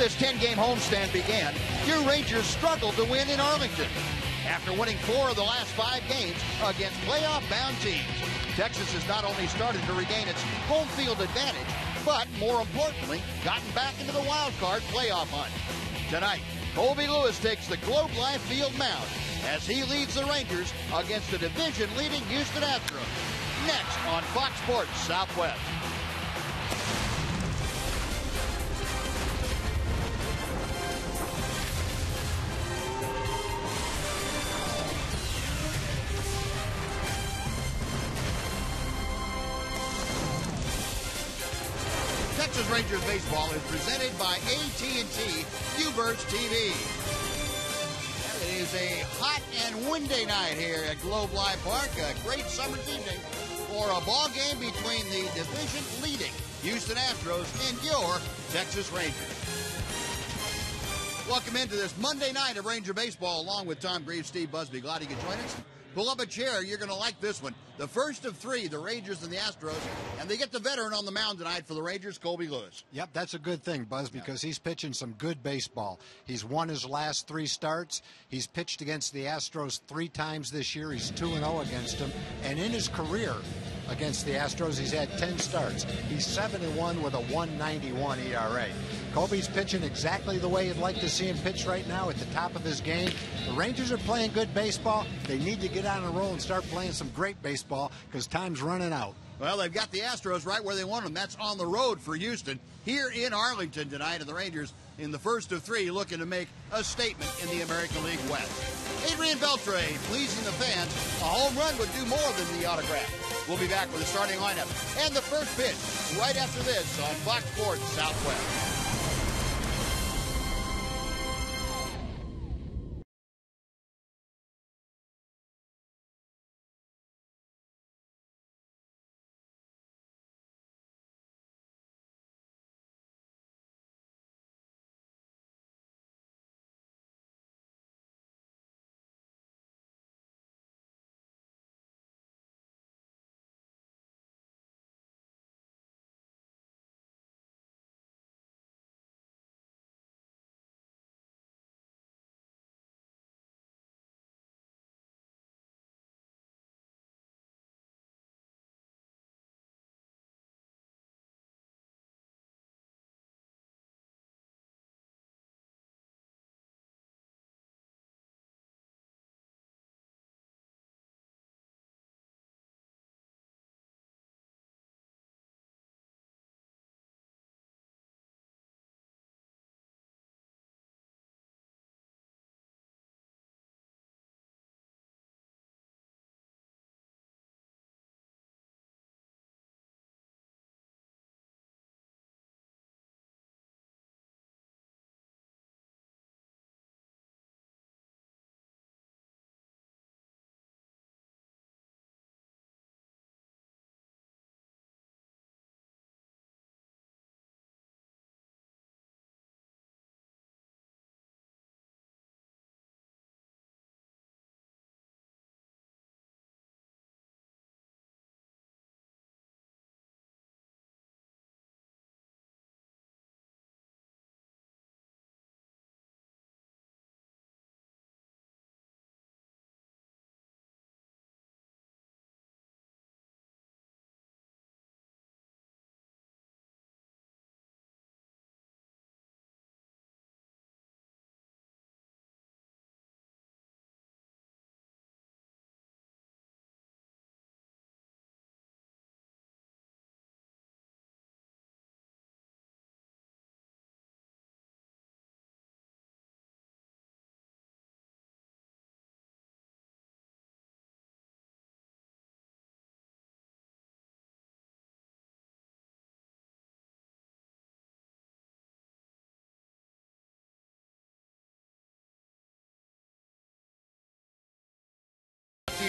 this 10-game homestand began, your Rangers struggled to win in Arlington. After winning four of the last five games against playoff-bound teams, Texas has not only started to regain its home field advantage, but more importantly, gotten back into the wild card playoff hunt. Tonight, Colby Lewis takes the Globe Life Field mound as he leads the Rangers against the division-leading Houston Astros. Next on Fox Sports Southwest. Baseball is presented by AT&T UVerse TV. It is a hot and windy night here at Globe Life Park. A great summer's evening for a ball game between the division leading Houston Astros and your Texas Rangers. Welcome into this Monday night of Ranger Baseball along with Tom Grieve, Steve Busby. Glad you could join us. Pull up a chair. You're going to like this one. The first of three, the Rangers and the Astros, and they get the veteran on the mound tonight for the Rangers, Colby Lewis. Yep, that's a good thing, Buzz, because he's pitching some good baseball. He's won his last three starts. He's pitched against the Astros three times this year. He's 2 0 against them. And in his career against the Astros, he's had 10 starts. He's 7 1 with a 191 ERA. Colby's pitching exactly the way you'd like to see him pitch right now at the top of his game. The Rangers are playing good baseball. They need to get on a roll and start playing some great baseball because time's running out. Well, they've got the Astros right where they want them. That's on the road for Houston. Here in Arlington tonight, and the Rangers in the first of three looking to make a statement in the American League West. Adrian Beltre pleasing the fans. A home run would do more than the autograph. We'll be back with the starting lineup and the first pitch right after this on Fox Sports Southwest.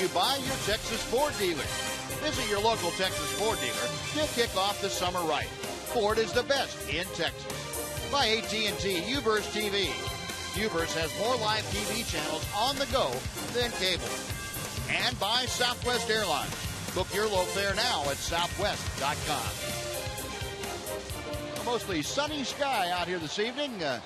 You by your Texas Ford dealer. Visit your local Texas Ford dealer to kick off the summer right. Ford is the best in Texas. By AT&T UVerse TV. UVerse has more live TV channels on the go than cable. And by Southwest Airlines. Book your low fare now at southwest.com. mostly sunny sky out here this evening. Uh,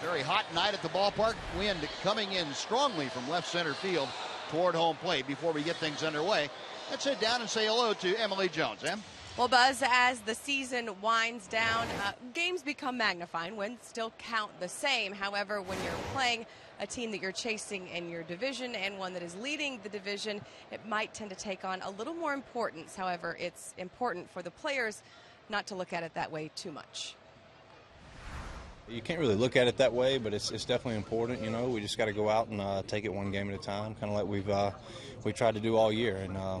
very hot night at the ballpark. Wind coming in strongly from left center field toward home plate. Before we get things underway, let's sit down and say hello to Emily Jones. Em? Well, Buzz, as the season winds down, uh, games become magnifying when still count the same. However, when you're playing a team that you're chasing in your division and one that is leading the division, it might tend to take on a little more importance. However, it's important for the players not to look at it that way too much. You can't really look at it that way, but it's, it's definitely important. You know, we just got to go out and uh, take it one game at a time, kind of like we've uh, we tried to do all year, and uh,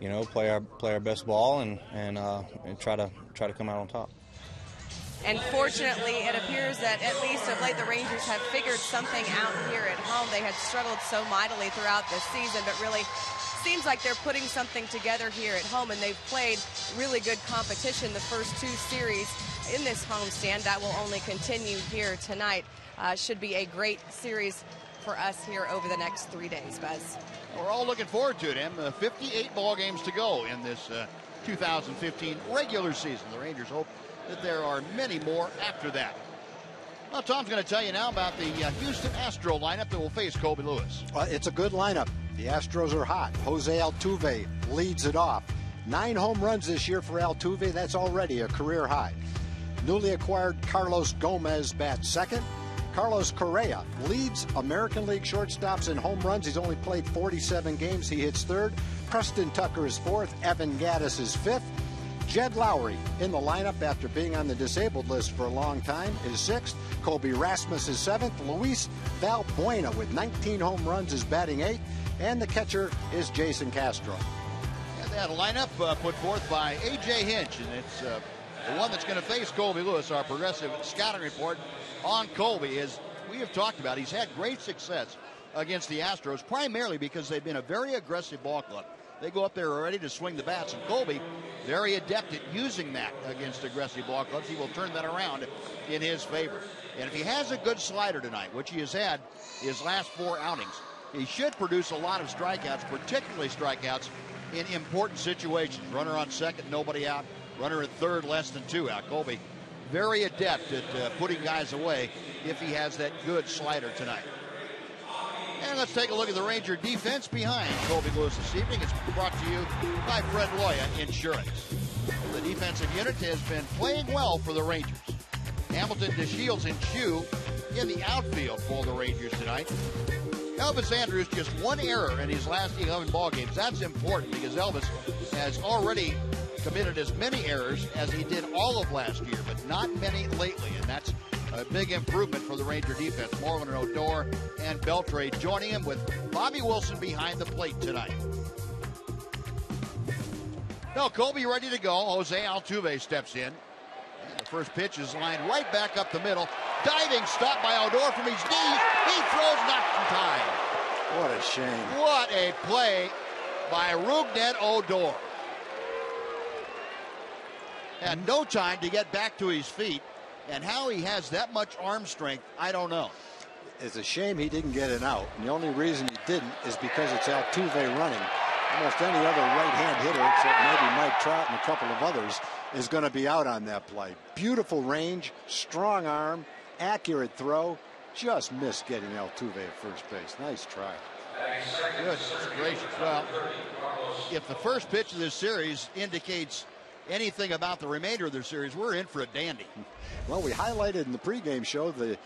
you know, play our play our best ball and and, uh, and try to try to come out on top. And fortunately, it appears that at least of late, the Rangers have figured something out here at home. They had struggled so mightily throughout the season, but really seems like they're putting something together here at home, and they've played really good competition the first two series in this homestand. That will only continue here tonight. Uh, should be a great series for us here over the next three days, Buzz. We're all looking forward to it, Em. Uh, 58 ball games to go in this uh, 2015 regular season. The Rangers hope that there are many more after that. Well, Tom's going to tell you now about the uh, Houston Astro lineup that will face Colby Lewis. Well, it's a good lineup. The Astros are hot. Jose Altuve leads it off. Nine home runs this year for Altuve. That's already a career high. Newly acquired Carlos Gomez bats second. Carlos Correa leads American League shortstops in home runs. He's only played 47 games. He hits third. Preston Tucker is fourth. Evan Gattis is fifth. Jed Lowrie in the lineup after being on the disabled list for a long time is sixth. Colby Rasmus is seventh. Luis Valbuena with 19 home runs is batting eighth. And the catcher is Jason Castro. And that lineup uh, put forth by A.J. Hinch, and it's uh, the one that's going to face Colby Lewis. Our progressive scouting report on Colby is we have talked about. He's had great success against the Astros, primarily because they've been a very aggressive ball club. They go up there ready to swing the bats, and Colby, very adept at using that against aggressive ball clubs. He will turn that around in his favor. And if he has a good slider tonight, which he has had his last four outings, he should produce a lot of strikeouts, particularly strikeouts in important situations. Runner on second, nobody out. Runner at third, less than two out. Colby, very adept at uh, putting guys away if he has that good slider tonight. And let's take a look at the Ranger defense behind Colby Lewis this evening. It's brought to you by Fred Loya Insurance. The defensive unit has been playing well for the Rangers. Hamilton, DeShields, and Choo in the outfield for the Rangers tonight. Elvis Andrus just one error in his last 11 ball games. That's important because Elvis has already committed as many errors as he did all of last year, but not many lately, and that's a big improvement for the Ranger defense. Moreland Odor and Beltre joining him with Bobby Wilson behind the plate tonight. Now Colby ready to go. Jose Altuve steps in. And the first pitch is lined right back up the middle. Diving stop by Odor from his knees. He throws not in time. What a shame. What a play by Rougned Odor. Had mm-hmm. no time to get back to his feet. And how he has that much arm strength, I don't know. It's a shame he didn't get it out. And the only reason he didn't is because it's Altuve running. Almost any other right-hand hitter, except maybe Mike Trout and a couple of others, is going to be out on that play. Beautiful range, strong arm, accurate throw. Just missed getting Altuve at first base. Nice try. Good gracious. Well, if the first pitch of this series indicates anything about the remainder of the series, we're in for a dandy. Well, we highlighted in the pregame show the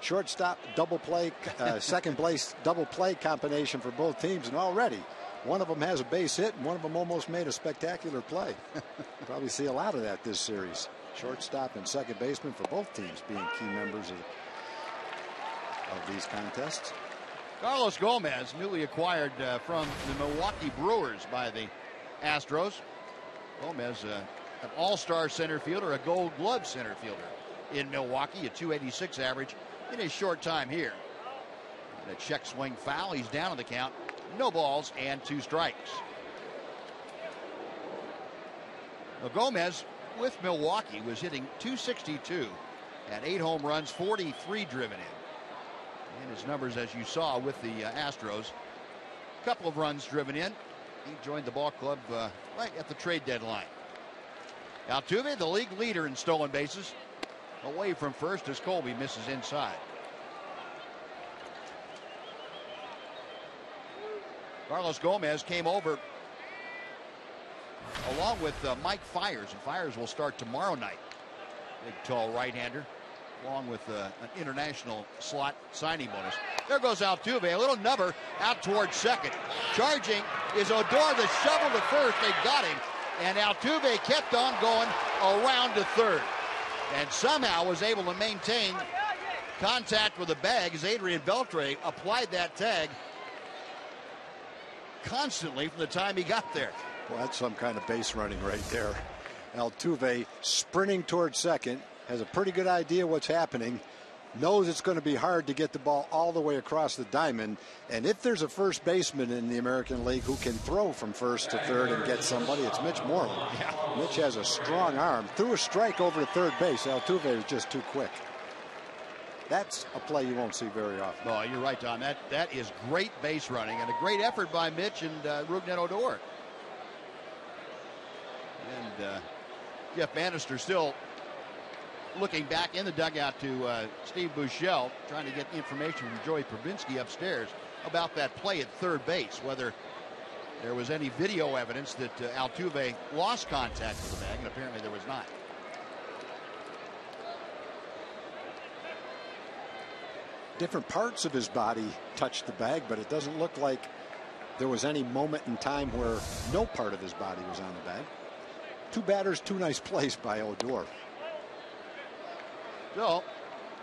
shortstop double play, uh, second place double play combination for both teams, and already one of them has a base hit, and one of them almost made a spectacular play. Probably see a lot of that this series. Shortstop and second baseman for both teams being key members of, of these contests. Carlos Gomez, newly acquired uh, from the Milwaukee Brewers by the Astros. Gomez, uh, an all-star center fielder, a gold glove center fielder in Milwaukee, a 286 average in his short time here. And a check swing foul. He's down on the count. No balls and two strikes. Now Gomez with Milwaukee was hitting 262 at eight home runs, 43 driven in. And his numbers, as you saw with the uh, Astros, a couple of runs driven in. He joined the ball club uh, right at the trade deadline. Altuve, the league leader in stolen bases, away from first as Colby misses inside. Carlos Gomez came over along with uh, Mike Fiers. and Fiers will start tomorrow night. Big, tall right-hander, along with uh, an international slot signing bonus. There goes Altuve, a little number out towards second. Charging is Odor, the shovel to first. They got him, and Altuve kept on going around to third, and somehow was able to maintain contact with the bag as Adrian Beltre applied that tag constantly from the time he got there. Well, that's some kind of base running right there. Altuve sprinting towards second, has a pretty good idea what's happening, knows it's going to be hard to get the ball all the way across the diamond. And if there's a first baseman in the American League who can throw from first to third and get somebody, it's Mitch Moreland. Yeah. Mitch has a strong arm. Threw a strike over to third base. Altuve is just too quick. That's a play you won't see very often. Oh, you're right, Tom. That that is great base running and a great effort by Mitch and uh, Rougned Odor. And uh, Jeff Banister still looking back in the dugout to uh, Steve Buechele, trying to get information from Joey Prebynski upstairs about that play at third base, whether there was any video evidence that uh, Altuve lost contact with the bag, and apparently there was not. Different parts of his body touched the bag, but it doesn't look like there was any moment in time where no part of his body was on the bag. Two batters, two nice plays by Odor. So,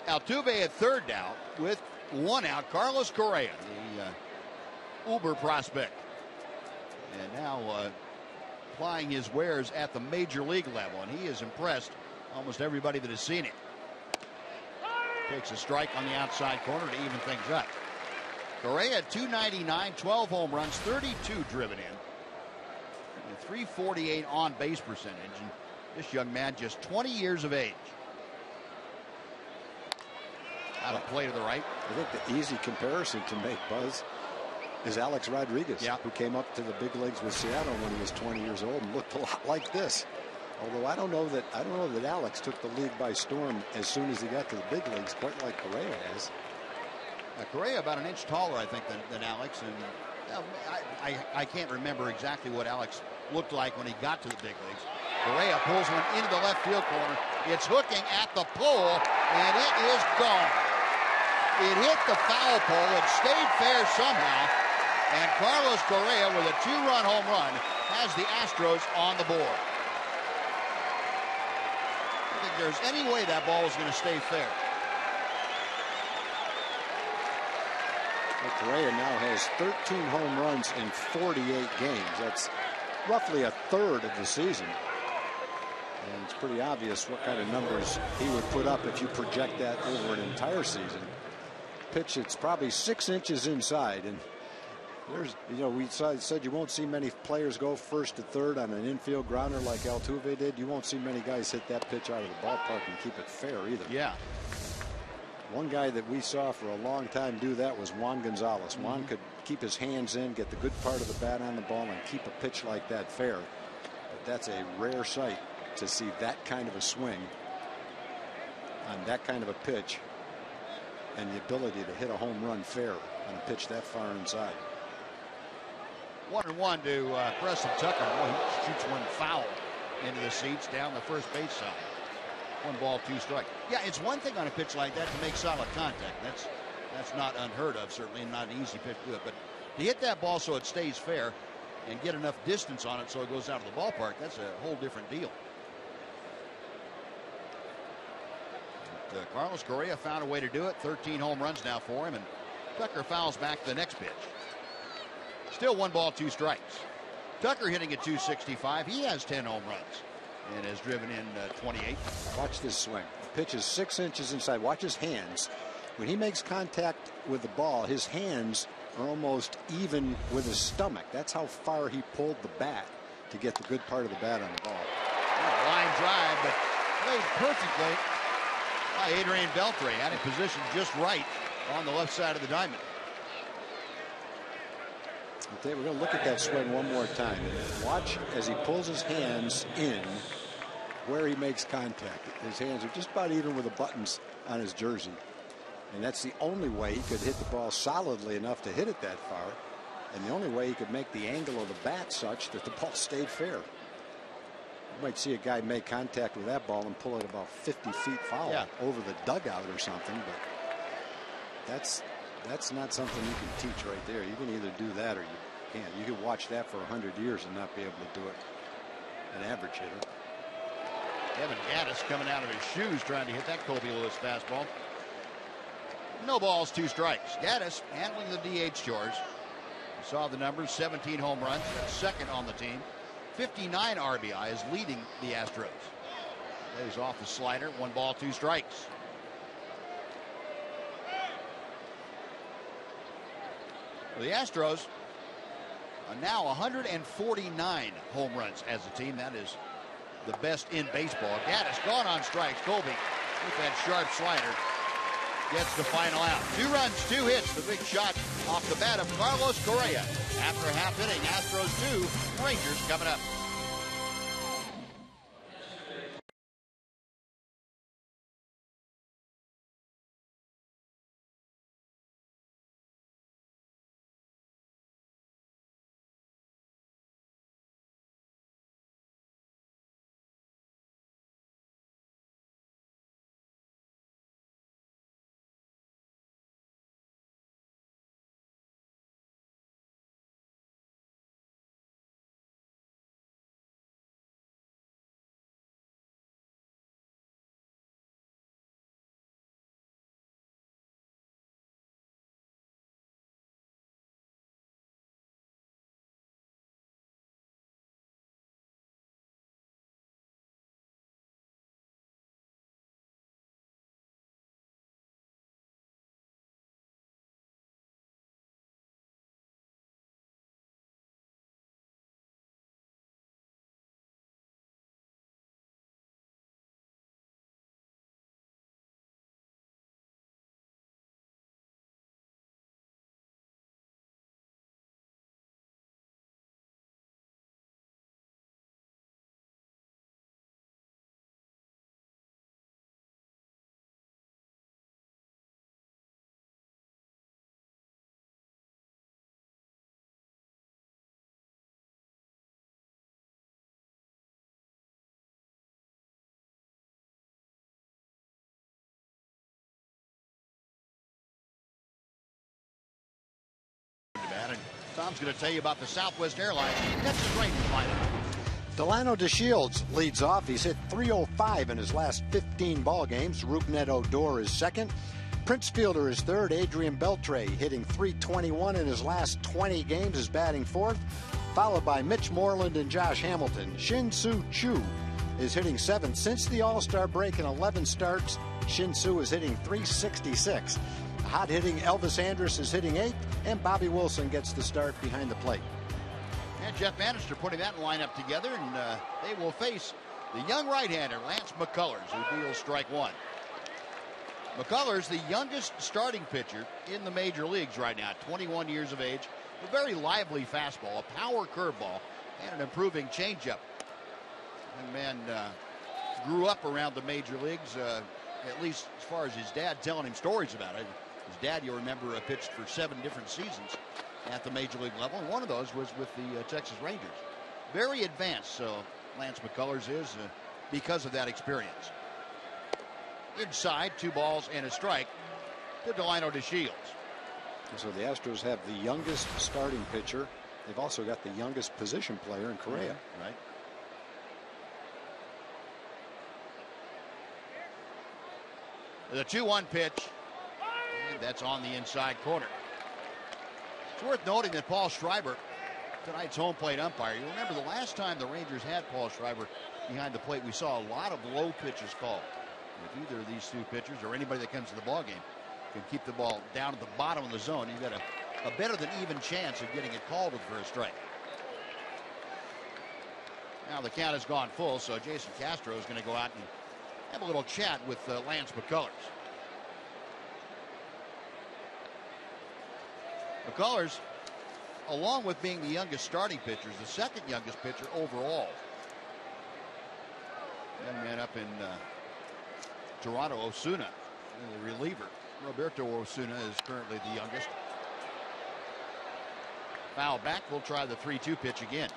Altuve at third now with one out. Carlos Correa, the uh, Uber prospect. And now uh, plying his wares at the major league level. And he has impressed almost everybody that has seen it. Takes a strike on the outside corner to even things up. Correa 299, 12 home runs, 32 driven in. 348 on base percentage. And this young man just 20 years of age. Out of play to the right. I think the easy comparison to make, Buzz, is Alex Rodriguez, yeah. who came up to the big leagues with Seattle when he was 20 years old and looked a lot like this. Although I don't know that I don't know that Alex took the league by storm as soon as he got to the big leagues, quite like Correa has. Uh, Correa about an inch taller, I think, than, than Alex, and uh, I, I, I can't remember exactly what Alex looked like when he got to the big leagues. Correa pulls one into the left field corner. It's hooking at the pole, and it is gone. It hit the foul pole. It stayed fair somehow. And Carlos Correa, with a two-run home run, has the Astros on the board. I don't think there's any way that ball is going to stay fair. Correa now has 13 home runs in 48 games. That's roughly a third of the season. And it's pretty obvious what kind of numbers he would put up if you project that over an entire season. Pitch it's probably six inches inside. And there's, you know, we said you won't see many players go first to third on an infield grounder like Altuve did. You won't see many guys hit that pitch out of the ballpark and keep it fair either. Yeah. One guy that we saw for a long time do that was Juan Gonzalez. Mm -hmm. Juan could keep his hands in, get the good part of the bat on the ball, and keep a pitch like that fair. But that's a rare sight to see that kind of a swing on that kind of a pitch and the ability to hit a home run fair on a pitch that far inside. One and one to uh, Preston Tucker. He shoots one foul into the seats down the first base side. One ball, two strike. Yeah, it's one thing on a pitch like that to make solid contact. That's that's not unheard of, certainly, and not an easy pitch to it. But to hit that ball so it stays fair and get enough distance on it so it goes out of the ballpark, that's a whole different deal. Uh, Carlos Correa found a way to do it. 13 home runs now for him, and Tucker fouls back the next pitch. Still one ball, two strikes. Tucker hitting at 265. He has 10 home runs and has driven in uh, 28. Watch this swing. The pitch is six inches inside. Watch his hands. When he makes contact with the ball, his hands are almost even with his stomach. That's how far he pulled the bat to get the good part of the bat on the ball. line drive, but played perfectly Adrian Beltre. Had it positioned just right on the left side of the diamond. Okay, we're going to look at that swing one more time. Watch as he pulls his hands in where he makes contact. His hands are just about even with the buttons on his jersey. And that's the only way he could hit the ball solidly enough to hit it that far. And the only way he could make the angle of the bat such that the ball stayed fair. You might see a guy make contact with that ball and pull it about 50 feet foul Yeah. over the dugout or something, but that's that's not something you can teach right there. You can either do that or you can't. You can watch that for 100 years and not be able to do it. An average hitter. Evan Gattis coming out of his shoes trying to hit that Colby Lewis fastball. No balls, two strikes. Gattis handling the DH chores. You saw the numbers 17 home runs, second on the team. 59 RBI is leading the Astros. That is off the slider. One ball, two strikes. The Astros are now 149 home runs as a team. That is the best in baseball. Gattis gone on strikes. Colby with that sharp slider gets the final out. Two runs, two hits. The big shot off the bat of Carlos Correa. After half inning, Astros two, Rangers coming up. Tom's going to tell you about the Southwest Airlines Texas Rangers lineup. Delino DeShields leads off. He's hit 305 in his last 15 ball games. Rougned Odor is second. Prince Fielder is third. Adrian Beltre hitting 321 in his last 20 games is batting fourth, followed by Mitch Moreland and Josh Hamilton. Shin Soo Choo is hitting seventh. Since the All-Star break in 11 starts, Shin Soo is hitting 366. Hot hitting Elvis Andrus is hitting eighth, and Bobby Wilson gets the start behind the plate. And Jeff Banister putting that lineup together, and uh, they will face the young right-hander Lance McCullers, who deals strike one. McCullers, the youngest starting pitcher in the major leagues right now, 21 years of age, a very lively fastball, a power curveball, and an improving changeup. Young man uh, grew up around the major leagues, uh, at least as far as his dad telling him stories about it. Dad, you'll remember, uh, pitched for seven different seasons at the major league level, and one of those was with the uh, Texas Rangers. Very advanced, so Lance McCullers is uh, because of that experience. Inside, two balls and a strike to Delino DeShields. So the Astros have the youngest starting pitcher. They've also got the youngest position player in Correa. Right. The 2 1 pitch, that's on the inside corner. It's worth noting that Paul Schrieber, tonight's home plate umpire, you remember the last time the Rangers had Paul Schrieber behind the plate, we saw a lot of low pitches called. If either of these two pitchers or anybody that comes to the ball game can keep the ball down at the bottom of the zone, you've got a, a better than even chance of getting it called for a strike. Now the count has gone full, so Jason Castro is going to go out and have a little chat with uh, Lance McCullers. McCullers, along with being the youngest starting pitcher, is the second youngest pitcher overall. Young man up in uh, Toronto, Osuna, the reliever. Roberto Osuna is currently the youngest. Foul back. We'll try the 3 2 pitch again.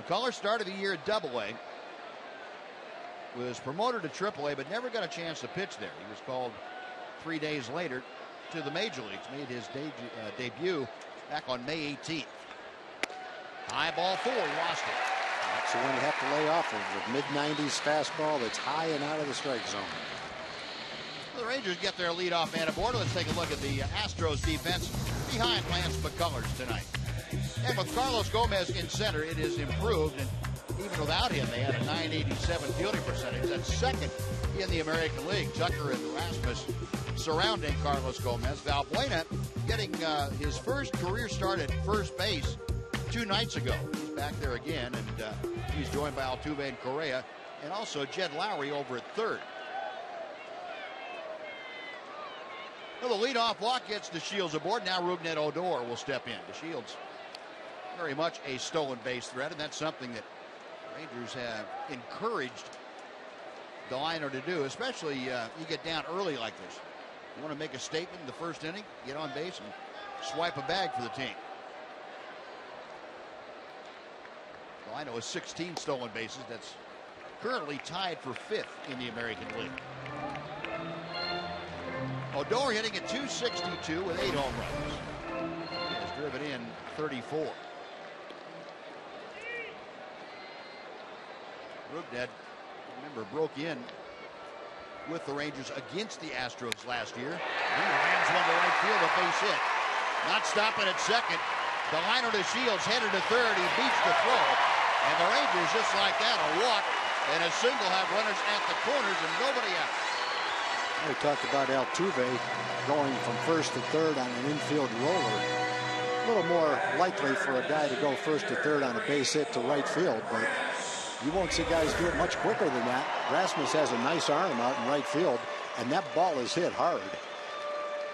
McCullers started the year at Double A. Was promoted to Triple A, but never got a chance to pitch there. He was called three days later to the major leagues. Made his de uh, debut back on May 18th. High ball four, lost it. That's the one you have to lay off of with mid 90s fastball that's high and out of the strike zone. The Rangers get their leadoff man aboard. Let's take a look at the Astros defense behind Lance McCullers tonight. And with Carlos Gomez in center, it is improved. And even without him, they had a 987 fielding percentage. That's second in the American League. Tucker and Rasmus surrounding Carlos Gomez. Valbuena getting uh, his first career start at first base two nights ago. He's back there again, and uh, he's joined by Altuve and Correa, and also Jed Lowrie over at third. Well, the leadoff walk gets DeShields aboard. Now Rougned Odor will step in. DeShields very much a stolen base threat, and that's something that Rangers have encouraged Delino to do, especially uh, you get down early like this. You want to make a statement in the first inning, get on base, and swipe a bag for the team. Delino has 16 stolen bases. That's currently tied for fifth in the American League. Odor hitting at 262 with eight home runs. He has driven in 34. Rougned, remember, broke in with the Rangers against the Astros last year. He lands one to right field, a base hit. Not stopping at second. The liner to Shields headed to third. He beats the throw. And the Rangers, just like that, a walk and a single have runners at the corners and nobody out. We talked about Altuve going from first to third on an infield roller. A little more likely for a guy to go first to third on a base hit to right field, but you won't see guys do it much quicker than that. Rasmus has a nice arm out in right field, and that ball is hit hard.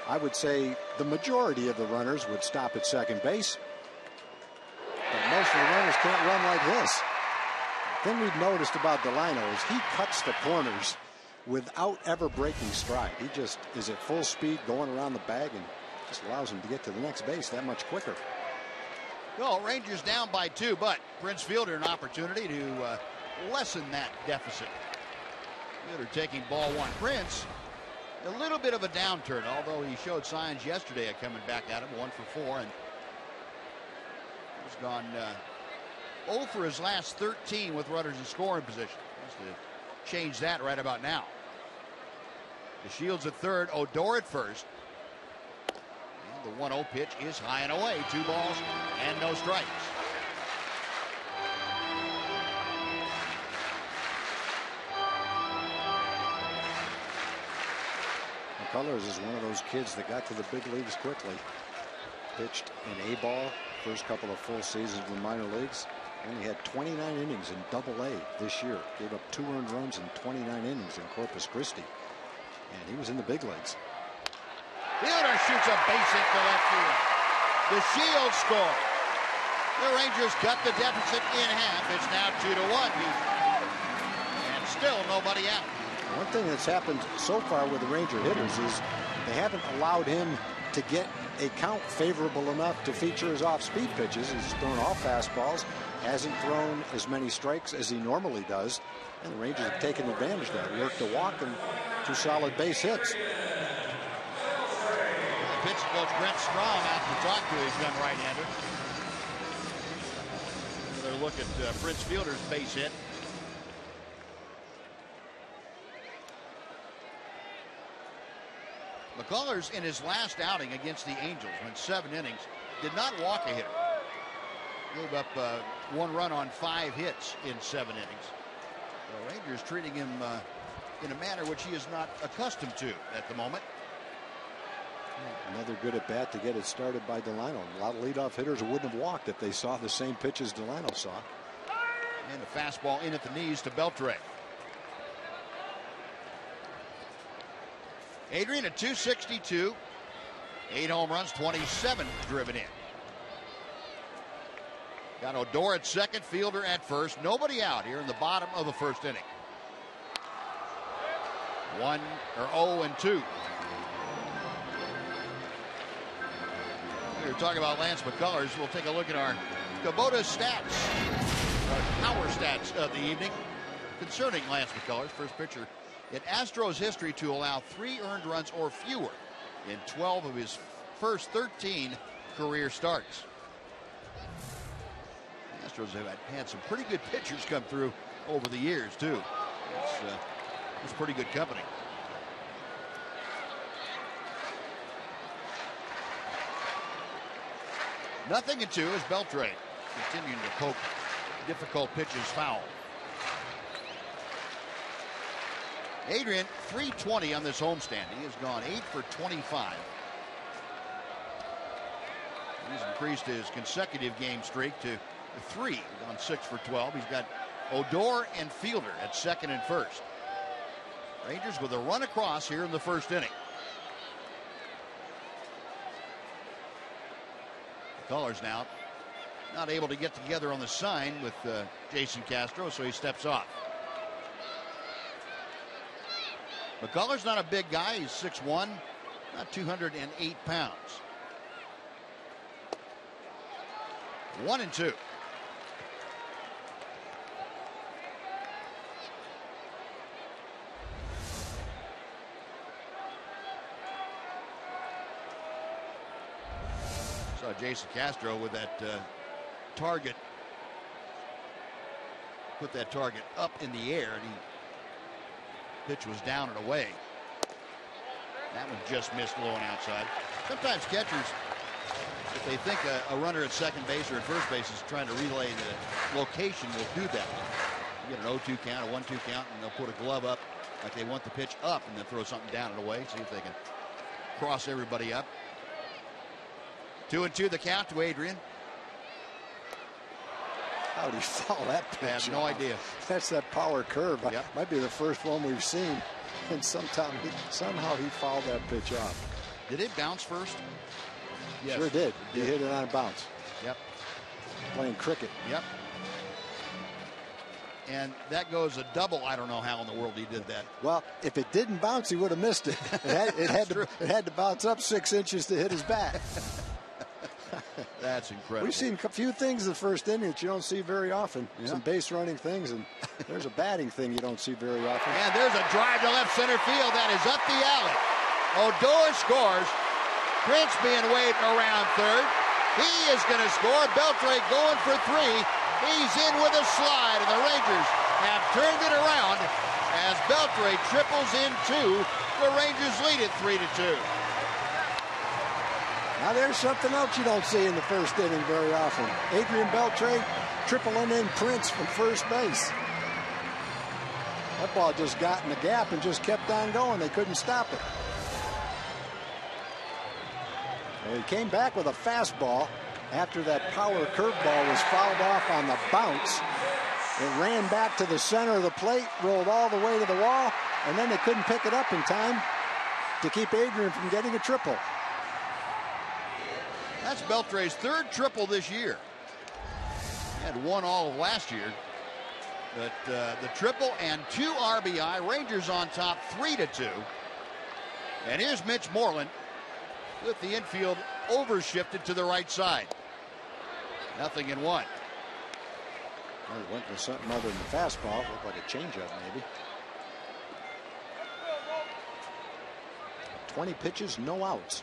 I would say the majority of the runners would stop at second base, but most of the runners can't run like this. The thing we've noticed about Delino is he cuts the corners without ever breaking stride. He just is at full speed going around the bag and just allows him to get to the next base that much quicker. Well, Rangers down by two, but Prince Fielder an opportunity to uh, lessen that deficit. Fielder taking ball one. Prince, a little bit of a downturn, although he showed signs yesterday of coming back at him, one for four, and he's gone uh, 0 for his last 13 with runners in scoring position. Has to change that right about now. DeShields at third, Odor at first. The 1 0 pitch is high and away. Two balls and no strikes. McCullers is one of those kids that got to the big leagues quickly. Pitched in A ball, first couple of full seasons in the minor leagues. Only had 29 innings in double A this year. Gave up two earned runs in 29 innings in Corpus Christi. And he was in the big leagues. Fielder shoots a base hit to left field. The Shield score. The Rangers cut the deficit in half. It's now two to one. And still nobody out. One thing that's happened so far with the Ranger hitters is they haven't allowed him to get a count favorable enough to feature his off-speed pitches. He's thrown all fastballs, hasn't thrown as many strikes as he normally does, and the Rangers have taken advantage of that. Worked a walk and two solid base hits. Brent Strom out to talk to his young right-hander. Another look at uh, Prince Fielder's base hit. McCullers in his last outing against the Angels went seven innings, did not walk a hitter. Gave up uh, one run on five hits in seven innings. The Rangers treating him uh, in a manner which he is not accustomed to at the moment. Another good at bat to get it started by Delino. A lot of leadoff hitters wouldn't have walked if they saw the same pitch as Delino saw. And a fastball in at the knees to Beltre. Adrian at 262. Eight home runs, 27 driven in. Got Odor at second, Fielder at first. Nobody out here in the bottom of the first inning. One or 0 and 2. Were talking about Lance McCullers. We'll take a look at our Kubota stats, our power stats of the evening concerning Lance McCullers, first pitcher in Astros history to allow three earned runs or fewer in 12 of his first 13 career starts. Astros have had some pretty good pitchers come through over the years, too. It's, uh, it's pretty good company. Nothing in two as Beltre continuing to poke difficult pitches foul. Adrian, 320 on this homestand. He has gone 8 for 25. He's increased his consecutive game streak to three on 6 for 12. He's got Odor and Fielder at second and first. Rangers with a run across here in the first inning. Colors now not able to get together on the sign with uh, Jason Castro, so he steps off. McCullers not a big guy. He's 6'1", not 208 pounds. One and two. Jason Castro with that uh, target, put that target up in the air, and he pitch was down and away. That one just missed low and outside. Sometimes catchers, if they think a, a, runner at second base or at first base is trying to relay the location, will do that. You get an 0-2 count, a 1-2 count, and they'll put a glove up like they want the pitch up and then throw something down and away, see if they can cross everybody up. Two and two the count to Adrian. How did he foul that pitch? I have no off? idea. That's that power curve. Yep. Might be the first one we've seen. And sometime he, somehow he fouled that pitch off. Did it bounce first? Yes. Sure did. He hit it on a bounce. Yep. Playing cricket. Yep. And that goes a double. I don't know how in the world he did that. Well, if it didn't bounce, he would have missed it. It had, it had to, it had to bounce up six inches to hit his bat. That's incredible. We've seen a few things in the first inning that you don't see very often. Yeah. Some base running things, and there's a batting thing you don't see very often. And there's a drive to left center field that is up the alley. Odor scores. Prince being waved around third. He is going to score. Beltre going for three. He's in with a slide, and the Rangers have turned it around as Beltre triples in two. The Rangers lead it three to two. Now there's something else you don't see in the first inning very often. Adrian Beltre tripling in Prince from first base. That ball just got in the gap and just kept on going. They couldn't stop it. Well, he came back with a fastball after that power curveball was fouled off on the bounce. It ran back to the center of the plate, rolled all the way to the wall, and then they couldn't pick it up in time to keep Adrian from getting a triple. That's Beltre's third triple this year. Had one all last year. But uh, the triple and two RBI. Rangers on top, three to two. And here's Mitch Moreland with the infield overshifted to the right side. Nothing in one. Well, went with something other than the fastball. Looked like a changeup, maybe. 20 pitches, no outs.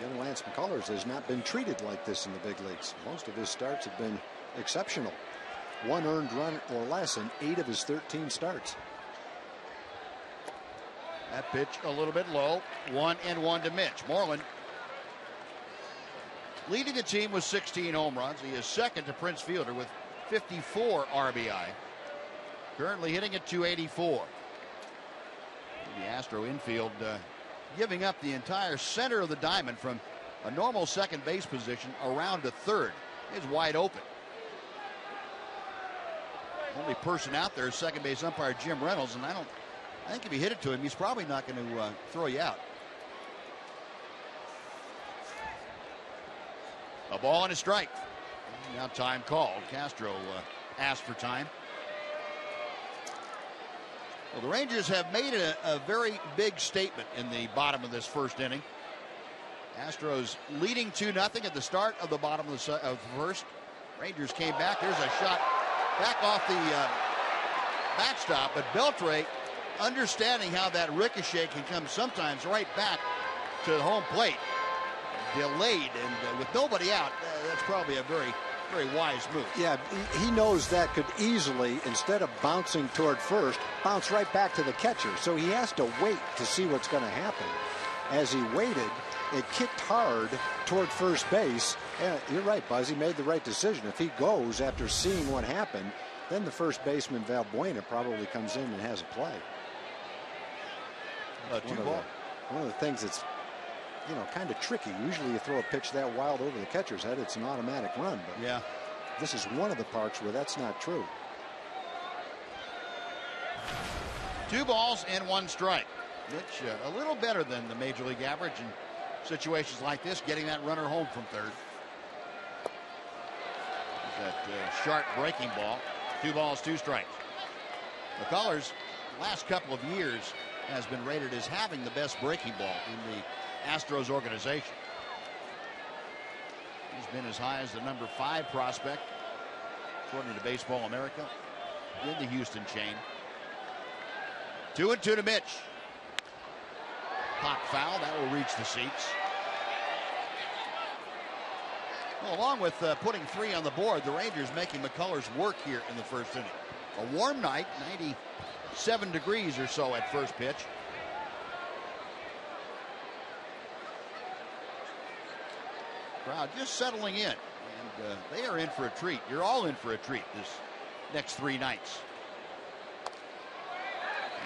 Young Lance McCullers has not been treated like this in the big leagues. Most of his starts have been exceptional. One earned run or less in eight of his 13 starts. That pitch a little bit low. One and one to Mitch. Moreland leading the team with 16 home runs. He is second to Prince Fielder with 54 RBI. Currently hitting at 284. The Astro infield uh, giving up the entire center of the diamond from a normal second base position around to third is wide open. Only person out there is second base umpire Jim Reynolds, and I don't. I think if you hit it to him, he's probably not going to uh, throw you out. A ball and a strike. Now time called. Castro uh, asked for time. Well, the Rangers have made a, a, very big statement in the bottom of this first inning. Astros leading 2 0 at the start of the bottom of the, of first. Rangers came back. There's a shot back off the uh, backstop, but Beltre, understanding how that ricochet can come sometimes right back to the home plate, delayed, and uh, with nobody out, uh, that's probably a very very wise move. Yeah, he knows that could easily, instead of bouncing toward first, bounce right back to the catcher. So he has to wait to see what's going to happen. As he waited, it kicked hard toward first base. Yeah, you're right, Buzz. He made the right decision. If he goes after seeing what happened, then the first baseman Valbuena probably comes in and has a play. Uh, one. Of the, one of the things that's you know kind of tricky. Usually you throw a pitch that wild over the catcher's head, it's an automatic run. But yeah, this is one of the parks where that's not true. Two balls and one strike. Mitch uh, a little better than the major league average in situations like this, getting that runner home from third. That uh, sharp breaking ball. Two balls, two strikes. McCullers, last couple of years, has been rated as having the best breaking ball in the Astros organization. He's been as high as the number five prospect, according to Baseball America, in the Houston chain. Two and two to Mitch. Pop foul, that will reach the seats. Well, along with uh, putting three on the board, the Rangers making McCullers work here in the first inning. A warm night, 97 degrees or so at first pitch. Crowd just settling in, and uh, they are in for a treat. You're all in for a treat this next three nights.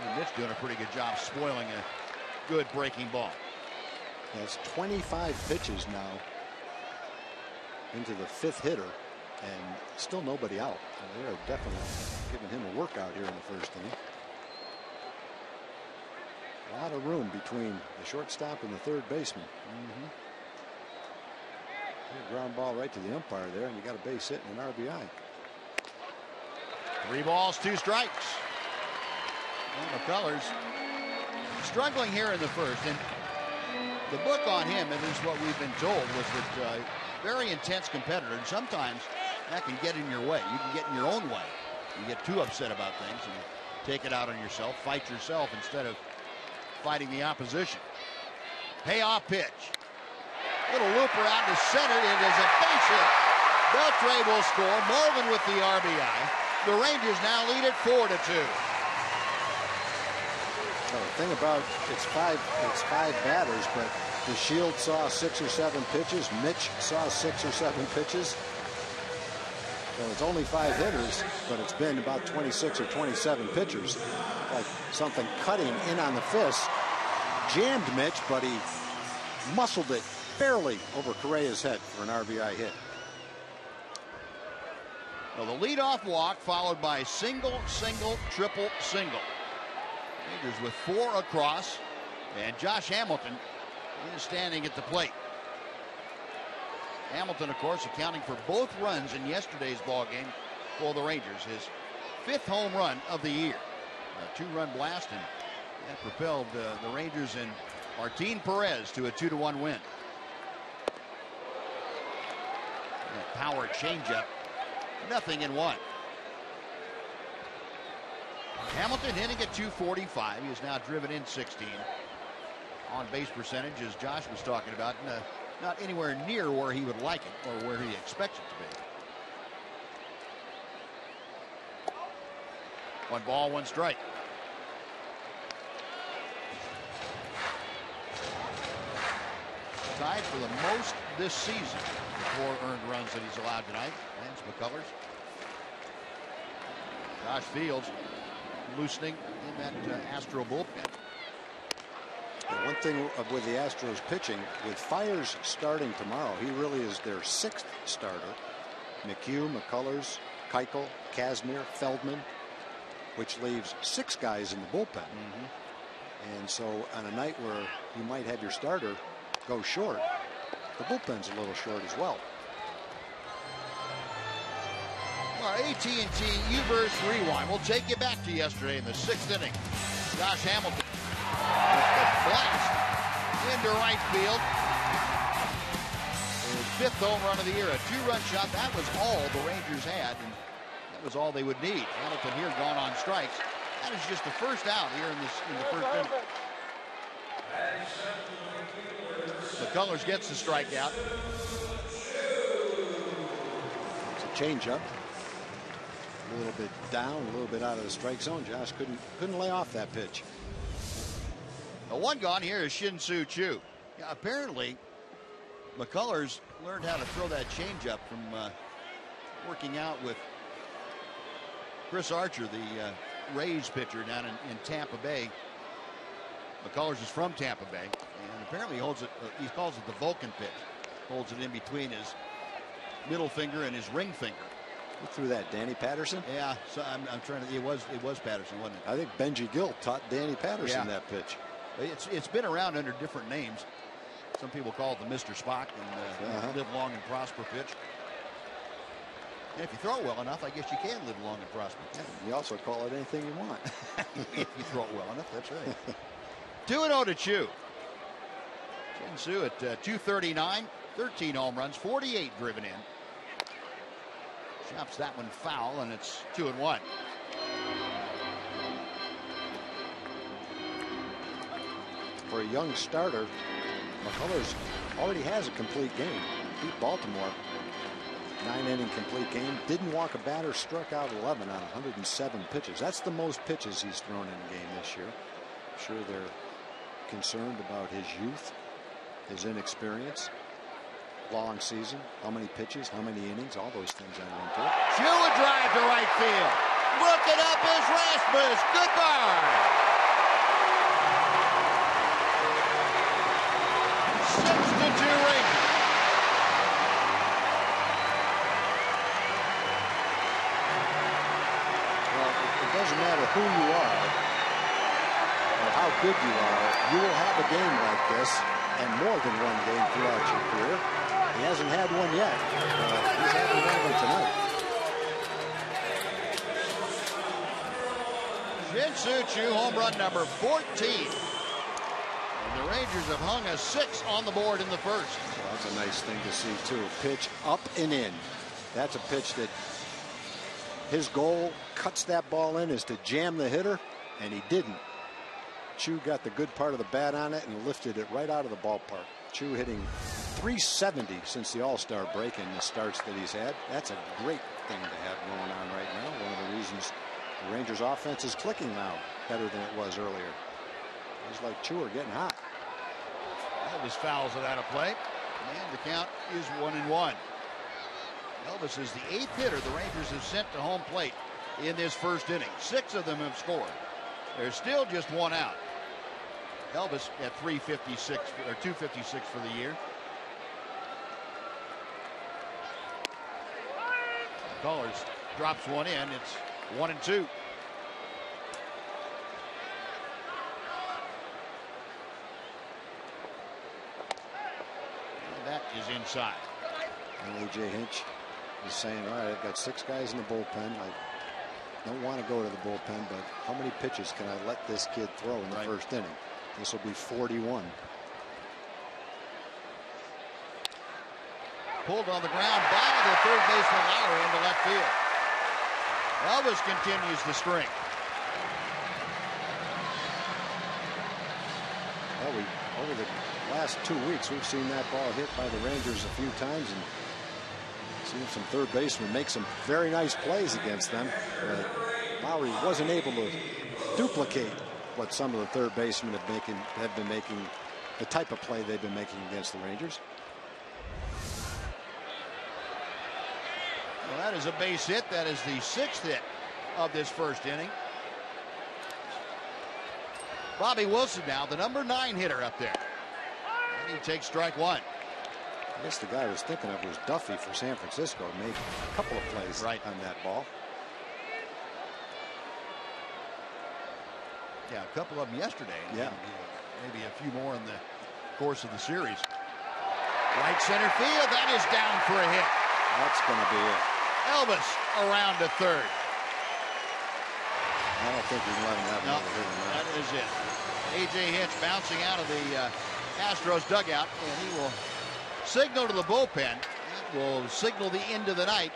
And Mitch doing a pretty good job spoiling a good breaking ball. Has 25 pitches now into the fifth hitter, and still nobody out. they are definitely giving him a workout here in the first inning. A lot of room between the shortstop and the third baseman. Mm -hmm. Ground ball right to the umpire there, and you got a base hit and an RBI. Three balls, two strikes. And McCullers struggling here in the first, and the book on him, at least what we've been told, was that uh, very intense competitor, and sometimes that can get in your way. You can get in your own way. You get too upset about things and take it out on yourself, fight yourself instead of fighting the opposition. Payoff pitch. Little looper out to center. It is a base hit. Beltre will score. Melvin with the RBI. The Rangers now lead it four to two. So the thing about it's five it's five batters, but DeShields saw six or seven pitches. Mitch saw six or seven pitches. So it's only five hitters, but it's been about 26 or 27 pitchers. Like something cutting in on the fist. Jammed Mitch, but he muscled it barely over Correa's head for an RBI hit. Well, the leadoff walk followed by single, single, triple, single. Rangers with four across, and Josh Hamilton is standing at the plate. Hamilton, of course, accounting for both runs in yesterday's ball game for the Rangers. His fifth home run of the year. A two-run blast, and that propelled uh, the Rangers and Martin Perez to a two-to-one win. Power changeup. Nothing in one. Hamilton hitting at 245. He is now driven in 16. On base percentage, as Josh was talking about, uh, not anywhere near where he would like it or where he expects it to be. One ball, one strike. Tied for the most this season four earned runs that he's allowed tonight. Lance McCullers. Josh Fields loosening in that uh, Astro bullpen. one thing with the Astros pitching, with Fiers starting tomorrow, he really is their sixth starter. McHugh, McCullers, Keuchel, Kazmir, Feldman, which leaves six guys in the bullpen. Mm -hmm. And so on a night where you might have your starter go short, the bullpen's a little short as well. Our AT&T U-Verse Rewind. We'll take you back to yesterday in the sixth inning. Josh Hamilton with the blast into right field. His fifth home run of the year, a two-run shot. That was all the Rangers had, and that was all they would need. Hamilton here gone on strikes. That is just the first out here in this in the first inning. McCullers gets the strikeout. It's a changeup. A little bit down, a little bit out of the strike zone. Josh couldn't couldn't lay off that pitch. The one gone here is Shin Soo Choo. Yeah, apparently, McCullers learned how to throw that changeup from uh, working out with Chris Archer, the uh, Rays pitcher down in, in, Tampa Bay. McCullers is from Tampa Bay, apparently he holds it. Uh, he calls it the Vulcan pitch. Holds it in between his middle finger and his ring finger. Who threw that? Danny Patterson? Yeah, so I'm, I'm, trying to. It was it was Patterson, wasn't it? I think Benji Gil taught Danny Patterson yeah. that pitch. It's it's been around under different names. Some people call it the Mr. Spock and uh, uh -huh. live long and prosper pitch. And if you throw it well enough, I guess you can live long and prosper. Yeah, you also call it anything you want. if you throw it well enough, that's right. 2 0 to Choo. Shin at uh, 239, 13 home runs, 48 driven in. Chops that one foul, and it's 2 and 1. For a young starter, McCullers already has a complete game. Beat Baltimore. Nine inning complete game. Didn't walk a batter, struck out 11 on 107 pitches. That's the most pitches he's thrown in a game this year. I'm sure they're concerned about his youth, his inexperience long season, how many pitches, how many innings, all those things enter into it. Choo a drive to right field. Looking up is Rasmus. Goodbye. Six to two Rangers. Well, it doesn't matter who you are or how good you are. You will have a game like this and more than one game throughout your career. He hasn't had one yet. Uh, he's having one of them tonight. Soo Choo, home run number 14. And the Rangers have hung a six on the board in the first. Well, that's a nice thing to see, too. Pitch up and in. That's a pitch that his goal cuts that ball in is to jam the hitter, and he didn't. Choo got the good part of the bat on it and lifted it right out of the ballpark. Choo hitting 370 since the All-Star break and the starts that he's had. That's a great thing to have going on right now. One of the reasons the Rangers offense is clicking now better than it was earlier. It's like Choo are getting hot. Elvis fouls it out of play. And the count is one and one. Elvis is the eighth hitter the Rangers have sent to home plate in this first inning. Six of them have scored. There's still just one out. Elvis at 356 or 256 for the year. Callers drops one in. It's one and two. And that is inside. And AJ Hinch is saying, all right, I've got six guys in the bullpen. I don't want to go to the bullpen, but how many pitches can I let this kid throw in the right. first inning? This will be 41. Pulled on the ground by the third baseman Lowrie into left field. Elvis continues the string. Well, we, over the last two weeks, we've seen that ball hit by the Rangers a few times and seen some third basemen make some very nice plays against them. But Lowrie wasn't able to duplicate what some of the third basemen have, making, have been making, the type of play they've been making against the Rangers. Well, that is a base hit. That is the sixth hit of this first inning. Bobby Wilson now, the number nine hitter up there. And he takes strike one. I guess the guy I was thinking of was Duffy for San Francisco. Made a couple of plays right. on that ball. Yeah, a couple of them yesterday. Yeah. Maybe a few more in the course of the series. Right center field. That is down for a hit. That's going to be it. Elvis around to third. I don't think we can let him have No, another hit that is it. A.J. Hinch bouncing out of the uh, Astros dugout, and he will signal to the bullpen. That will signal the end of the night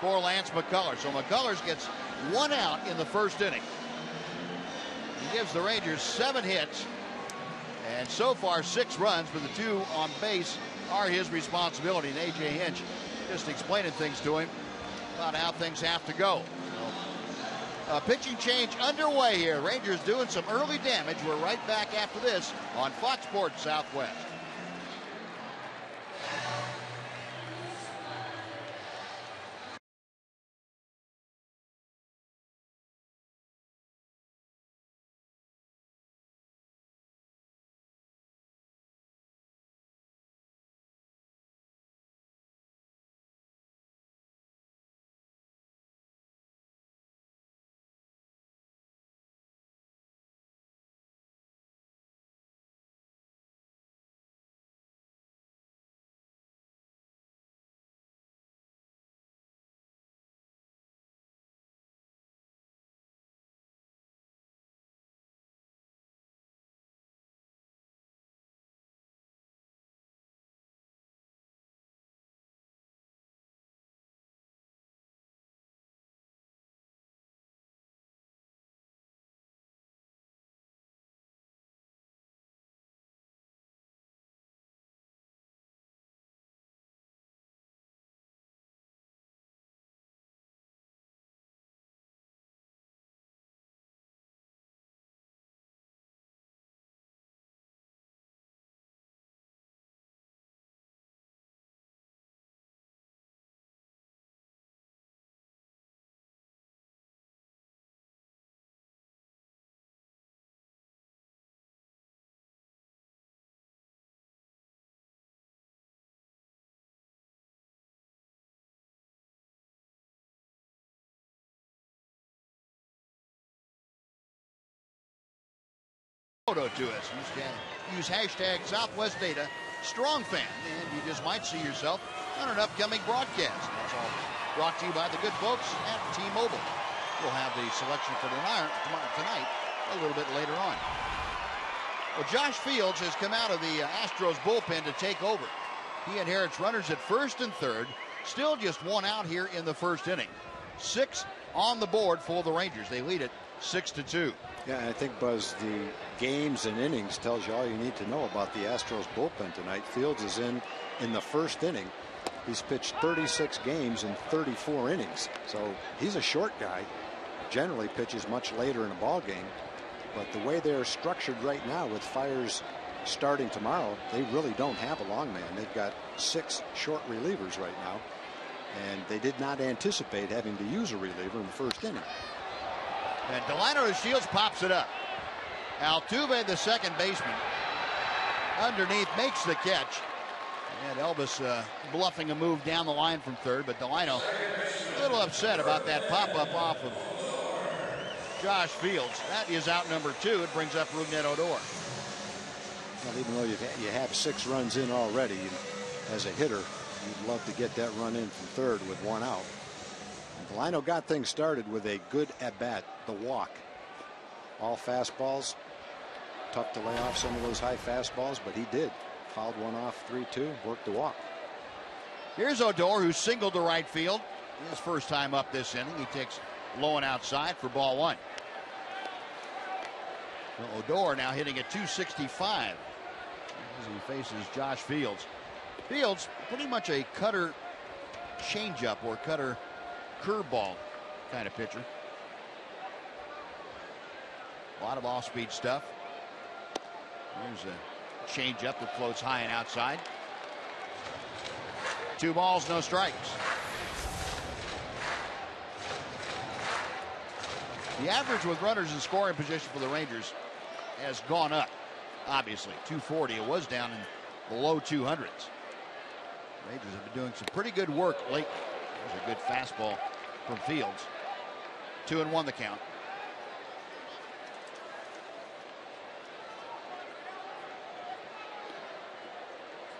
for Lance McCullers. So McCullers gets one out in the first inning. Gives the Rangers seven hits, and so far six runs, but the two on base are his responsibility. And A.J. Hinch just explaining things to him about how things have to go. A pitching change underway here. Rangers doing some early damage. We're right back after this on Fox Sports Southwest. Photo to us. Use, hashtag Southwest Data Strong Fan, and you just might see yourself on an upcoming broadcast. That's all brought to you by the good folks at T-Mobile. We'll have the selection for tonight, tonight a little bit later on. Well, Josh Fields has come out of the uh, Astros bullpen to take over. He inherits runners at first and third. Still just one out here in the first inning. Six on the board for the Rangers. They lead it six to two. Yeah, I think Buzz, the games and innings tells you all you need to know about the Astros bullpen tonight. Fields is in in the first inning. He's pitched 36 games in 34 innings, so he's a short guy. Generally pitches much later in a ball game, but the way they're structured right now with Fiers starting tomorrow, they really don't have a long man. They've got six short relievers right now, and they did not anticipate having to use a reliever in the first inning. And Delino Shields pops it up. Altuve, the second baseman, underneath makes the catch. And Elvis uh, bluffing a move down the line from third, but Delino a little upset about that pop up off of Josh Fields. That is out number two. It brings up Rougned Odor. Well, even though you've, you have six runs in already, as a hitter, you'd love to get that run in from third with one out. And Delino got things started with a good at bat, the walk. All fastballs. Tough to lay off some of those high fastballs, but he did. Fouled one off 3 2, worked the walk. Here's Odor, who singled to right field. His first time up this inning. He takes low and outside for ball one. Well, Odor now hitting at 265 as he faces Josh Fields. Fields, pretty much a cutter changeup or cutter curveball kind of pitcher. A lot of off speed stuff. There's a changeup that floats high and outside. Two balls, no strikes. The average with runners in scoring position for the Rangers has gone up, obviously. 240. It was down in the low 200s. Rangers have been doing some pretty good work late. There's a good fastball from Fields. Two and one the count.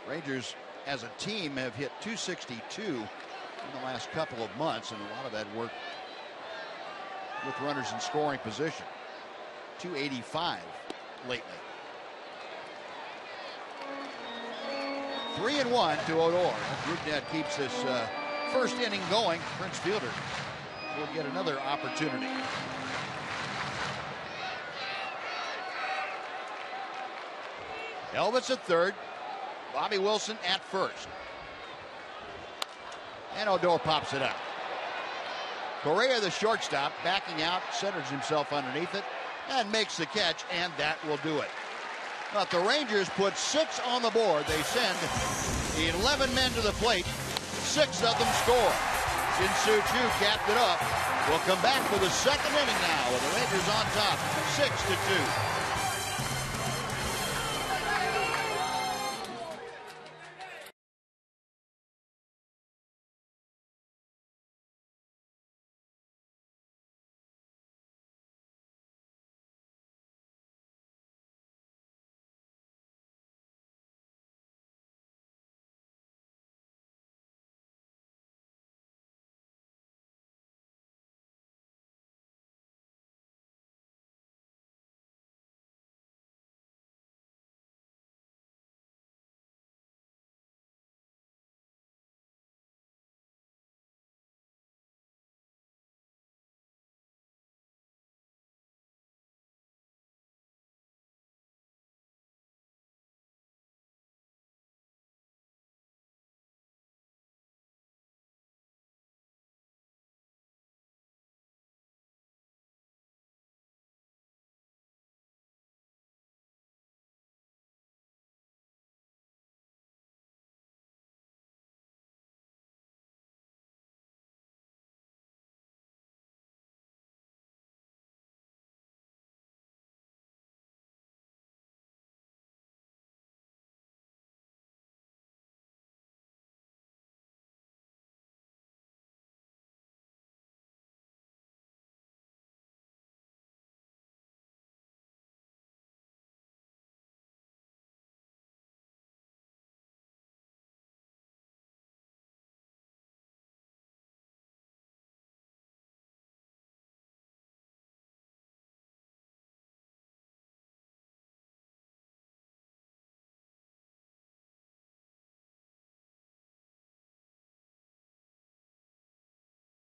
Rangers as a team have hit 262 in the last couple of months, and a lot of that work with runners in scoring position. 285 lately. Three and one to Odor. Rougned keeps this uh, first inning going. Prince Fielder will get another opportunity. Elvis at third. Bobby Wilson at first. And Odor pops it up. Correa, the shortstop, backing out, centers himself underneath it, and makes the catch, and that will do it. But the Rangers put six on the board. They send 11 men to the plate. Six of them score. Shin Soo Choo capped it up. We'll come back for the second inning now with the Rangers on top, six to two.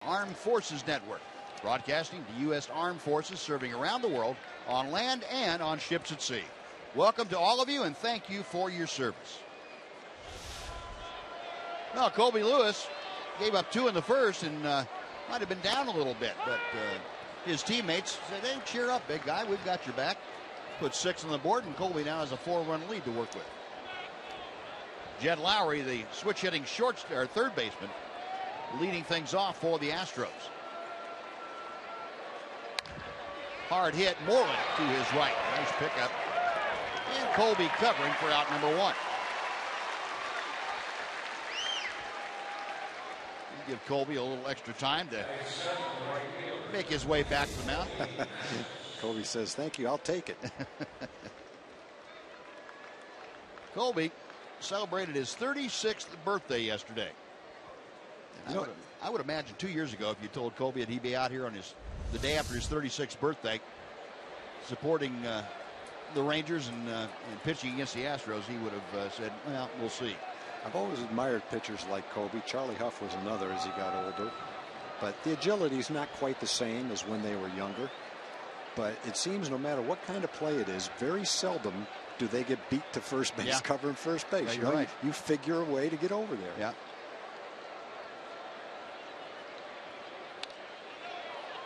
Armed Forces Network, broadcasting to U.S. Armed Forces serving around the world on land and on ships at sea. Welcome to all of you and thank you for your service. Now, Colby Lewis gave up two in the first and uh, might have been down a little bit, but uh, his teammates said, hey, cheer up, big guy. We've got your back. Put six on the board, and Colby now has a four run lead to work with. Jed Lowrie, the switch hitting short or third baseman, leading things off for the Astros. Hard hit, Moreland to his right. Nice pickup. And Colby covering for out number one. Give Colby a little extra time to make his way back to the mound. Colby says, thank you, I'll take it. Colby celebrated his 36th birthday yesterday. I would, I would imagine two years ago, if you told Colby that he'd be out here on his the day after his 36th birthday, supporting uh, the Rangers and, uh, and, pitching against the Astros, he would have uh, said, "Well, we'll see." I've always admired pitchers like Colby. Charlie Hough was another as he got older, but the agility is not quite the same as when they were younger. But it seems no matter what kind of play it is, very seldom do they get beat to first base, yeah. covering first base. Yeah, you, know, right. you figure a way to get over there. Yeah.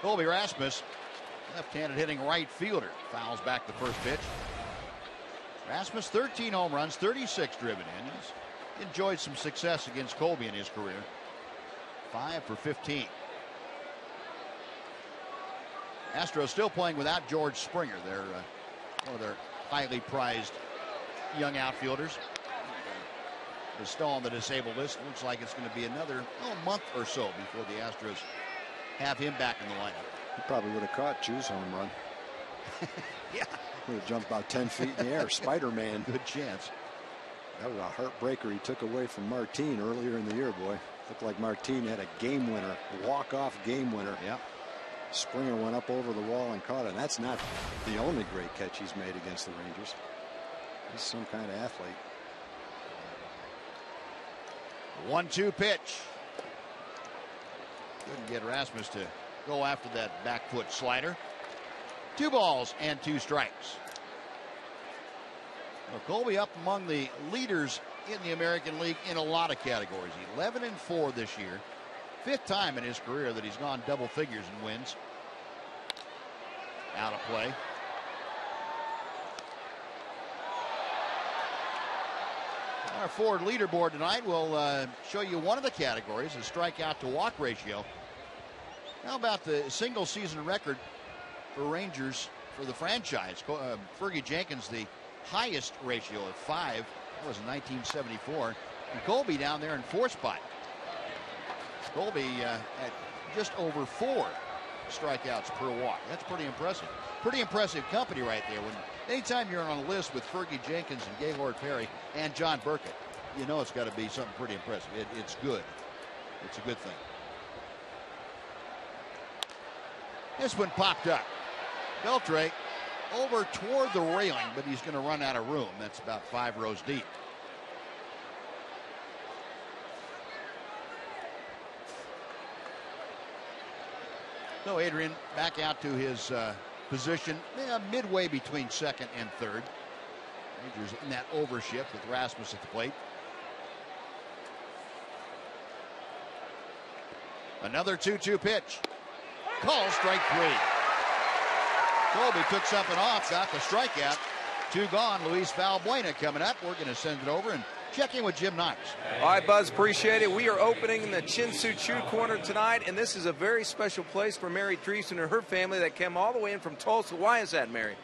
Colby Rasmus, left-handed hitting right fielder, fouls back the first pitch. Rasmus, 13 home runs, 36 driven in. He's enjoyed some success against Colby in his career. Five for 15. Astros still playing without George Springer. They're uh, one of their highly prized young outfielders. Is still on the disabled list. Looks like it's going to be another oh, month or so before the Astros have him back in the lineup. He probably would have caught Choo's home run. yeah. Would have jumped about 10 feet in the air. Spider Man. Good chance. That was a heartbreaker he took away from Martin earlier in the year, boy. Looked like Martin had a game winner, walk-off game winner. Yep. Springer went up over the wall and caught it. And that's not the only great catch he's made against the Rangers. He's some kind of athlete. One two pitch. Couldn't get Rasmus to go after that back foot slider. Two balls and two strikes. Well, Colby up among the leaders in the American League in a lot of categories. 11 and 4 this year. Fifth time in his career that he's gone double figures in wins. Out of play. Our Ford leaderboard tonight will uh, show you one of the categories, the strikeout to walk ratio. How about the single season record for Rangers for the franchise? Uh, Fergie Jenkins, the highest ratio of five. That was in 1974. And Colby down there in fourth spot. Colby uh, at just over four strikeouts per walk. That's pretty impressive. Pretty impressive company right there. When anytime you're on a list with Fergie Jenkins and Gaylord Perry and John Burkett, you know it's got to be something pretty impressive. It, it's good. It's a good thing. This one popped up. Beltre over toward the railing, but he's going to run out of room. That's about five rows deep. So Adrian back out to his uh, position midway between second and third. Rangers in that overshift with Rasmus at the plate. Another 2 2 pitch. Call strike three. Colby took something off, got the strikeout. Two gone. Luis Valbuena coming up. We're going to send it over and check in with Jim Knox. All right, Buzz, appreciate it. We are opening the Shin Soo Choo corner tonight, and this is a very special place for Mary Dreesen and her family that came all the way in from Tulsa. Why is that, Mary?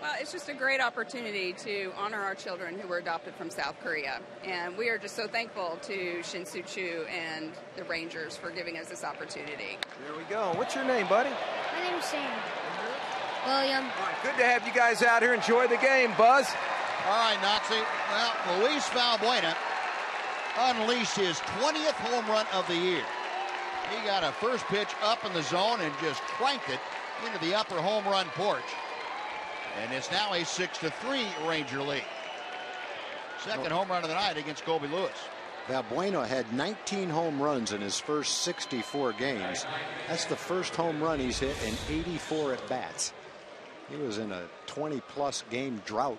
Well, it's just a great opportunity to honor our children who were adopted from South Korea. And we are just so thankful to Shin Soo Choo and the Rangers for giving us this opportunity. There we go. What's your name, buddy? My name's Sam. William. All right, good to have you guys out here. Enjoy the game, Buzz. All right, Knoxy. Well, Luis Valbuena unleashed his 20th home run of the year. He got a first pitch up in the zone and just cranked it into the upper home run porch. And it's now a 6 to 3 Ranger lead. Second oh. home run of the night against Colby Lewis. Valbuena had 19 home runs in his first 64 games. That's the first home run he's hit in 84 at bats. He was in a 20 plus game drought,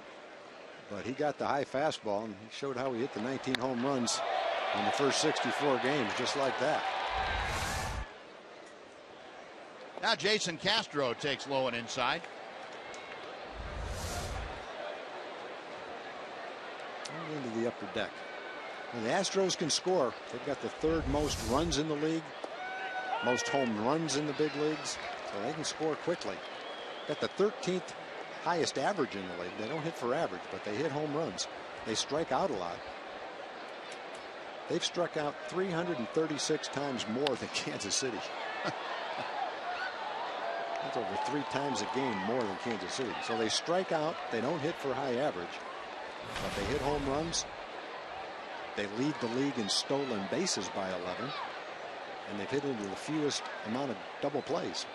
but he got the high fastball and he showed how he hit the 19 home runs in the first 64 games, just like that. Now Jason Castro takes low and inside. into the upper deck. And the Astros can score. They've got the third most runs in the league, most home runs in the big leagues, so they can score quickly. Got the 13th highest average in the league. They don't hit for average, but they hit home runs. They strike out a lot. They've struck out 336 times more than Kansas City. That's over three times a game more than Kansas City. So they strike out. They don't hit for high average but they hit home runs. They lead the league in stolen bases by 11, and they've hit into the fewest amount of double plays.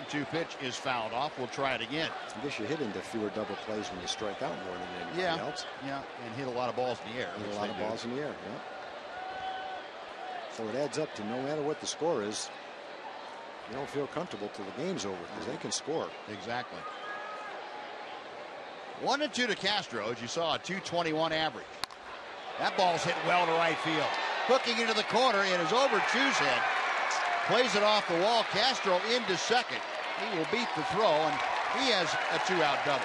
One two pitch is fouled off. We'll try it again. I guess you hit into fewer double plays when you strike out more than anybody yeah, else. Yeah, and hit a lot of balls in the air. Hit a lot of do. balls in the air. Yeah. So it adds up to no matter what the score is, you don't feel comfortable till the game's over because they can score. Exactly. One and two to Castro, as you saw, a 221 average. That ball's hit well to right field. Hooking into the corner, and it is over Choo's head. Plays it off the wall. Castro into second. He will beat the throw, and he has a two-out double.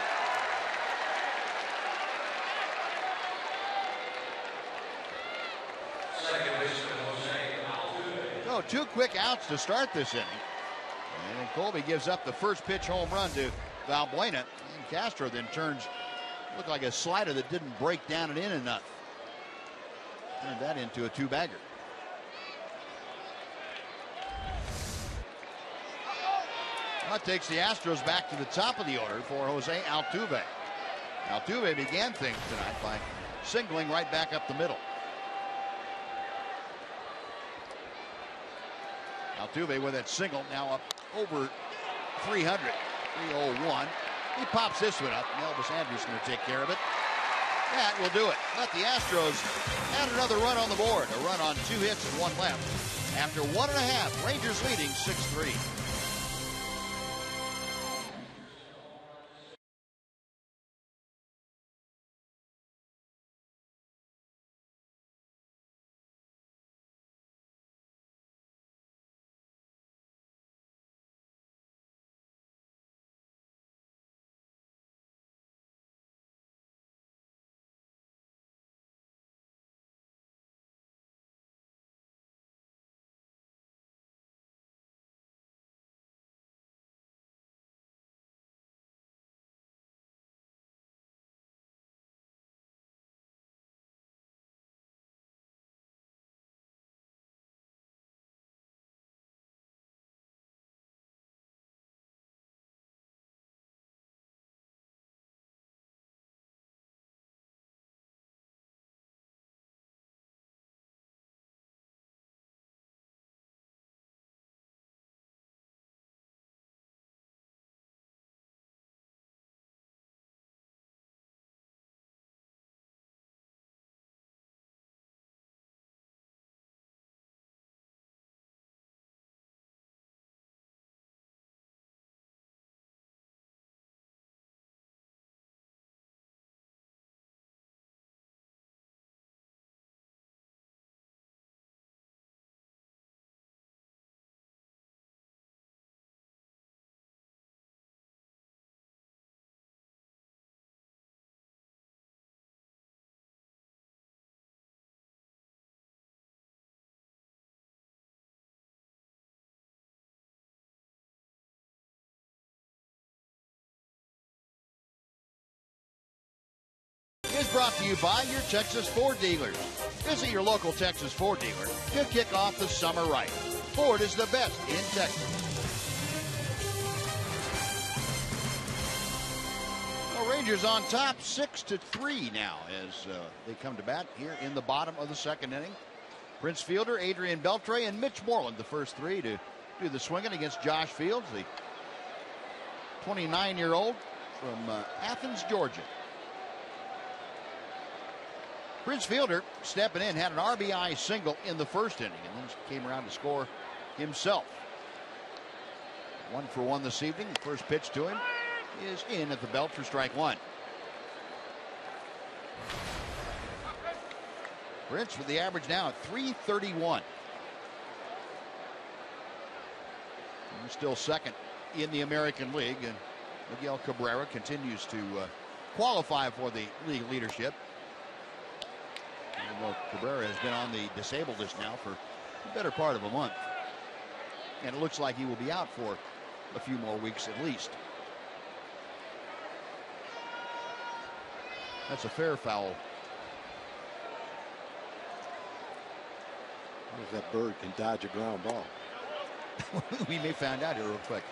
So two quick outs to start this inning. And Colby gives up the first pitch home run to Valbuena. And Castro then turns, looked like a slider that didn't break down and in enough. Turned that into a two That takes the Astros back to the top of the order for Jose Altuve. Altuve began things tonight by singling right back up the middle. Altuve with that single now up over 300. 301. He pops this one up. Elvis Andrus going to take care of it. That will do it. Let the Astros add another run on the board. A run on two hits and one left. After one and a half, Rangers leading 6-3. is brought to you by your Texas Ford dealers. Visit your local Texas Ford dealer to kick off the summer right. Ford is the best in Texas. Well, Rangers on top, six to three now as uh, they come to bat here in the bottom of the second inning. Prince Fielder, Adrian Beltre, and Mitch Moreland, the first three to do the swinging against Josh Fields, the 29 year old from uh, Athens, Georgia. Prince Fielder stepping in had an RBI single in the first inning and then came around to score himself. One for one this evening. The first pitch to him is in at the belt for strike one. Prince with the average now at 331. He's still second in the American League, and Miguel Cabrera continues to uh, qualify for the league leadership. Well, Cabrera has been on the disabled list now for the better part of a month. And it looks like he will be out for a few more weeks at least. That's a fair foul. if that bird can dodge a ground ball. we may find out here real quick.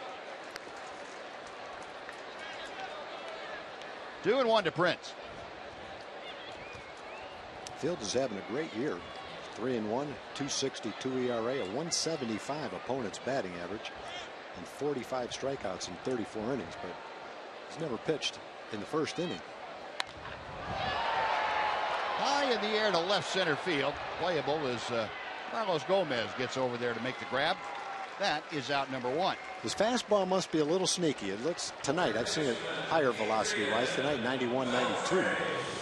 Two and one to Prince. Fields is having a great year. Three and one, 262 ERA, a 175 opponent's batting average, and 45 strikeouts in 34 innings. But he's never pitched in the first inning. High in the air to left center field. Playable as uh, Carlos Gomez gets over there to make the grab. That is out number one. His fastball must be a little sneaky. It looks tonight, I've seen it higher velocity wise tonight, 91, 92.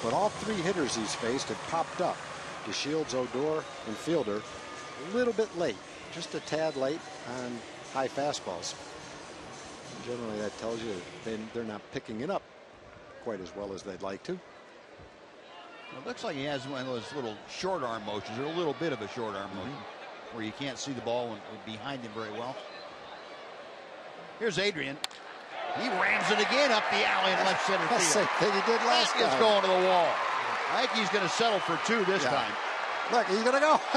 But all three hitters he's faced have popped up. to Shields, Odor, and Fielder a little bit late, just a tad late on high fastballs. Generally, that tells you they're not picking it up quite as well as they'd like to. It looks like he has one of those little short arm motions, or a little bit of a short arm mm -hmm. motion where you can't see the ball behind him very well. Here's Adrian. He rams it again up the alley in left center field. Same thing he did last time. It's going to the wall. I think he's going to settle for two this yeah. time. Look, he's going to go.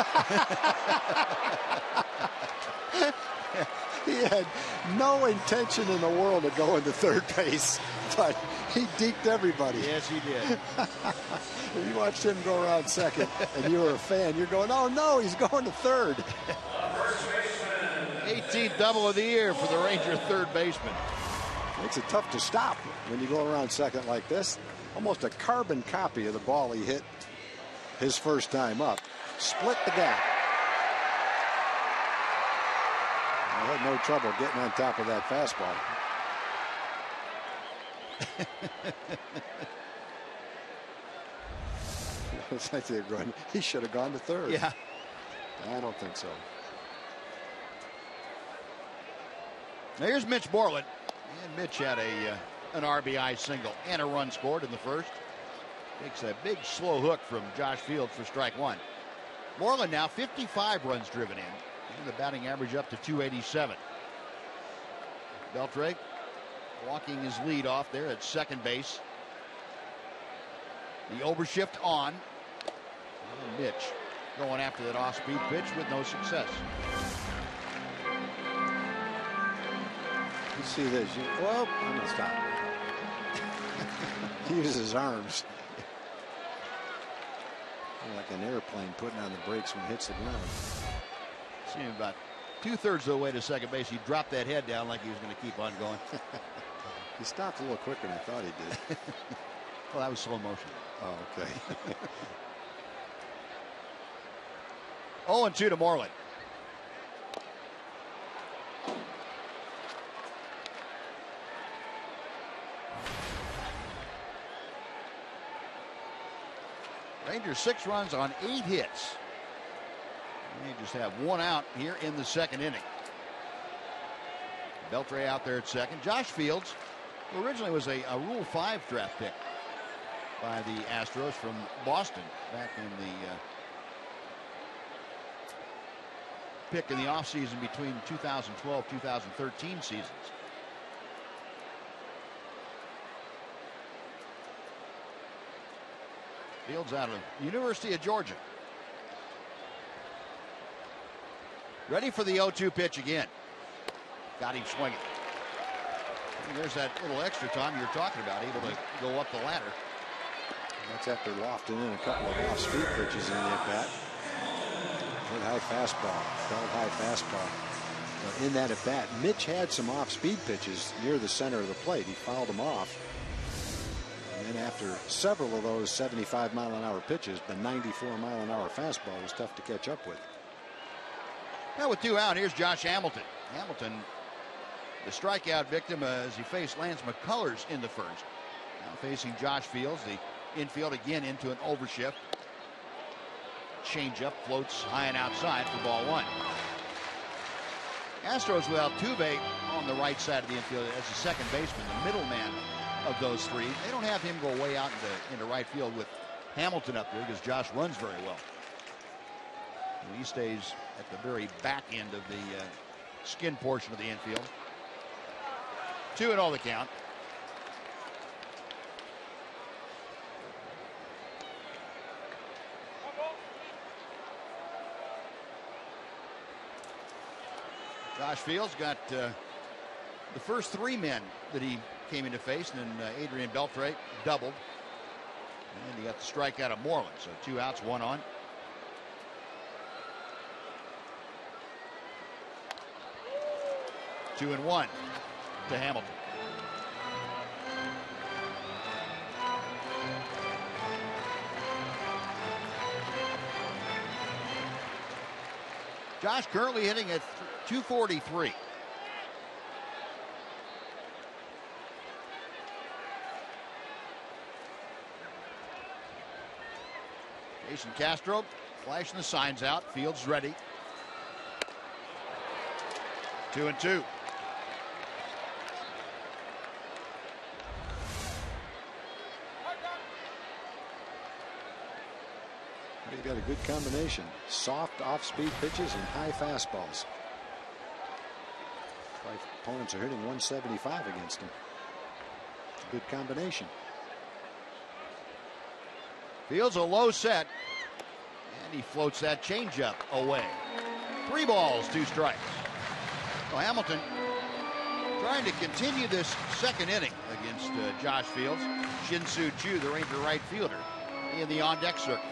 he had no intention in the world of going to third base, but he deked everybody. Yes, he did. you watched him go around second and you were a fan, you're going, oh no, he's going to third. 18th double of the year for the Ranger third baseman. Makes it tough to stop when you go around second like this. Almost a carbon copy of the ball he hit his first time up. Split the gap. I had no trouble getting on top of that fastball. it's like they're going, he should have gone to third. Yeah. I don't think so. Now here's Mitch Moreland. And Mitch had a uh, an RBI single and a run scored in the first. Takes a big slow hook from Josh Fields for strike one. Moreland now 55 runs driven in. And the batting average up to 287. Beltre walking his lead off there at second base. The overshift on. Mitch going after that off-speed pitch with no success. You see this. You, well, I'm going to stop. he uses his arms. Like an airplane putting on the brakes when it hits the ground. See him about two thirds of the way to second base. He dropped that head down like he was going to keep on going. he stopped a little quicker than I thought he did. well, that was slow motion. Oh, okay. 0 2 to Moreland. Rangers six runs on eight hits. They just have one out here in the second inning. Beltre out there at second. Josh Fields, originally was a, a Rule 5 draft pick by the Astros from Boston back in the uh, pick in the offseason between 2012 2013 seasons. Fields out of University of Georgia. Ready for the 0-2 pitch again. Got him swinging. There's that little extra time you're talking about, able to go up the ladder. That's after lofting in a couple of off-speed pitches in the at-bat. Good high fastball, fell high fastball. But in that at-bat, Mitch had some off-speed pitches near the center of the plate. He fouled them off. And then after several of those 75 mile an hour pitches, the 94 mile an hour fastball was tough to catch up with. Now with two out, here's Josh Hamilton. Hamilton, the strikeout victim as he faced Lance McCullers in the first. Now facing Josh Fields, the infield again into an overshift. Changeup floats high and outside for ball one. Astros with Altuve on the right side of the infield as the second baseman, the middleman of those three. They don't have him go way out into, into right field with Hamilton up there because Josh runs very well. And he stays at the very back end of the uh, skin portion of the infield. Two and all the count. Josh Fields got uh, the first three men that he came into face, and then uh, Adrian Beltre doubled. And he got the strikeout of Moreland, so two outs, one on. Two and one to Hamilton. Josh currently hitting at 243. Jason Castro flashing the signs out. Fields ready. Two and two. He's got a good combination. Soft off-speed pitches and high fastballs. Five opponents are hitting 175 against him. Good combination. Fields a low set. And he floats that changeup away. Three balls, two strikes. Hamilton trying to continue this second inning against uh, Josh Fields. Shin-Soo Choo, the Ranger right fielder, in the on-deck circle.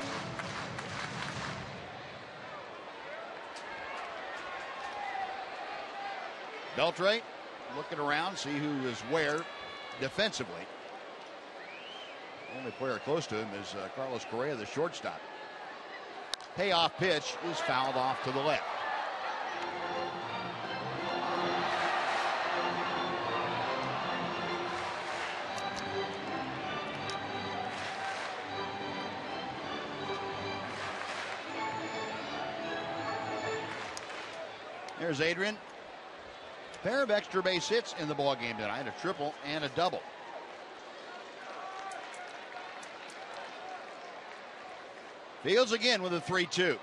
Beltre looking around, see who is where defensively. Only player close to him is uh, Carlos Correa, the shortstop. Payoff pitch is fouled off to the left. There's Adrian. Pair of extra base hits in the ball game tonight, a triple and a double. Fields again with a 3 2.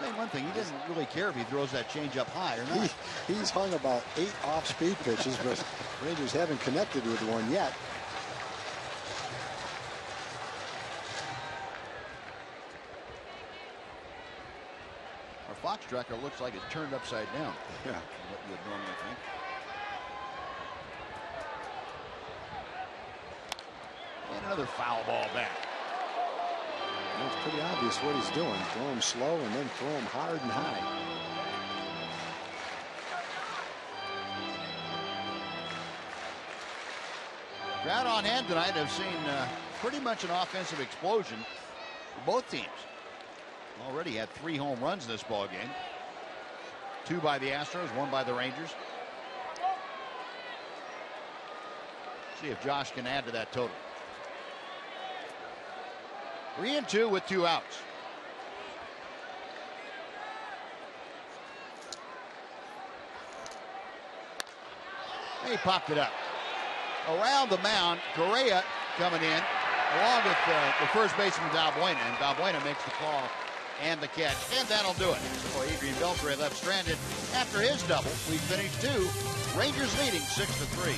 Say one thing, he doesn't really care if he throws that change up high or not. He, he's hung about eight off speed pitches, but Rangers haven't connected with one yet. Looks like it's turned upside down. Yeah. What you would normally think. And another foul ball back. Well, it's pretty obvious what he's doing. Throw him slow and then throw him hard and high. Crowd on hand tonight have seen uh, pretty much an offensive explosion for both teams. Already had three home runs this ball game. Two by the Astros, one by the Rangers. See if Josh can add to that total. Three and two with two outs. He popped it up. Around the mound, Correa coming in, along with uh, the first baseman Valbuena, and Valbuena makes the call and the catch, and that'll do it. So Adrian Beltre left stranded after his double. We finished two. Rangers leading six to three.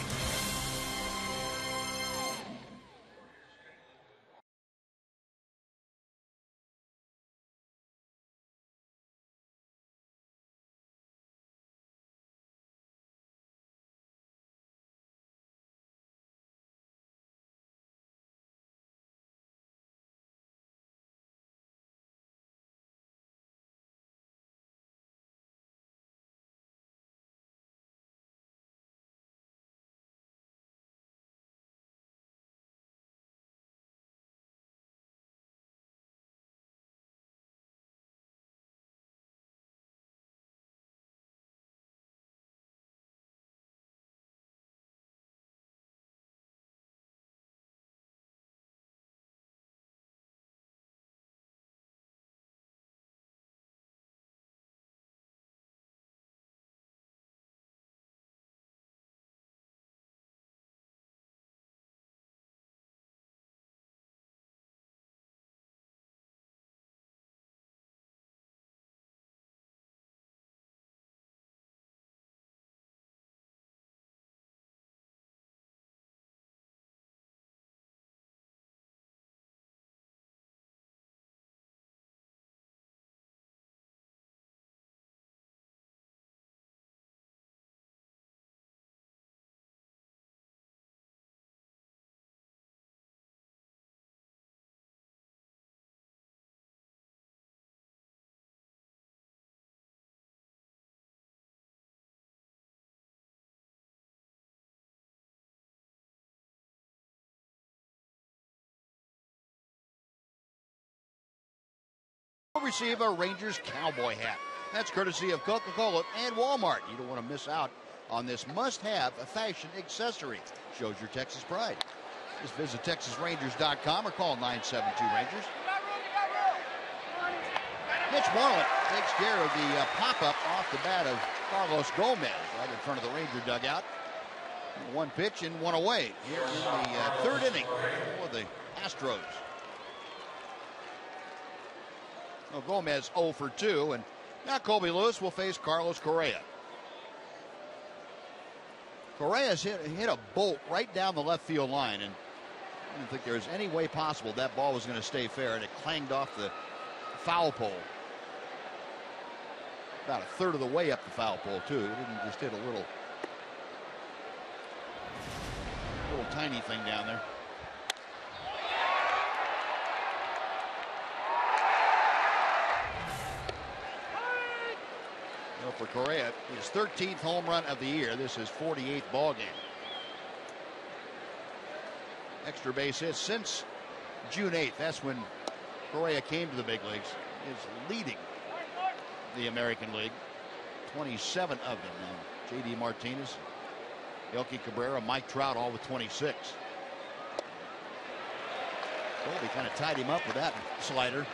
Receive a Rangers cowboy hat. That's courtesy of Coca-Cola and Walmart. You don't want to miss out on this must-have fashion accessory. Shows your Texas pride. Just visit TexasRangers.com or call 972-Rangers. Mitch Moreland takes care of the uh, pop-up off the bat of Carlos Gomez right in front of the Ranger dugout. One pitch and one away here in the uh, third inning for the Astros. Well, Uh, Gomez 0 for 2, and now Colby Lewis will face Carlos Correa. Correa's hit, hit a bolt right down the left field line, and I didn't think there was any way possible that ball was going to stay fair, and it clanged off the foul pole. about a third of the way up the foul pole too. It didn't just hit a little, little tiny thing down there. For Correa, his 13th home run of the year. This is 48th ball game. Extra base hits since June 8th. That's when Correa came to the big leagues. Is leading the American League. 27 of them. J.D. Martinez, Melky Cabrera, Mike Trout, all with 26. Colby kind of tied him up with that slider.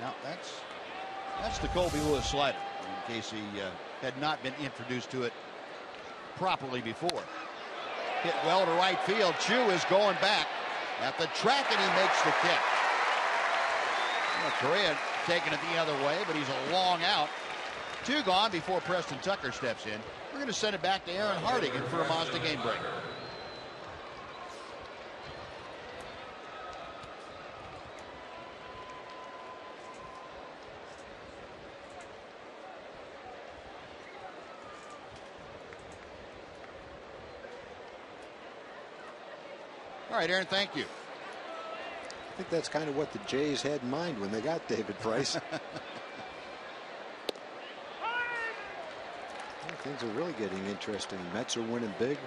Now that's that's the Colby Lewis slider. In case he uh, had not been introduced to it properly before. Hit well to right field. Choo is going back at the track and he makes the kick. Well, Correa taking it the other way, but he's a long out. Two gone before Preston Tucker steps in. We're going to send it back to Aaron Hardigan for a Mazda game break. All right, Aaron, thank you. I think that's kind of what the Jays had in mind when they got David Price. Things are really getting interesting. Mets are winning big.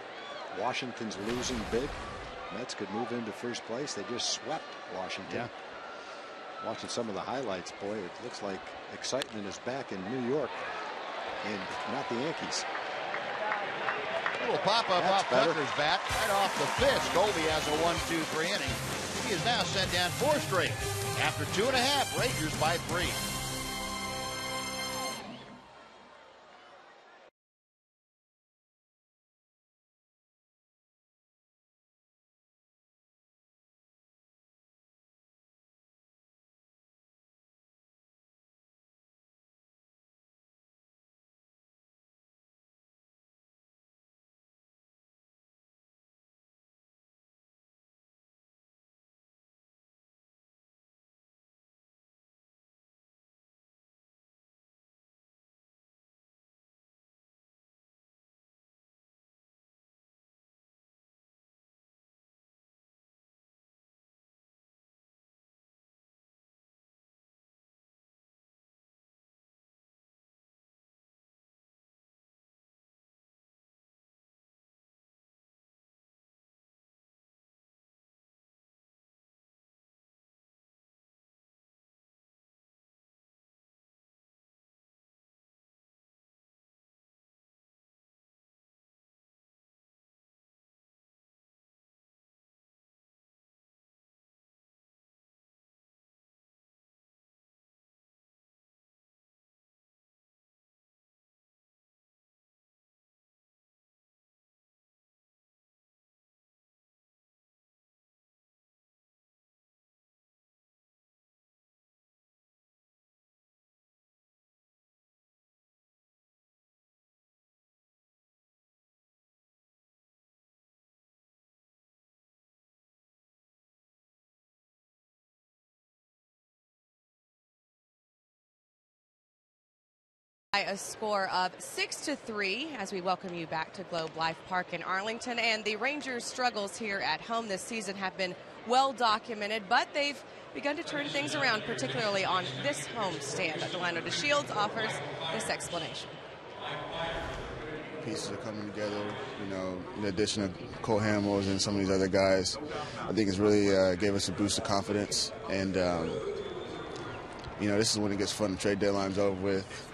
Washington's losing big. Mets could move into first place. They just swept Washington. Yeah. Watching some of the highlights, boy, it looks like excitement is back in New York and not the Yankees. Little pop up off better. Tucker's bat, right off the fist. Colby has a one, two, three inning. He is now sent down four straight. After two and a half, Rangers by three. By a score of six to three as we welcome you back to Globe Life Park in Arlington. And the Rangers' struggles here at home this season have been well documented, but they've begun to turn things around, particularly on this home stand. Delino DeShields offers this explanation. pieces are coming together. You know, in addition to Cole Hamels and some of these other guys, I think it's really uh, gave us a boost of confidence. And um, you know, this is when it gets fun. The trade deadline's over with.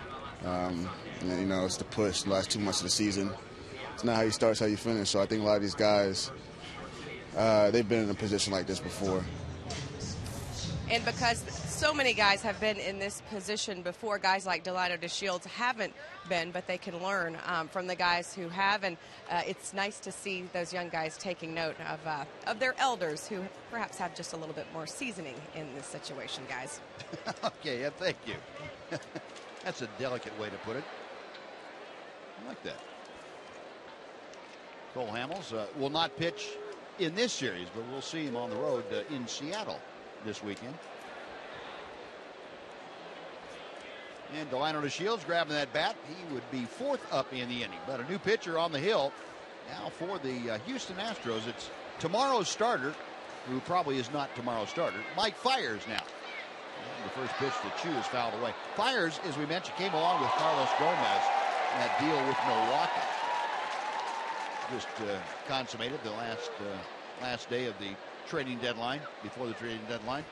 Um, and, you know, it's the push. The last two months of the season. It's not how you start, it's how you finish. So I think a lot of these guys, uh, they've been in a position like this before. And because so many guys have been in this position before, guys like Delino DeShields haven't been, but they can learn um, from the guys who have. And uh, it's nice to see those young guys taking note of, uh, of their elders who perhaps have just a little bit more seasoning in this situation, guys. okay, yeah, thank you. That's a delicate way to put it. I like that. Cole Hamels uh, will not pitch in this series, but we'll see him on the road uh, in Seattle this weekend. And Delino DeShields grabbing that bat. He would be fourth up in the inning. But a new pitcher on the hill now for the uh, Houston Astros. It's tomorrow's starter, who probably is not tomorrow's starter, Mike Fiers now. The first pitch to Choo is fouled away. Fiers, as we mentioned, came along with Carlos Gomez in that deal with Milwaukee. Just uh, consummated the last uh, last day of the trading deadline, before the trading deadline.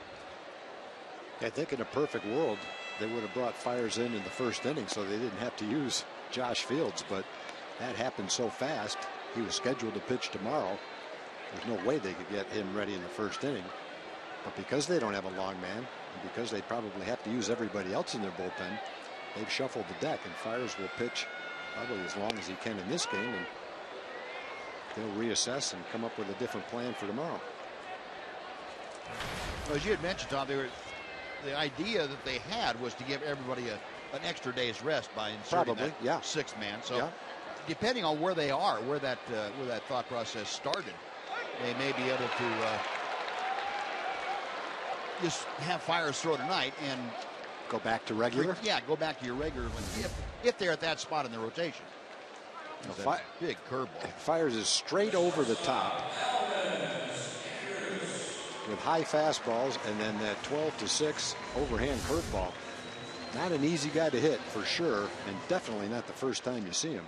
I think in a perfect world, they would have brought Fiers in in the first inning so they didn't have to use Josh Fields, but that happened so fast. He was scheduled to pitch tomorrow. There's no way they could get him ready in the first inning. But because they don't have a long man, and because they probably have to use everybody else in their bullpen, they've shuffled the deck, and Fiers will pitch probably as long as he can in this game, and they'll reassess and come up with a different plan for tomorrow. Well, as you had mentioned, Tom, were, the idea that they had was to give everybody a, an extra day's rest by inserting Probably, that yeah. sixth man. So, Yeah. depending on where they are, where that uh, where that thought process started, they may be able to uh, just have Fiers throw tonight and Go back to regular. yeah, go back to your regular if, if they're at that spot in the rotation. Fi- big curveball. Fiers is straight over the top with high fastballs and then that 12 to 6 overhand curveball. Not an easy guy to hit for sure, and definitely not the first time you see him.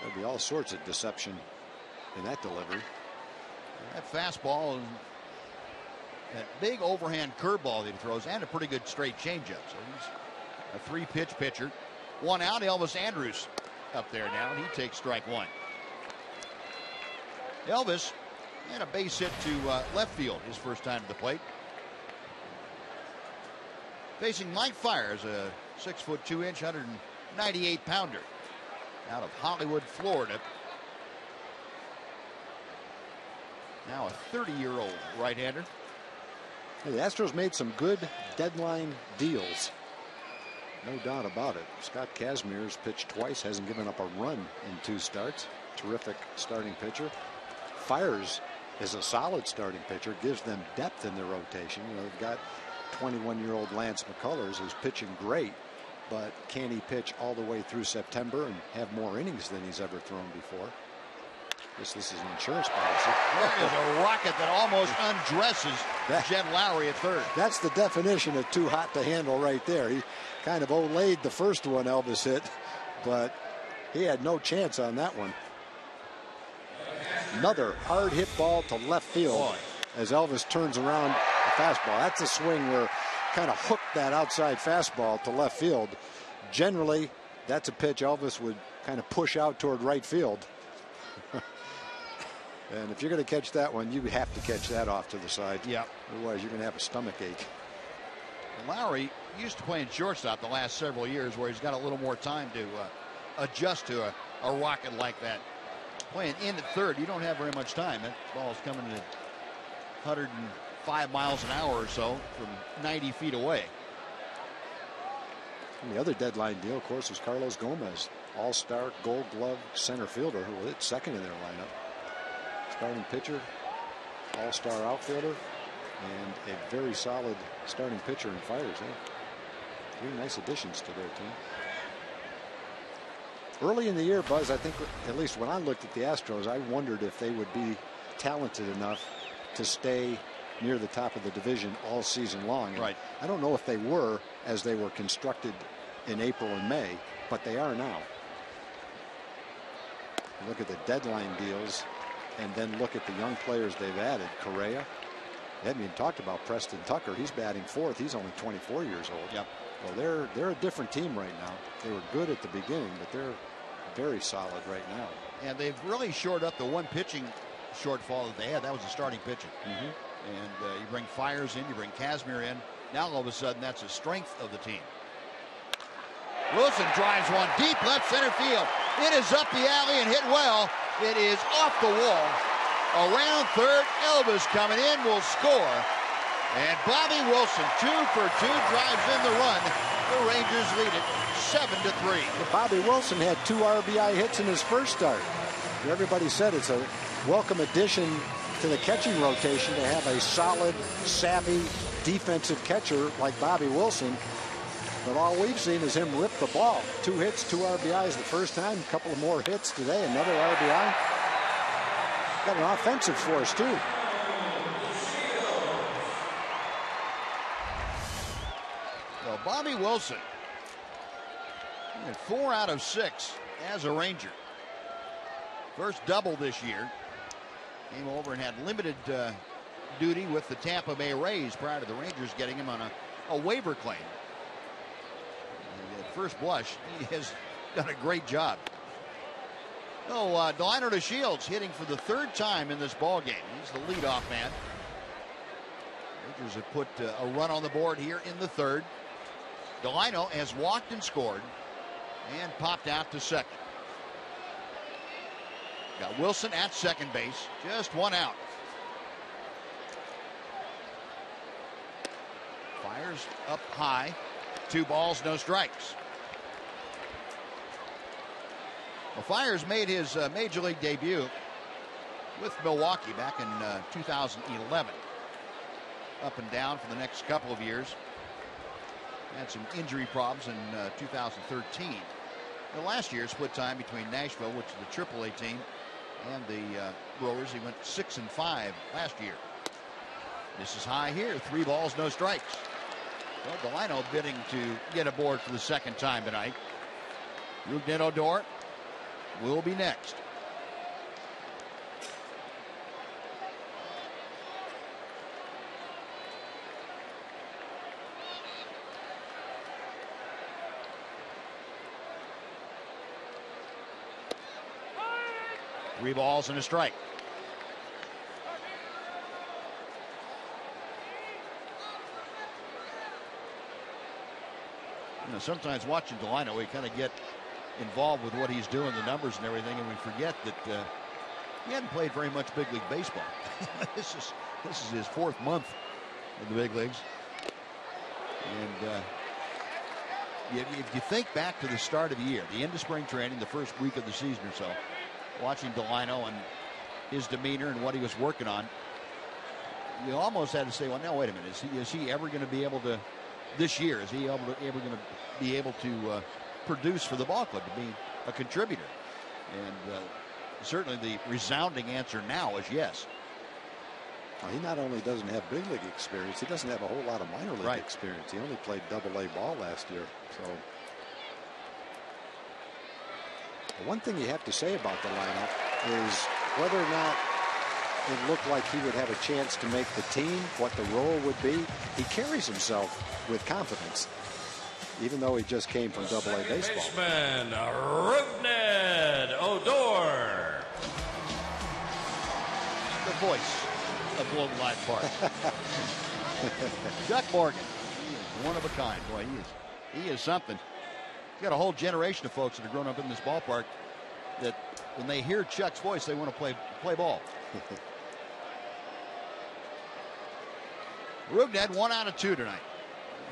There'll be all sorts of deception in that delivery. That fastball that big overhand curveball that he throws, and a pretty good straight changeup. So he's a three-pitch pitcher. One out, Elvis Andrus up there now, and he takes strike one. Elvis and a base hit to uh, left field his first time to the plate. Facing Mike Fiers, a six foot two inch, 198 pounder out of Hollywood, Florida. Now a 30 year old right hander. The Astros made some good deadline deals. No doubt about it. Scott Kazmir's pitched twice, hasn't given up a run in two starts. Terrific starting pitcher. Fiers is a solid starting pitcher, gives them depth in their rotation. You know, they've got 21 year old Lance McCullers who's pitching great, but can he pitch all the way through September and have more innings than he's ever thrown before? Guess this is an insurance policy. There is a rocket that almost undresses That- Jed Lowrie at third. That's the definition of too hot to handle right there. He kind of olayed the first one Elvis hit, but he had no chance on that one. Another hard hit ball to left field Boy. as Elvis turns around the fastball. That's a swing where kind of hooked that outside fastball to left field. Generally, that's a pitch Elvis would kind of push out toward right field. And if you're going to catch that one, you have to catch that off to the side. Yeah. Otherwise, you're going to have a stomach ache. Lowrie used to play in shortstop the last several years where he's got a little more time to uh, adjust to a, a rocket like that. Playing in at third, you don't have very much time. That ball's coming at 105 miles an hour or so from 90 feet away. And the other deadline deal, of course, was Carlos Gomez, all star gold glove center fielder who will hit second in their lineup. Starting pitcher, all star outfielder, and a very solid starting pitcher in Fiers. Eh? Three nice additions to their team. Early in the year, Buzz, I think at least when I looked at the Astros, I wondered if they would be talented enough to stay near the top of the division all season long. And Right. I don't know if they were as they were constructed in April and May, but they are now. Look at the deadline deals and then look at the young players they've added. Correa. They haven't even talked about Preston Tucker. He's batting fourth. He's only 24 years old. Yep. Well, they're they're a different team right now. They were good at the beginning, but they're very solid right now. And they've really shored up the one pitching shortfall that they had. That was the starting pitching. Mhm. And uh, you bring Fiers in, you bring Kazmir in. Now all of a sudden, that's a strength of the team. Wilson drives one deep left center field. It is up the alley and hit well. It is off the wall. Around third, Elvis coming in will score. And Bobby Wilson, two for two, drives in the run. The Rangers lead it seven to three. Bobby Wilson had two RBI hits in his first start. Everybody said it's a welcome addition to the catching rotation to have a solid, savvy defensive catcher like Bobby Wilson. But all we've seen is him rip the ball. Two hits, two RBIs the first time, a couple of more hits today, another RBI. Got an offensive force, too. Well, Bobby Wilson, four out of six as a Ranger. First double this year. Came over and had limited uh, duty with the Tampa Bay Rays prior to the Rangers getting him on a, a waiver claim. First blush, he has done a great job. Oh, uh, Delino DeShields hitting for the third time in this ball game. He's the leadoff man. Rangers have put uh, a run on the board here in the third. Delino has walked and scored and popped out to second. Got Wilson at second base, just one out. Fiers up high, two balls, no strikes. Well, Fiers made his uh, major league debut with Milwaukee back in uh, 2011. Up and down for the next couple of years. Had some injury problems in uh, 2013. The last year, split time between Nashville, which is the AAA team, and the uh, Brewers. He went six and five last year. This is high here. Three balls, no strikes. Well, Delino bidding to get aboard for the second time tonight. Rougned Odor will be next. Three balls and a strike. You know, sometimes watching Delino, we kind of get involved with what he's doing, the numbers and everything, and we forget that uh, he hadn't played very much big league baseball. this is this is his fourth month in the big leagues, and uh, if you think back to the start of the year, the end of spring training, the first week of the season or so, watching Delino and his demeanor and what he was working on, you almost had to say, well, now wait a minute, is he, is he ever going to be able to this year? Is he able to, ever going to be able to uh, produce for the ball club to be a contributor? And uh, certainly the resounding answer now is yes. Well, he not only doesn't have big league experience, he doesn't have a whole lot of minor league right. experience. He only played double A ball last year. So one thing you have to say about the lineup is whether or not it looked like he would have a chance to make the team, what the role would be. He carries himself with confidence, even though he just came from Double A baseball. Baseman, Rougned Odor. The voice of Globe Life Park. Chuck Morgan, he is one of a kind. Boy, he is he is something. He's got a whole generation of folks that have grown up in this ballpark that when they hear Chuck's voice, they want to play play ball. Rougned one out of two tonight.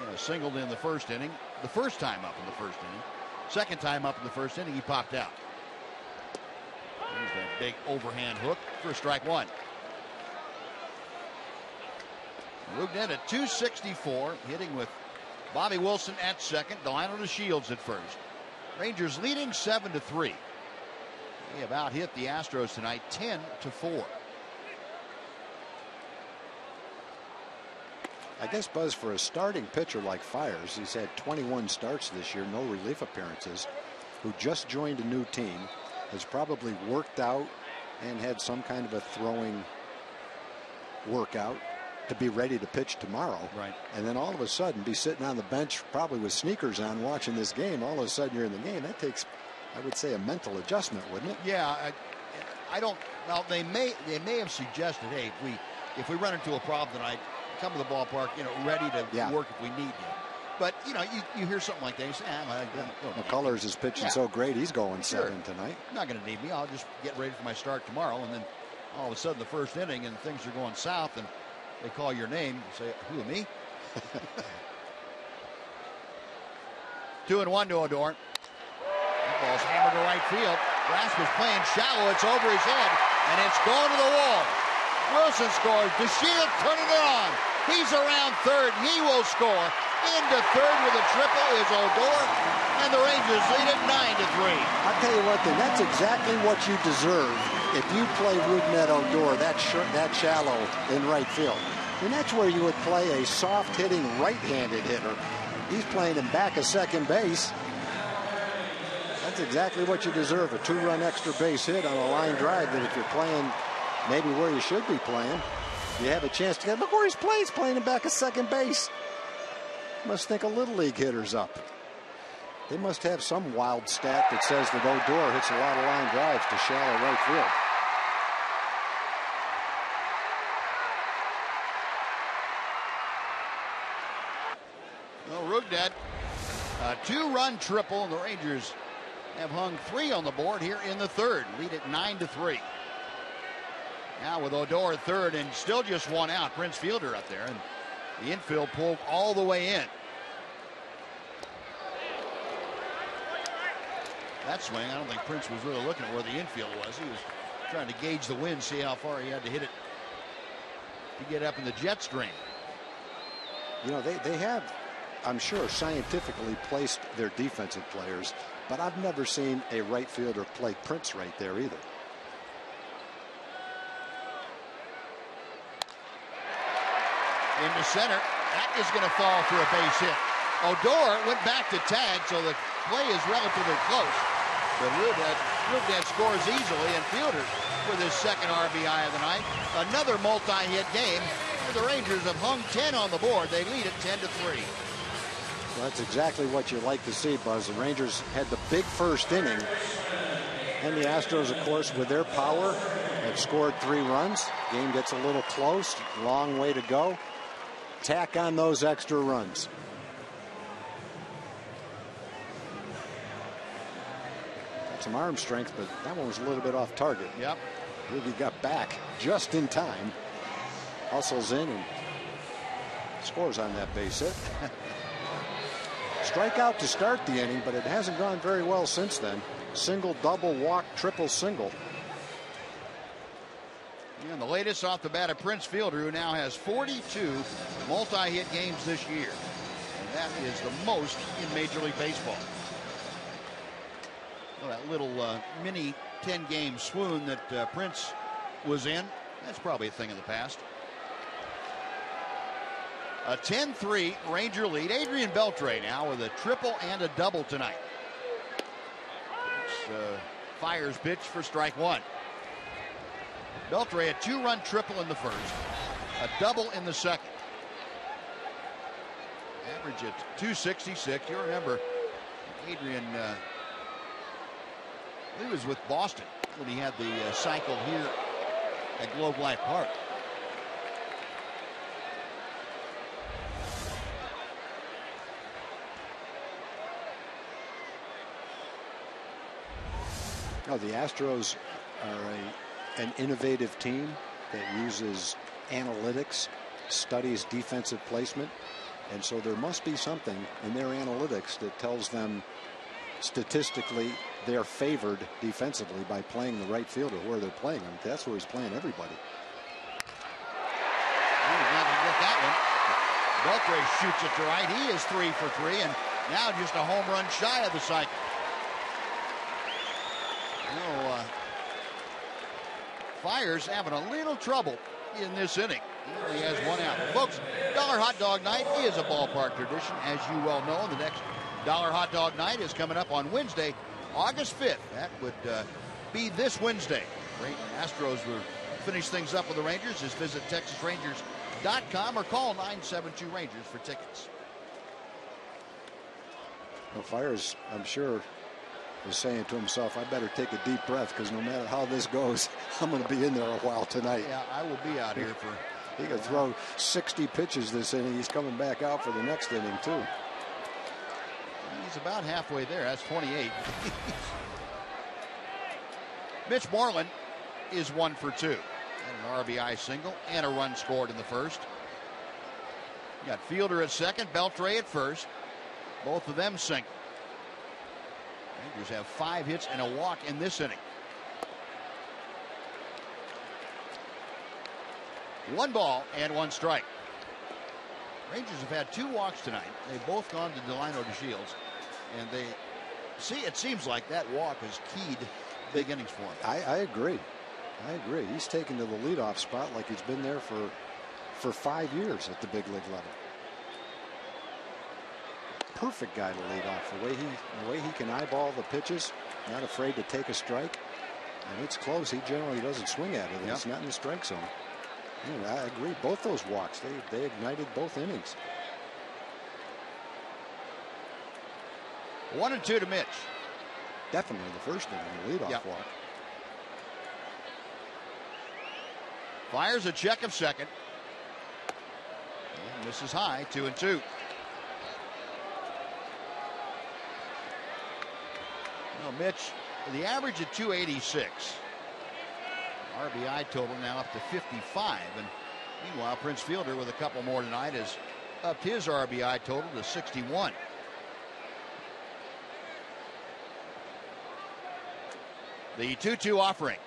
You singled in the first inning. The first time up in the first inning. Second time up in the first inning, he popped out. There's that big overhand hook for strike one. Rougned at 264, hitting with Bobby Wilson at second, Delano Delino DeShields at first. Rangers leading 7 to 3. They have out hit the Astros tonight 10 to 4. I guess, Buzz, for a starting pitcher like Fiers, he's had 21 starts this year, no relief appearances, who just joined a new team, has probably worked out and had some kind of a throwing workout to be ready to pitch tomorrow. Right. And then all of a sudden be sitting on the bench, probably with sneakers on, watching this game. All of a sudden you're in the game. That takes, I would say, a mental adjustment, wouldn't it? Yeah. I, I don't. Well, they may they may have suggested, hey, if we if we run into a problem tonight, come to the ballpark, you know, ready to yeah. work if we need you. But you know, you, you hear something like that, you say, ah, well, McCullers is pitching yeah. so great, he's going sure. seven tonight. Not going to need me. I'll just get ready for my start tomorrow, and then all of a sudden the first inning and things are going south, and they call your name, you say, who, me? Two and one to Odor. That ball's hammered to right field. Rasmus playing shallow. It's over his head, and it's going to the wall. Wilson scores. DeShields turning it on. He's around third. He will score. Into third with a triple is Odor, and the Rangers lead it nine to three. I'll tell you what, then that's exactly what you deserve if you play Rougned Odor that that shallow in right field. And that's where you would play a soft-hitting right-handed hitter. He's playing him back of second base. That's exactly what you deserve, a two-run extra base hit on a line drive that if you're playing maybe where you should be playing, you have a chance to get. Look where he's playing. Him back at second base. Must think a little league hitter's up. They must have some wild stat that says that Odor hits a lot of line drives to shallow right field. Well, Rougned, a two-run triple, and the Rangers have hung three on the board here in the third. Lead at nine to three. Now with Odor third and still just one out. Prince Fielder up there, and the infield pulled all the way in. That swing, I don't think Prince was really looking at where the infield was. He was trying to gauge the wind, see how far he had to hit it to get up in the jet stream. You know, they, they have, I'm sure, scientifically placed their defensive players, but I've never seen a right fielder play Prince right there either. Into center. That is going to fall for a base hit. Odor went back to tag, so the play is relatively close. But Rougned scores easily, and Fielder with his second RBI of the night. Another multi-hit game. The Rangers have hung 10 on the board. They lead it 10 to 3. Well, that's exactly what you like to see, Buzz. The Rangers had the big first inning. And the Astros, of course, with their power, have scored three runs. Game gets a little close. Long way to go tack on those extra runs. Got some arm strength, but that one was a little bit off target. Yep. Ruby got back just in time. Hustles in and scores on that base hit. Strikeout to start the inning, but it hasn't gone very well since then. Single, double, walk, triple, single. And the latest off the bat of Prince Fielder, who now has 42 multi-hit games this year. And that is the most in Major League Baseball. Well, that little uh, mini 10-game swoon that uh, Prince was in, that's probably a thing of the past. A 10-3 Ranger lead. Adrian Beltre now with a triple and a double tonight. Uh, Fiers pitch for strike one. Beltre a two-run triple in the first, a double in the second. Average at 266. You remember Adrian, uh, he was with Boston when he had the uh, cycle here at Globe Life Park. Oh, the Astros are a, an innovative team that uses analytics, studies defensive placement, and so there must be something in their analytics that tells them statistically they're favored defensively by playing the right fielder where they're playing him. That's where he's playing everybody. Beltre shoots it to right. He is three for three, and now just a home run shy of the cycle. No, uh, Fiers having a little trouble in this inning. He only has one out. Folks, Dollar Hot Dog Night is a ballpark tradition, as you well know. The next Dollar Hot Dog Night is coming up on Wednesday, August 5th. That would uh, be this Wednesday. Great Astros will finish things up with the Rangers. Just visit TexasRangers.com or call 972 Rangers for tickets. Well, Fiers, I'm sure, was saying to himself, I better take a deep breath because no matter how this goes, I'm going to be in there a while tonight. Yeah, I will be out here for. He could throw 60 pitches this inning. He's coming back out for the next inning, too. He's about halfway there. That's 28. Mitch Moreland is one for two. And an RBI single and a run scored in the first. You got Fielder at second, Beltre at first. Both of them single. Rangers have five hits and a walk in this inning. One ball and one strike. Rangers have had two walks tonight. They've both gone to Delino DeShields, and they see. It seems like that walk has keyed big innings for him. I, I agree. I agree. He's taken to the leadoff spot like he's been there for for five years at the big league level. Perfect guy to lead off. The way he the way he can eyeball the pitches, not afraid to take a strike. And it's close. He generally doesn't swing at it. Yep. It's not in the strike zone. Yeah, I agree. Both those walks, they they ignited both innings. One and two to Mitch. Definitely the first inning, the leadoff Yep. walk. Fiers a check of second. And misses high, two and two. Mitch, the average at 286. RBI total now up to 55. And meanwhile, Prince Fielder with a couple more tonight has upped his RBI total to 61. The 2 2 offering.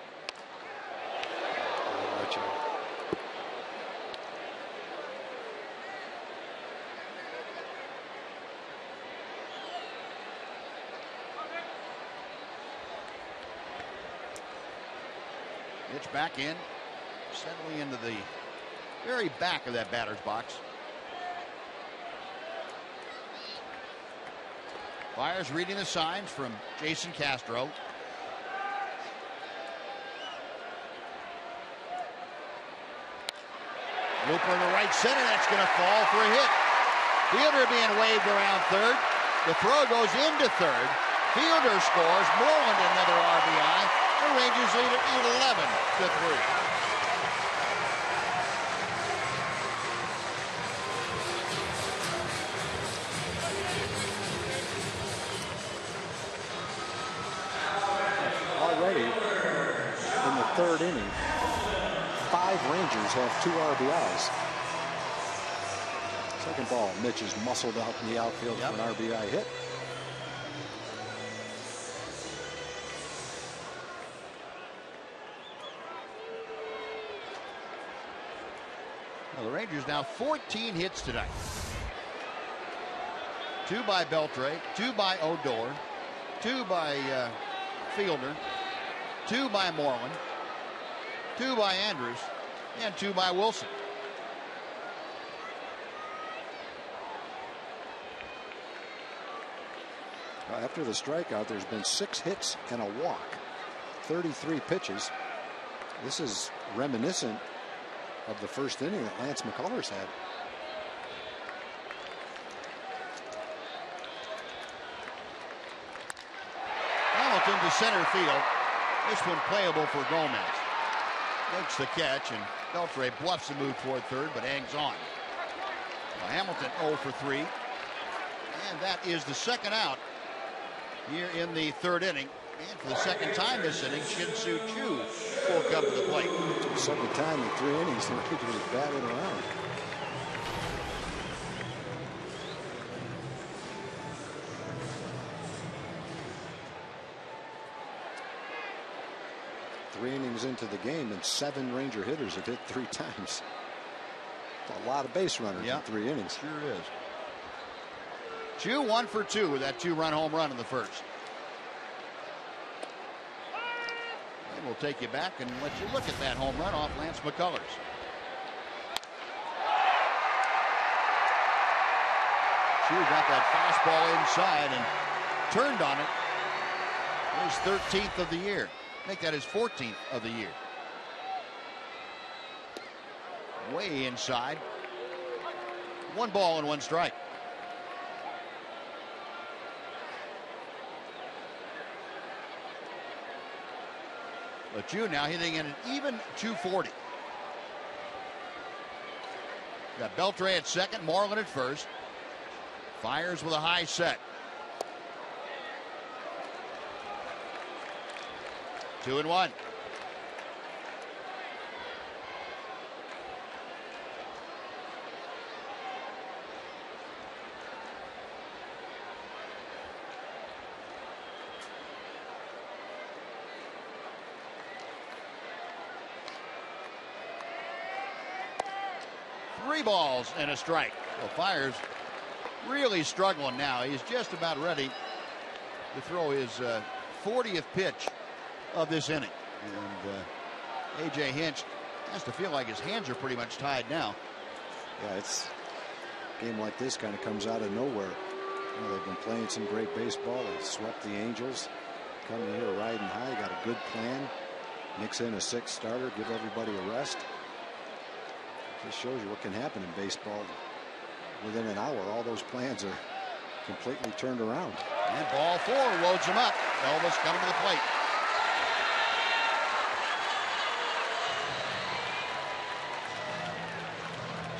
Mitch back in, settling into the very back of that batter's box. Fiers reading the signs from Jason Castro. Looper the right center. That's going to fall for a hit. Fielder being waved around third. The throw goes into third. Fielder scores. Moreland another RBI. The Rangers lead at 11 to 3. Already in the third inning, five Rangers have two RBIs. Second ball, Mitch is muscled out in the outfield for an RBI hit. Rangers now 14 hits tonight. Two by Beltre, two by Odor, two by uh, Fielder, two by Moreland, two by Andrus, and two by Wilson. After the strikeout, there's been six hits and a walk, 33 pitches. This is reminiscent of the first inning that Lance McCullers had. Hamilton to center field. This one playable for Gomez. Makes the catch, and Beltre bluffs the move toward third, but hangs on. Well, Hamilton 0 for 3. And that is the second out here in the third inning. And for the second time this inning, Shin-Soo Choo will come to the plate. Second time in three innings, the Rangers batted around. Three innings into the game, and seven Ranger hitters have hit three times. It's a lot of base runners Yeah. in three innings. Sure is. Choo one for two with that two run home run in the first. We'll take you back and let you look at that home run off Lance McCullers. Choo got that fastball inside and turned on it. His 13th of the year. Make that his 14th of the year. Way inside. One ball and one strike. But you now hitting at an even 240. Got Beltre at second, Marlin at first. Fires with a high set. Two and one. Three balls and a strike. Well, Fiers really struggling now. He's just about ready to throw his uh, 40th pitch of this inning. And uh, A.J. Hinch has to feel like his hands are pretty much tied now. Yeah, it's a game like this kind of comes out of nowhere. You know, they've been playing some great baseball. They swept the Angels. Coming here riding high, got a good plan. Mix in a sixth starter, give everybody a rest. Just shows you what can happen in baseball. Within an hour, all those plans are completely turned around. And ball four loads him up. Elvis coming to the plate.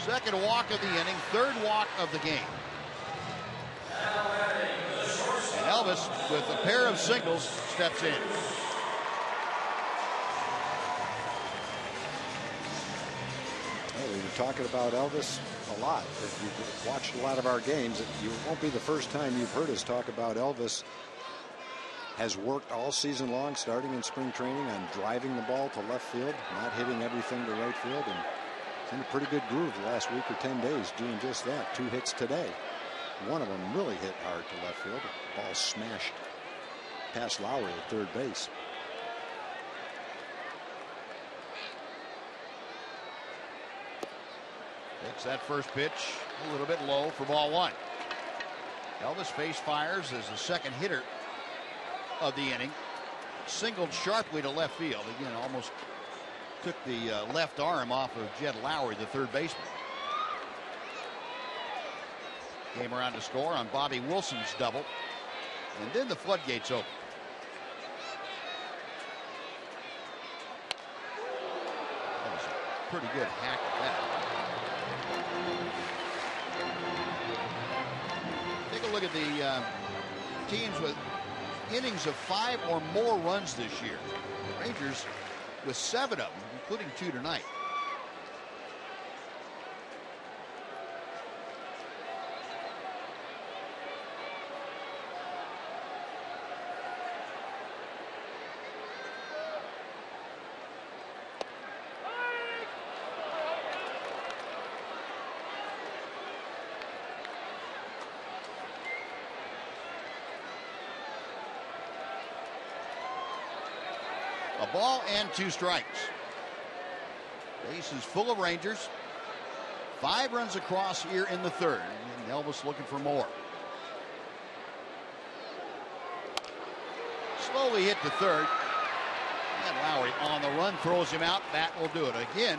Second walk of the inning, third walk of the game. And Elvis, with a pair of singles, steps in. Talking about Elvis a lot. If you've watched a lot of our games, it you won't be the first time you've heard us talk about Elvis. Has worked all season long, starting in spring training, on driving the ball to left field, not hitting everything to right field, and in a pretty good groove the last week or 10 days doing just that. Two hits today. One of them really hit hard to left field. Ball smashed past Lowrie at third base. That first pitch a little bit low for ball one. Elvis face Fiers as the second hitter of the inning. Singled sharply to left field. Again, almost took the uh, left arm off of Jed Lowrie, the third baseman. Came around to score on Bobby Wilson's double. And then the floodgates open. That was a pretty good hack at that. Look at the uh, teams with innings of five or more runs this year. Rangers with seven of them, including two tonight. A ball and two strikes. Base is full of Rangers. Five runs across here in the third. And Elvis looking for more. Slowly hit the third. And Lowrie on the run throws him out. That will do it. Again,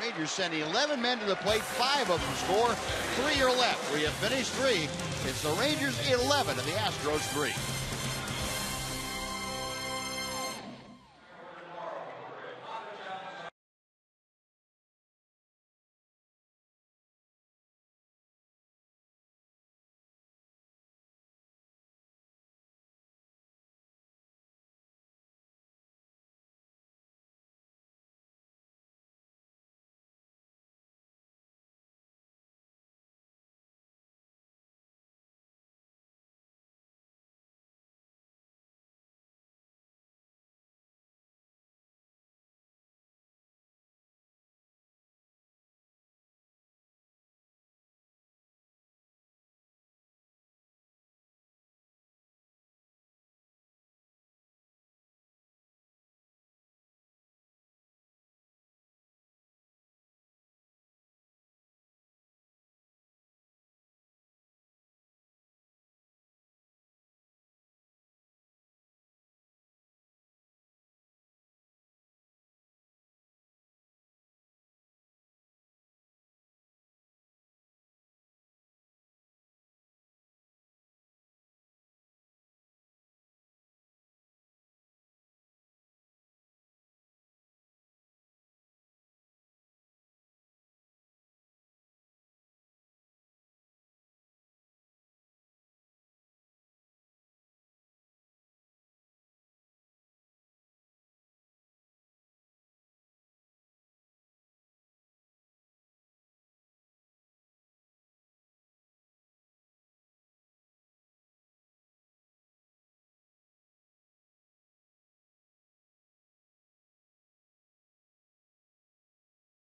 Rangers send 11 men to the plate. Five of them score. Three are left. We have finished three. It's the Rangers 11 and the Astros three.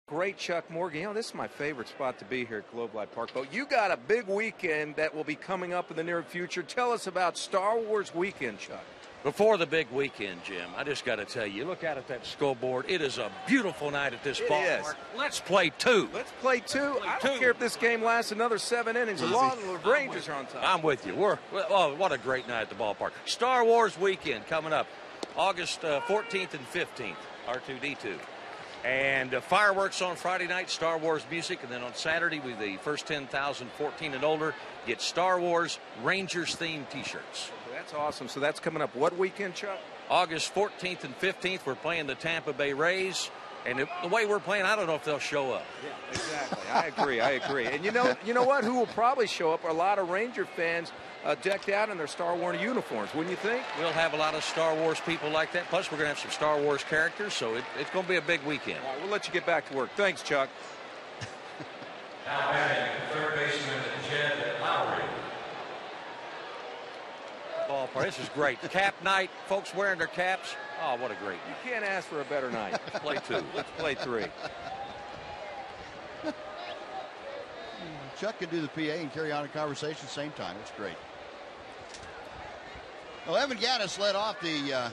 Great Chuck Morgan. You know, this is my favorite spot to be here at Globe Life Park. But you got a big weekend that will be coming up in the near future. Tell us about Star Wars Weekend, Chuck. Before the big weekend, Jim, I just got to tell you, look out at that scoreboard. It is a beautiful night at this It ballpark. is. Let's play two. Let's play two. I don't care if this game lasts another seven innings, long the Rangers are on top. I'm with you. We're oh, what a great night at the ballpark. Star Wars weekend coming up, August uh, 14th and 15th. R2D2. And uh, fireworks on Friday night, Star Wars music, and then on Saturday, with the first 10,000 14 and older get Star Wars Rangers themed T-shirts. That's awesome. So that's coming up what weekend, Chuck? August 14th and 15th, we're playing the Tampa Bay Rays, and the way we're playing, I don't know if they'll show up. Yeah, exactly. I agree. I agree. And you know, you know what? Who will probably show up are a lot of Ranger fans uh, decked out in their Star Wars uniforms. Wouldn't you think? We'll have a lot of Star Wars people like that. Plus, we're going to have some Star Wars characters, so it, it's going to be a big weekend. All right, we'll let you get back to work. Thanks, Chuck. Now batting third baseman Jed Lowrie. Ballpark. This is great. Cap night. Folks wearing their caps. Oh, what a great night. You can't ask for a better night. Let's play two. Let's play three. Chuck can do the PA and carry on a conversation at the same time. It's great. Well, Evan Gattis led off the uh,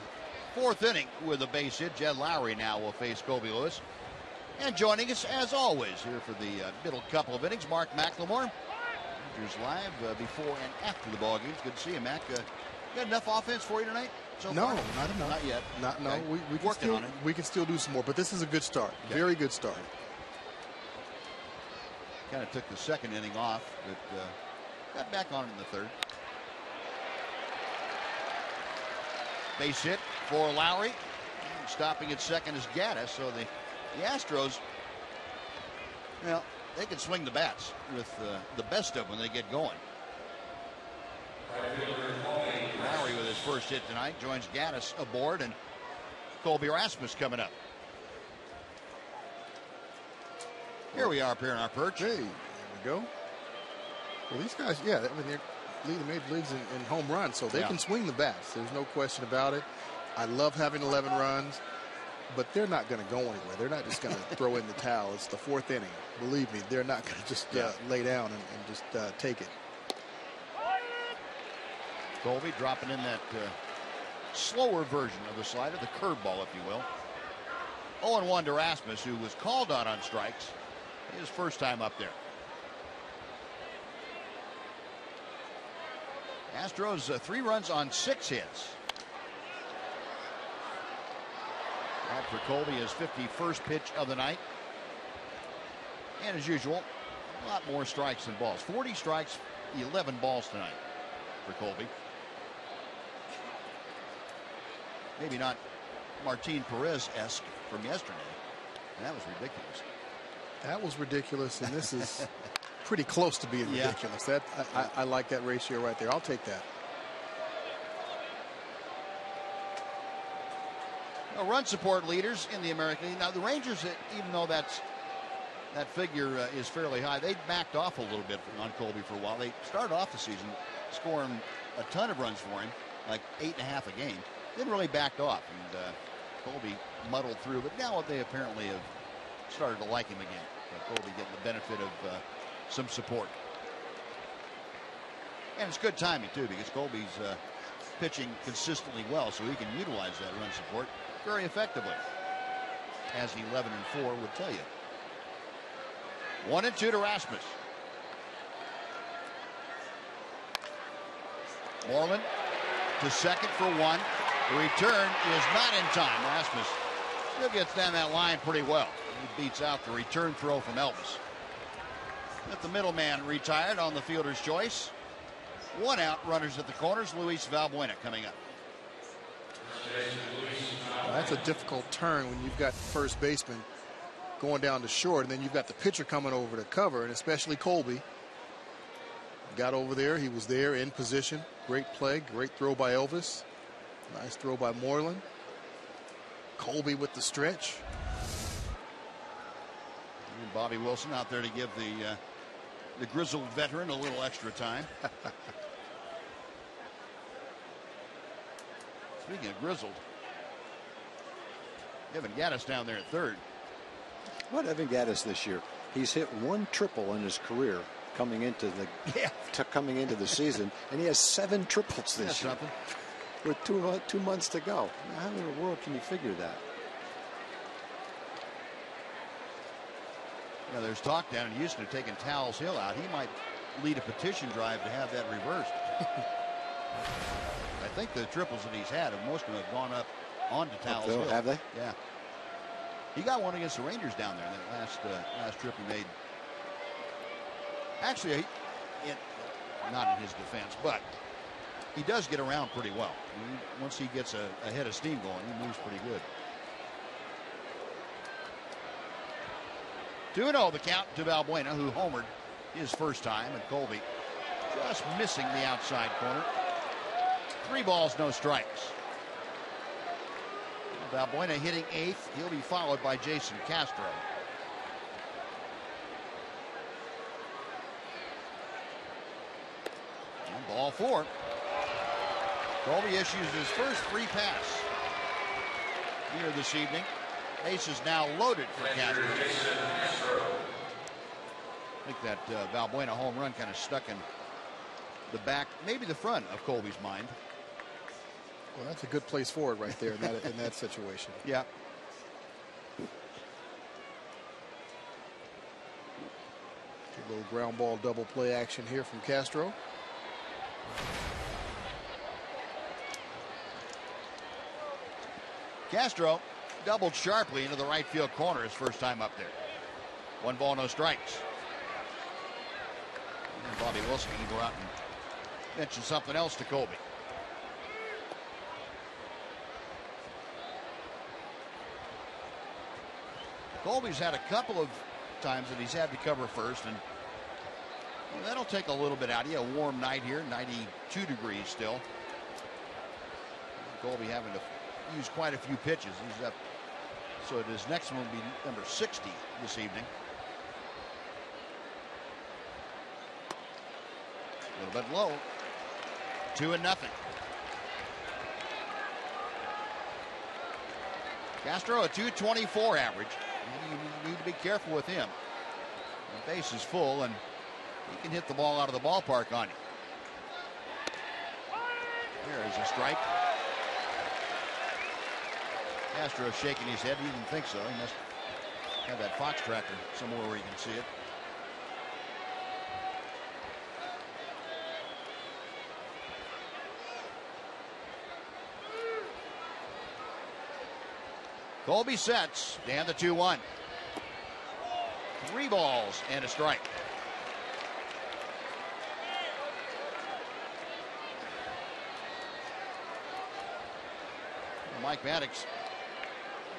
fourth inning with a base hit. Jed Lowrie now will face Colby Lewis. And joining us, as always, here for the uh, middle couple of innings, Mark McLemore. Rangers live uh, before and after the ball games. Good to see you, Mac. Uh, got enough offense for you tonight? So no, far? not enough. Not yet. Not no. Okay. We, we can still on it. we can still do some more, but this is a good start. Okay. Very good start. Kind of took the second inning off, but uh, got back on in the third. Base hit for Lowrie. Stopping at second is Gattis. So the, the Astros, well, they can swing the bats with uh, the best of when they get going. Lowrie with his first hit tonight joins Gattis aboard, and Colby Rasmus coming up. Here we are up here in our perch. Hey, there we go. Well, these guys, yeah, I mean they're leading the major leagues in, in home runs, so they Yeah. can swing the bats. There's no question about it. I love having 11 runs, but they're not going to go anywhere. They're not just going to throw in the towel. It's the fourth inning. Believe me, they're not going to just uh, lay down and, and just uh, take it. Colby dropping in that uh, slower version of the slider, the curveball, if you will. 0 1 to Rasmus, who was called out on strikes his first time up there. Astros uh, three runs on six hits. That for Colby his 51st pitch of the night. And as usual, a lot more strikes than balls. 40 strikes, 11 balls tonight for Colby. Maybe not Martin Perez esque from yesterday. That was ridiculous. That was ridiculous, and this is pretty close to being Yeah. ridiculous. That I, I, I like that ratio right there. I'll take that. Run support leaders in the American League. Now the Rangers, uh, even though that's that figure uh, is fairly high, they backed off a little bit on Colby for a while. They started off the season scoring a ton of runs for him, like eight and a half a game. Then really backed off, and uh, Colby muddled through. But now they apparently have started to like him again. Colby getting the benefit of uh, some support, and it's good timing too because Colby's uh, pitching consistently well, so he can utilize that run support very effectively, as 11 and 4 would tell you. One and two to Rasmus. Moreland to second for one. The return is not in time. Rasmus still gets down that line pretty well. He beats out the return throw from Elvis. Let the middleman retired on the fielder's choice. One out, runners at the corners. Luis Valbuena coming up. Well, that's a difficult turn when you've got the first baseman going down to short, and then you've got the pitcher coming over to cover, and especially Colby. Got over there. He was there in position. Great play. Great throw by Elvis. Nice throw by Moreland. Colby with the stretch. And Bobby Wilson out there to give the uh, the grizzled veteran a little extra time. Speaking of grizzled, Evan Gattis down there at third. What Evan Gattis this year? He's hit one triple in his career coming into the yeah. coming into the season, and he has seven triples this That's year something. with two uh, two months to go. How in the world can you figure that? You know, there's talk down in Houston of taking Tal's Hill out. He might lead a petition drive to have that reversed. I think the triples that he's had, most of them have gone up onto Tal's Hill. have they? Yeah. He got one against the Rangers down there in that last uh, last trip he made. Actually, he, it, not in his defense, but he does get around pretty well. He- once he gets a, a head of steam going, he moves pretty good. 2 0 the count to Valbuena, who homered his first time, and Colby just missing the outside corner. Three balls, no strikes. Valbuena hitting eighth. He'll be followed by Jason Castro. And ball four. Colby issues his first free pass here this evening. Base is now loaded for Castro. I think that uh, Valbuena home run kind of stuck in the back, maybe the front of Colby's mind. Well, that's a good place forward right there in that, in that situation. Yeah. A little ground ball double play action here from Castro. Castro doubled sharply into the right field corner his first time up there. One ball, no strikes. And Bobby Wilson can go out and mention something else to Colby. Colby's had a couple of times that he's had to cover first, and well, that'll take a little bit out of you. A warm night here, 92 degrees still. Colby having to use quite a few pitches. He's up, so his next one will be number 60 this evening. A little bit low. Two and nothing. Castro a 224 average. You need to be careful with him. The base is full and he can hit the ball out of the ballpark on you. There is a strike. Castro shaking his head. He didn't think so. He must have that Fox tracker somewhere where you can see it. Colby sets. Dan the 2 1. Three balls and a strike. Mike Maddux,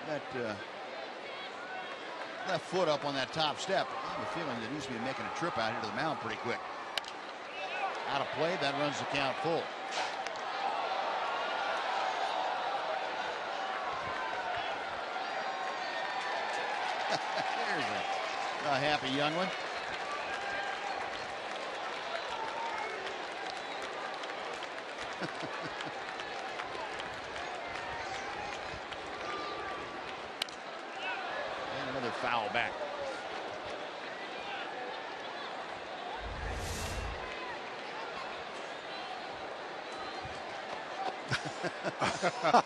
that uh, left foot up on that top step. I have a feeling that he's going to be making a trip out here to the mound pretty quick. Out of play, that runs the count full. There's a, a happy young one. and another foul back.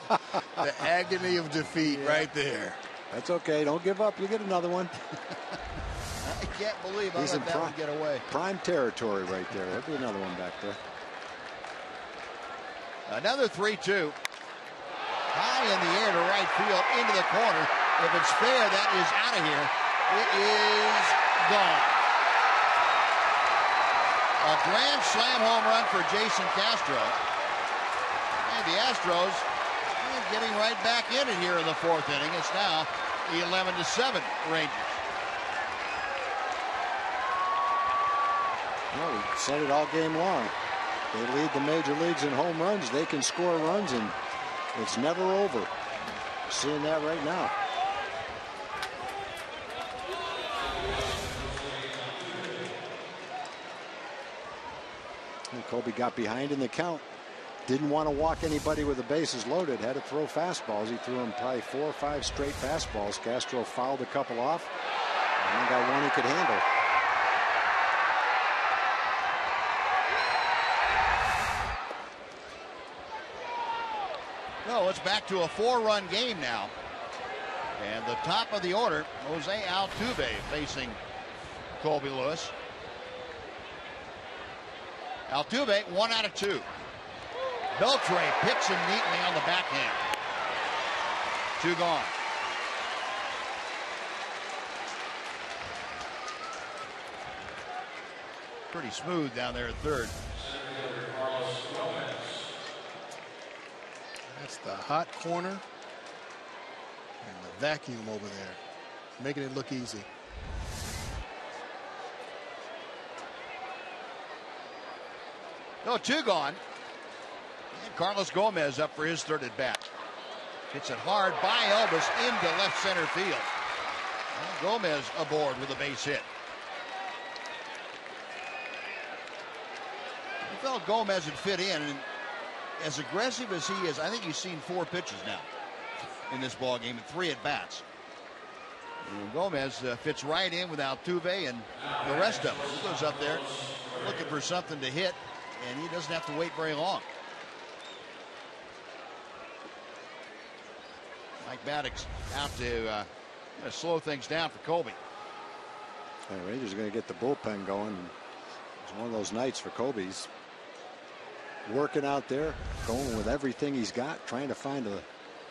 the agony of defeat right there. That's okay. Don't give up. You'll get another one. I can't believe I He's let in that prime, one get away. prime territory right there. There'll be another one back there. Another 3 2. High in the air to right field into the corner. If it's fair, that is out of here. It is gone. A grand slam home run for Jason Castro. And the Astros getting right back in it here in the fourth inning. It's now the 11 to 7 Rangers. Well, we said it all game long. They lead the major leagues in home runs. They can score runs, and it's never over. Seeing that right now. Colby got behind in the count. didn't want to walk anybody with the bases loaded, had to throw fastballs. He threw him probably four or five straight fastballs. Castro fouled a couple off and got one he could handle. No, it's back to a four-run game now. And the top of the order, Jose Altuve facing Colby Lewis. Altuve, one out of two. Beltre picks him neatly on the backhand. Two gone. Pretty smooth down there at third. That's the hot corner and the vacuum over there, making it look easy. No, two gone. And Carlos Gomez up for his third at bat. Hits it hard by Elvis into left center field. Well, Gomez aboard with a base hit. I felt Gomez would fit in, and as aggressive as he is, I think he's seen four pitches now in this ball game and three at bats. And Gomez uh, fits right in with Altuve and the rest of them. He goes up there looking for something to hit, and he doesn't have to wait very long. Mike Maddux out to uh, slow things down for Colby. The Rangers are going to get the bullpen going. It's one of those nights for Colby. He's working out there, going with everything he's got, trying to find a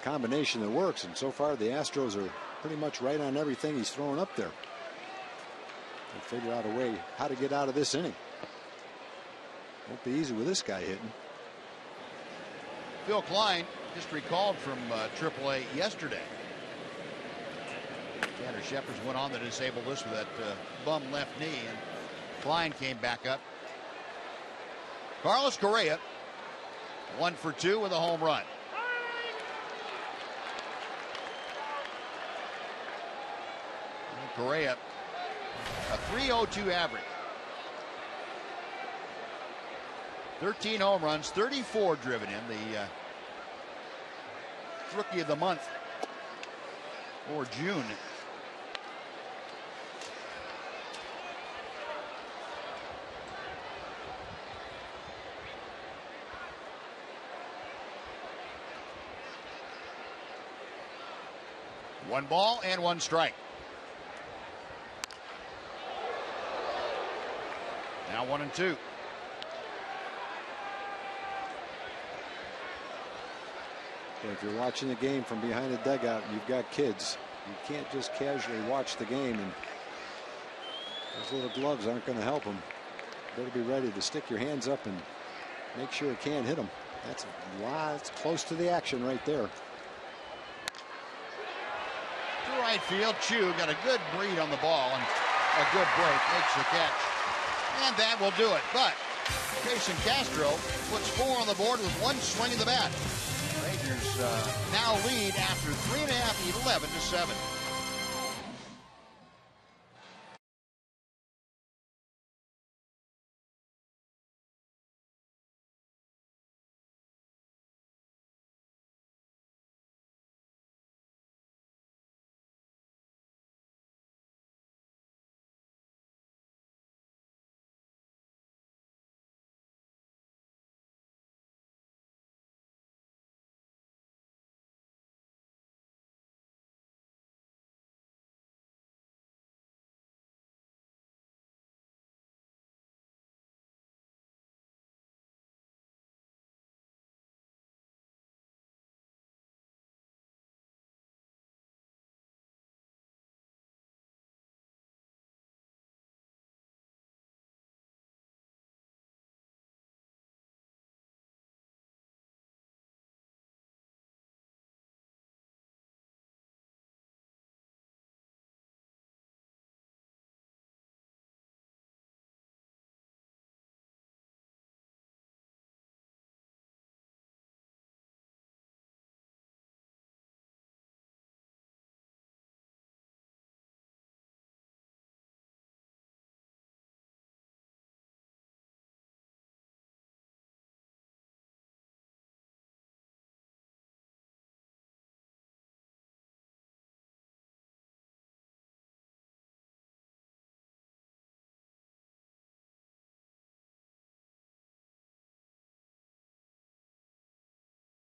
combination that works. And so far, the Astros are pretty much right on everything he's throwing up there. And figure out a way how to get out of this inning. Won't be easy with this guy hitting. Phil Klein just recalled from uh, AAA yesterday. Tanner Scheppers went on to disable this with that uh, bum left knee, and Klein came back up. Carlos Correa, one for two with a home run. Correa, a 302 average. 13 home runs, 34 driven in. The uh, rookie of the month for June. One ball and one strike. Now one and two. If you're watching the game from behind the dugout and you've got kids, you can't just casually watch the game and those little gloves aren't going to help them. Better be ready to stick your hands up and make sure it can't hit them. That's a lot. It's close to the action right there. To right field, Choo got a good read on the ball and a good break makes the catch. And that will do it. But Jason Castro puts four on the board with one swing of the bat. Uh, now lead after three and a half, 11 to 7.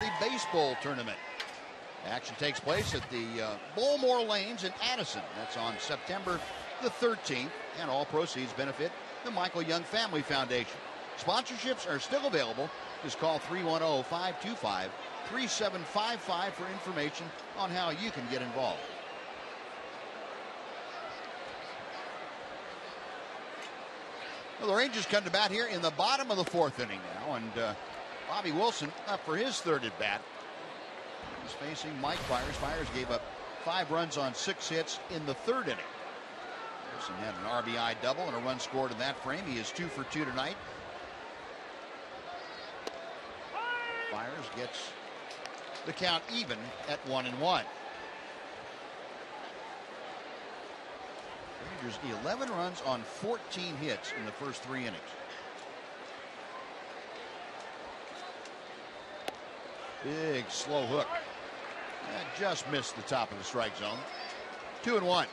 The Baseball Tournament. Action takes place at the uh, Bowlmore Lanes in Addison. That's on September the 13th, and all proceeds benefit the Michael Young Family Foundation. Sponsorships are still available. Just call 310 525 3755 for information on how you can get involved. Well, the Rangers come to bat here in the bottom of the fourth inning now, and uh, Bobby Wilson up for his third at bat. He's facing Mike Fiers. Fiers gave up five runs on six hits in the third inning. Wilson had an RBI double and a run scored in that frame. He is two for two tonight. Fiers gets the count even at one and one. Rangers 11 runs on 14 hits in the first three innings. Big slow hook. That just missed the top of the strike zone. Two and one.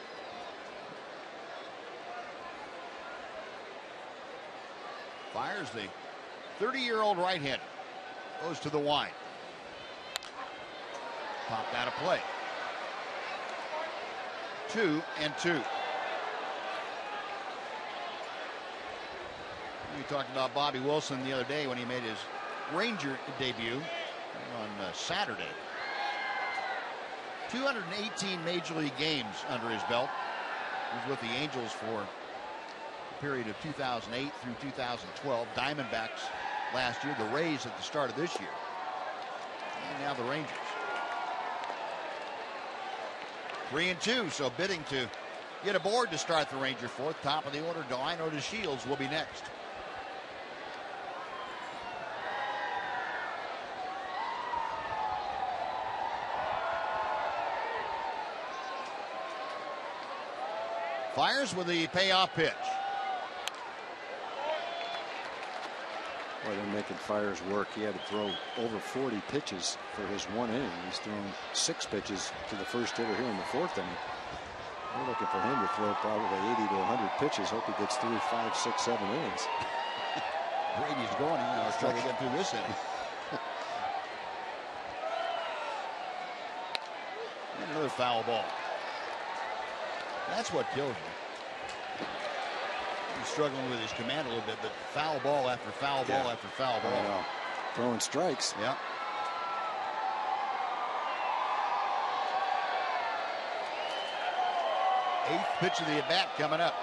Fiers the 30 year old right hander. Goes to the wide. Popped out of play. Two and two. We talked about Bobby Wilson the other day when he made his Ranger debut uh, Saturday. 218 major league games under his belt. He was with the Angels for the period of 2008 through 2012. Diamondbacks last year, the Rays at the start of this year, and now the Rangers. Three and two, so bidding to get aboard to start the Ranger fourth. Top of the order, Delino DeShields will be next. Fiers with the payoff pitch. Boy, they're making Fiers work. He had to throw over 40 pitches for his one inning. He's thrown six pitches to the first hitter here in the fourth inning. We're looking for him to throw probably 80 to 100 pitches. Hope he gets through five, six, seven innings. Brady's going. He's going to struggle to get through this inning. another foul ball. That's what kills you. He's struggling with his command a little bit, but foul ball after foul ball Yeah. after foul ball. Throwing strikes. Yeah. Eighth pitch of the at bat coming up.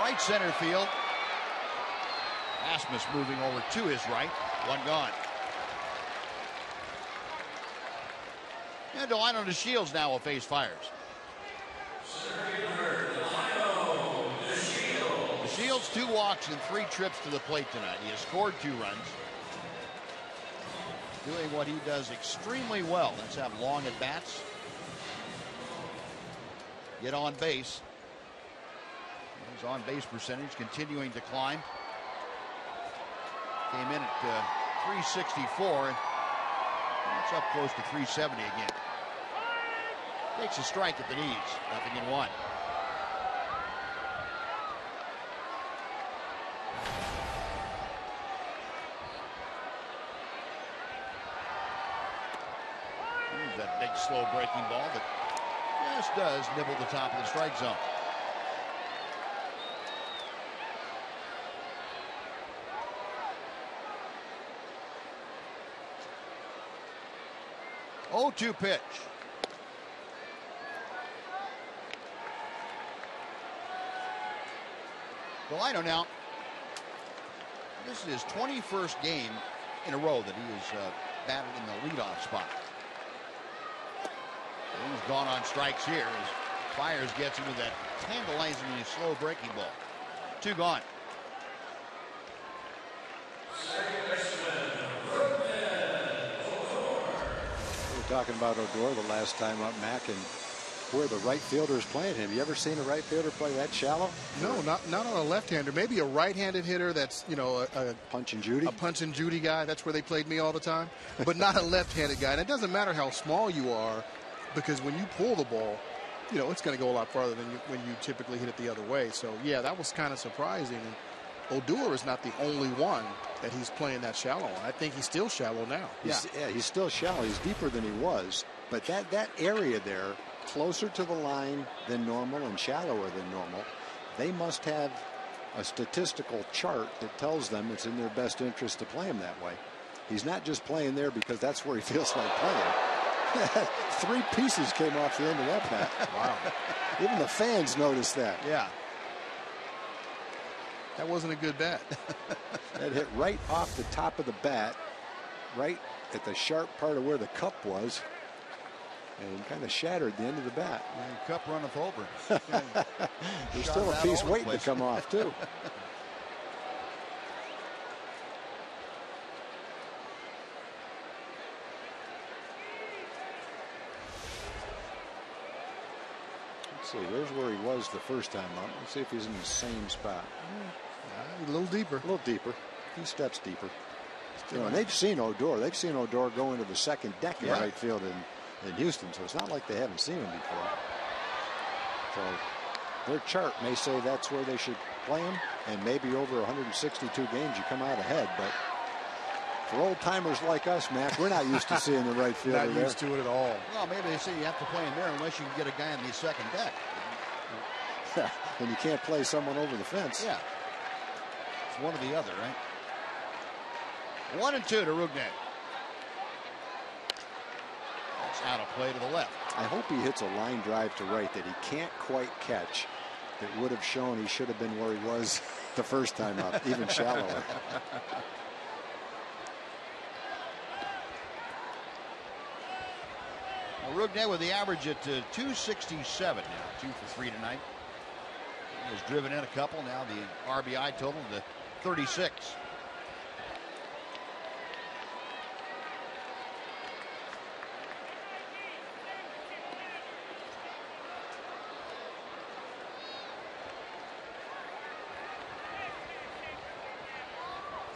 Right center field. Rasmus moving over to his right. One gone. And Delino DeShields now will face Fiers. Shields two walks and three trips to the plate tonight. He has scored two runs. Doing what he does extremely well. Let's have long at bats. Get on base. His on base percentage continuing to climb. Came in at uh, 364 and it's up close to 370 again. Takes a strike at the knees. Nothing in one. That big slow breaking ball that just does nibble the top of the strike zone. Oh, two pitch. Delino now. This is his 21st game in a row that he has uh, batted in the leadoff spot. He's gone on strikes here as Fiers gets with that tantalizingly slow breaking ball. Two gone. Talking about Odor the last time up, Mac, and where the right fielder is playing him. You ever seen a right fielder play that shallow? No, not not on a left-hander. Maybe a right-handed hitter. That's you know a, a punch and Judy. A punch and Judy guy. That's where they played me all the time. But not a left-handed guy. And it doesn't matter how small you are, because when you pull the ball, you know, it's going to go a lot farther than you, when you typically hit it the other way. So, yeah, that was kind of surprising. And Odor is not the only one that he's playing that shallow. I think he's still shallow now. He's, yeah. yeah, he's still shallow. He's deeper than he was. But that, that area there, closer to the line than normal and shallower than normal, they must have a statistical chart that tells them it's in their best interest to play him that way. He's not just playing there because that's where he feels like playing. Three pieces came off the end of that bat. Wow. Even the fans noticed that. Yeah. That wasn't a good bat. that hit right off the top of the bat, right at the sharp part of where the cup was, and kind of shattered the end of the bat. And cup runneth over. There's still a piece waiting to come off, too. see. There's where he was the first time up. Let's see if he's in the same spot. Yeah, a little deeper. A little deeper. A few steps deeper. You know, they've seen Odor. They've seen Odor go into the second deck in yeah. right field in, in Houston, so it's not like they haven't seen him before. So their chart may say that's where they should play him, and maybe over 162 games you come out ahead, but for old timers like us, Mac, we're not used to seeing the right fielder not used there. to it at all. Well, maybe they say you have to play him there unless you can get a guy on the second deck. And you can't play someone over the fence. Yeah. It's one or the other, right? One and two to Rougned. That's out of play to the left. I hope he hits a line drive to right that he can't quite catch that would have shown he should have been where he was the first time up, even shallower. Rougned with the average at uh, 267 now, two for three tonight. He has driven in a couple. Now the RBI total to 36.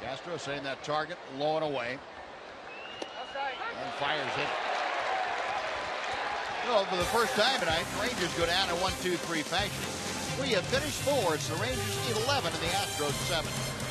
Castro saying that target low and away. And fires it well, for the first time tonight, the Rangers go down in 1-2-3 fashion. We have finished four. It's the Rangers 11 and the Astros 7.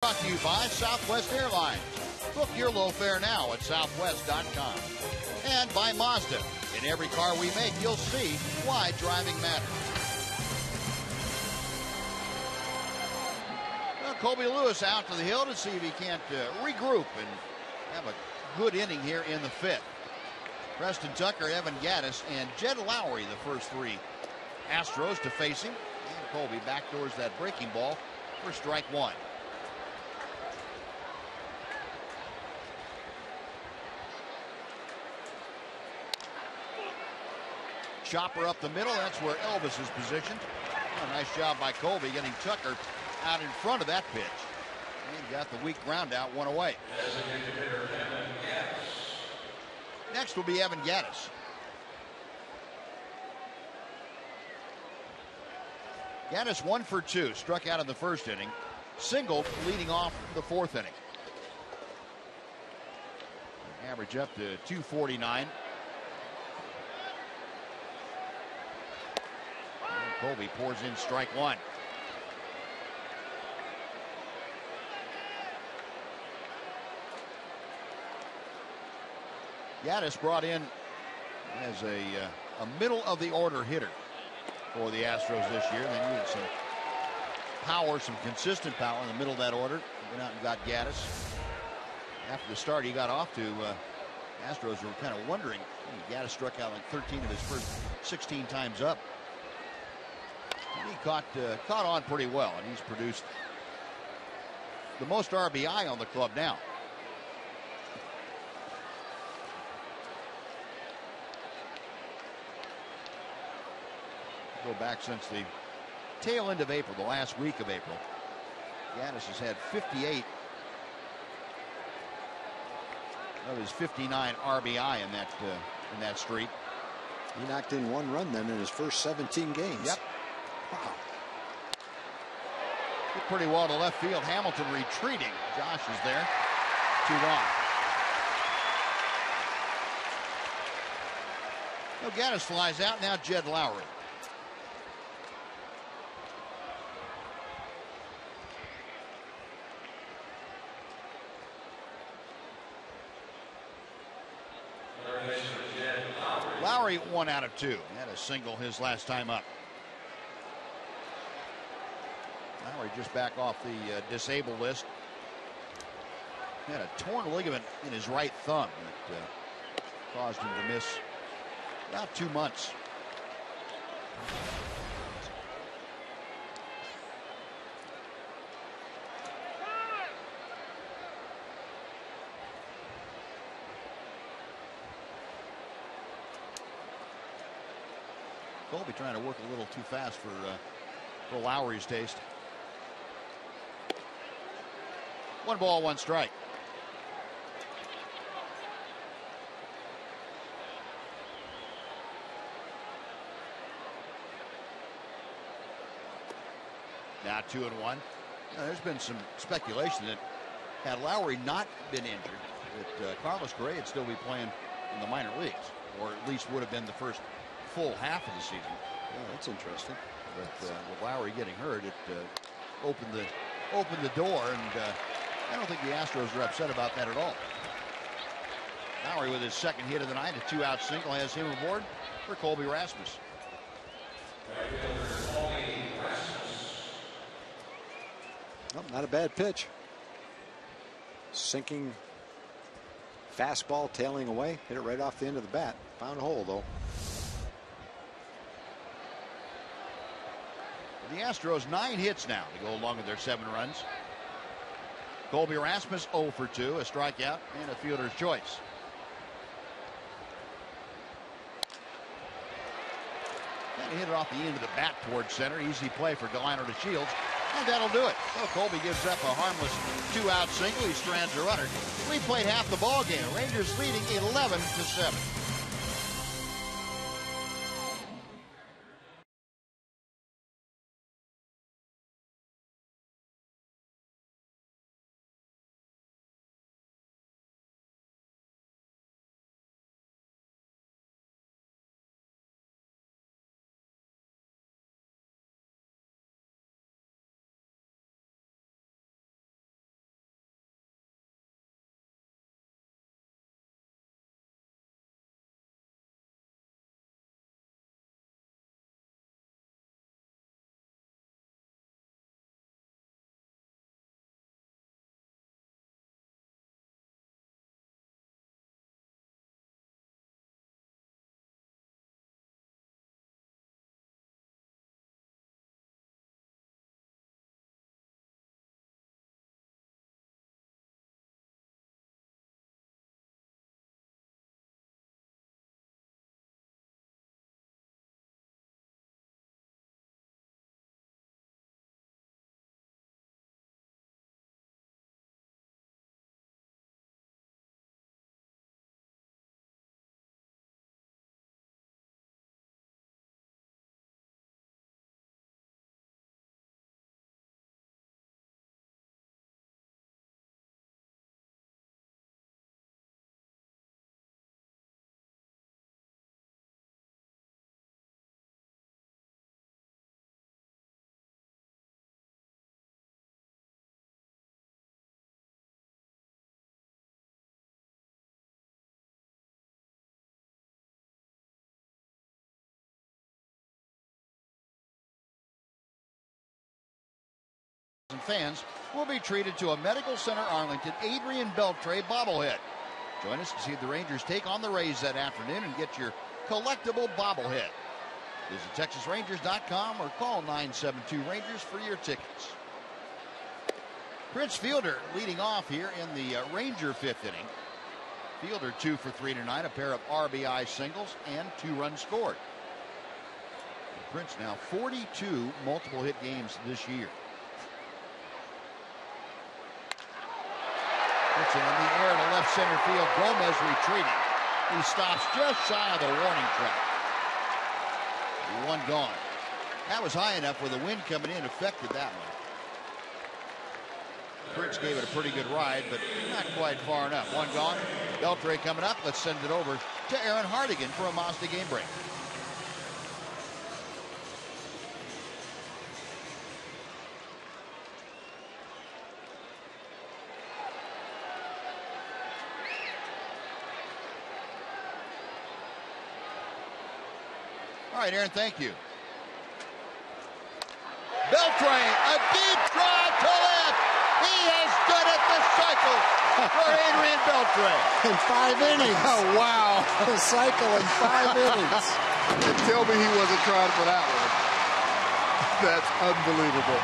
Brought to you by Southwest Airlines. Book your low fare now at southwest.com. And by Mazda. In every car we make, you'll see why driving matters. Well, Colby Lewis out to the hill to see if he can't uh, regroup and have a good inning here in the fifth. Preston Tucker, Evan Gattis, and Jed Lowrie, the first three Astros to face him. And Colby backdoors that breaking ball for strike one. Chopper up the middle. That's where Elvis is positioned. Oh, nice job by Colby getting Tucker out in front of that pitch. And got the weak ground out, one away. Next will be Evan Gattis. Gattis one for two, struck out in the first inning, singled leading off the fourth inning. Average up to 249. Colby pours in strike one. Gattis brought in as a, uh, a middle of the order hitter for the Astros this year. They needed some power, some consistent power in the middle of that order. Went out and got Gattis. After the start he got off to, uh, Astros were kind of wondering. Gattis struck out like 13 of his first 16 times up. He caught uh, caught on pretty well, and he's produced the most RBI on the club now. Go back since the tail end of April, the last week of April. Gattis has had 58 of his 59 RBI in that uh, in that streak. He knocked in one run then in his first 17 games. Yep. Wow. Pretty well to left field. Hamilton retreating. Josh is there. Two gone. No, Gattis flies out. Now Jed Lowrie. Lowrie one out of two. He had a single his last time up. Lowrie just back off the uh, disabled list. He had a torn ligament in his right thumb that uh, caused him to miss about two months. Colby trying to work a little too fast for, uh, for Lowrie's taste. One ball, one strike. Now two and one. Now, there's been some speculation that had Lowrie not been injured, that uh, Carlos Correa would still be playing in the minor leagues, or at least would have been the first full half of the season. Yeah, that's interesting. But uh, with Lowrie getting hurt, it uh, opened the opened the door, and uh, I don't think the Astros are upset about that at all. Lowrie with his second hit of the night, a two-out single, has him aboard for Colby Rasmus. Not a bad pitch. Sinking fastball tailing away. Hit it right off the end of the bat. Found a hole though. The Astros nine hits now to go along with their seven runs. Colby Rasmus 0 for 2, a strikeout and a fielder's choice. Of hit it off the end of the bat towards center. Easy play for Delino DeShields. And that'll do it. So Colby gives up a harmless two-out single. He strands a runner. We played half the ball game. Rangers leading 11 to 7. Fans will be treated to a Medical Center Arlington Adrian Beltre bobblehead. Join us to see the Rangers take on the Rays that afternoon and get your collectible bobblehead. Visit TexasRangers.com or call 972 Rangers for your tickets. Prince Fielder leading off here in the uh, Ranger fifth inning. Fielder two for three tonight, a pair of RBI singles and two runs scored. Prince now 42 multiple hit games this year. It's in the air to left center field. Gomez retreating. He stops just shy of the warning track. One gone. That was high enough where the wind coming in affected that one. Prince gave it a pretty good ride, but not quite far enough. One gone. Beltre coming up. Let's send it over to Aaron Hardigan for a Mazda game break. All right, Aaron, thank you. Beltre, a deep drive to left. He has done it the cycle for Adrian Beltre. In five innings. Oh, wow. The cycle in five innings. And tell me he wasn't trying for that one. That's unbelievable.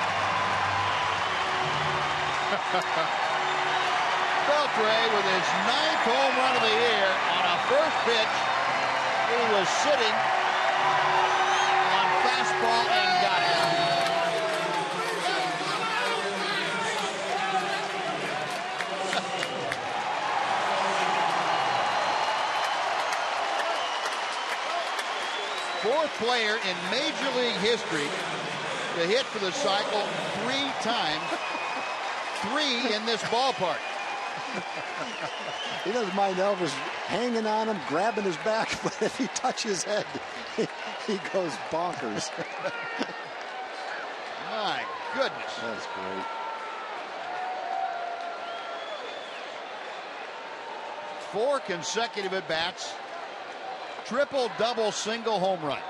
Beltre with his ninth home run of the year on a first pitch. He was sitting on fastball and got it. Fourth player in Major League history to hit for the cycle three times. Three in this ballpark. He doesn't mind Elvis hanging on him, grabbing his back, but if he touches his head, he, goes bonkers. My goodness. That's great. Four consecutive at bats. Triple, double, single home run.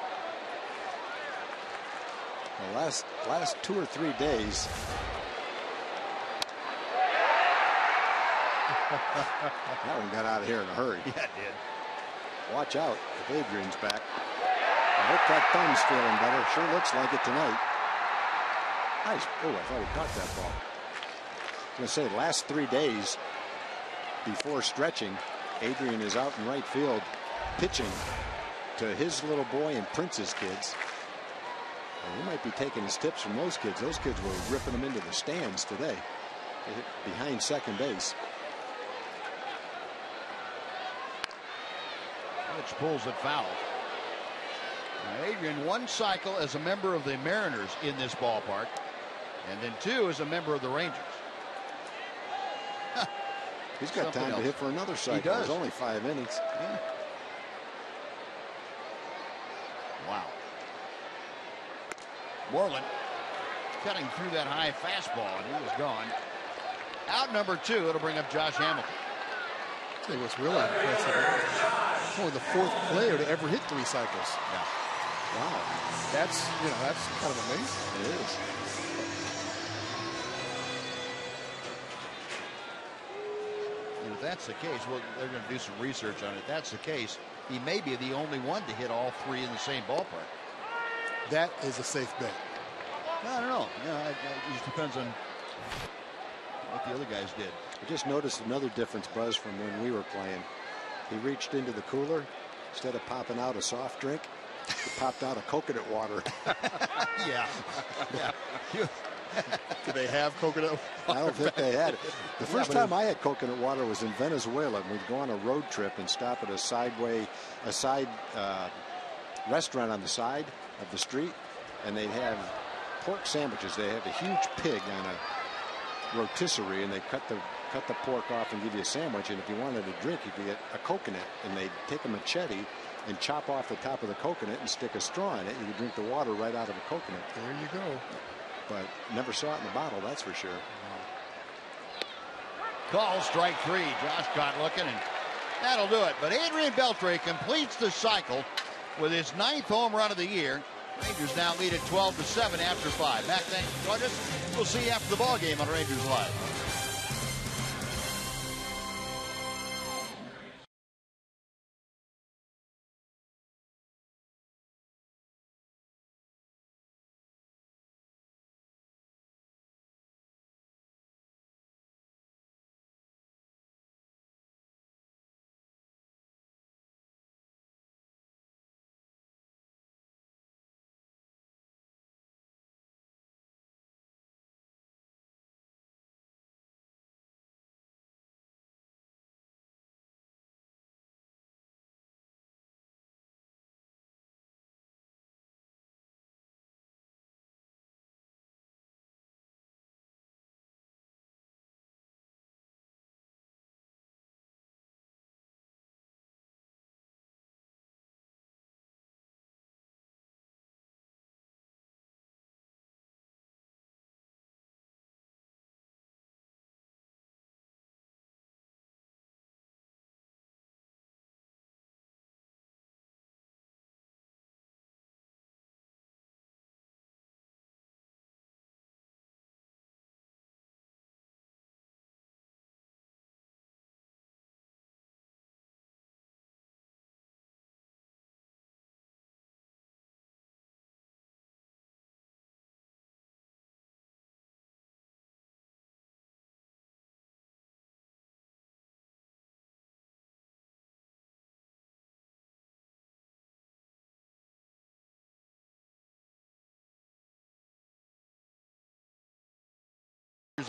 The last last two or three days. that one got out of here in a hurry. Yeah, it did. Watch out The if Adrian's back. Hope that thumb's feeling better. Sure looks like it tonight. Nice. Oh, I thought he caught that ball. I was going to say, last three days before stretching, Adrian is out in right field pitching to his little boy and Prince's kids. And he might be taking his tips from those kids. Those kids were ripping him into the stands today behind second base. Which pulls it foul. Adrian, one cycle as a member of the Mariners in this ballpark, and then two as a member of the Rangers. He's got Something time else. to hit for another cycle. He does. There's only five innings. Yeah. Wow. Moreland cutting through that high fastball, and he was gone. Out number two, it'll bring up Josh Hamilton. I think what's really impressive. It's only the fourth player to ever hit three cycles. Yeah. Wow. That's you know that's kind of amazing. It is. And if that's the case, well, they're going to do some research on it. If that's the case, he may be the only one to hit all three in the same ballpark. That is a safe bet. I don't know. You know, it, it just depends on what the other guys did. I just noticed another difference, Buzz, from when we were playing. He reached into the cooler. Instead of popping out a soft drink, he popped out of coconut water. yeah. Yeah. Do they have coconut? I don't think they had it. The first but time I had coconut water was in Venezuela. and We'd go on a road trip and stop at a sideway, a side uh, restaurant on the side of the street, and they'd have pork sandwiches. They have a huge pig on a rotisserie, and they cut the cut the pork off and give you a sandwich. And if you wanted a drink, you could get a coconut, and they'd take a machete and chop off the top of the coconut and stick a straw in it. You could drink the water right out of a coconut. There you go. But never saw it in the bottle, that's for sure. Call strike three. Josh caught looking, and that'll do it. But Adrian Beltre completes the cycle with his ninth home run of the year Rangers now lead at 12 to 7 after 5. Mac, thanks for joining us. We'll see you after the ball game on Rangers Live.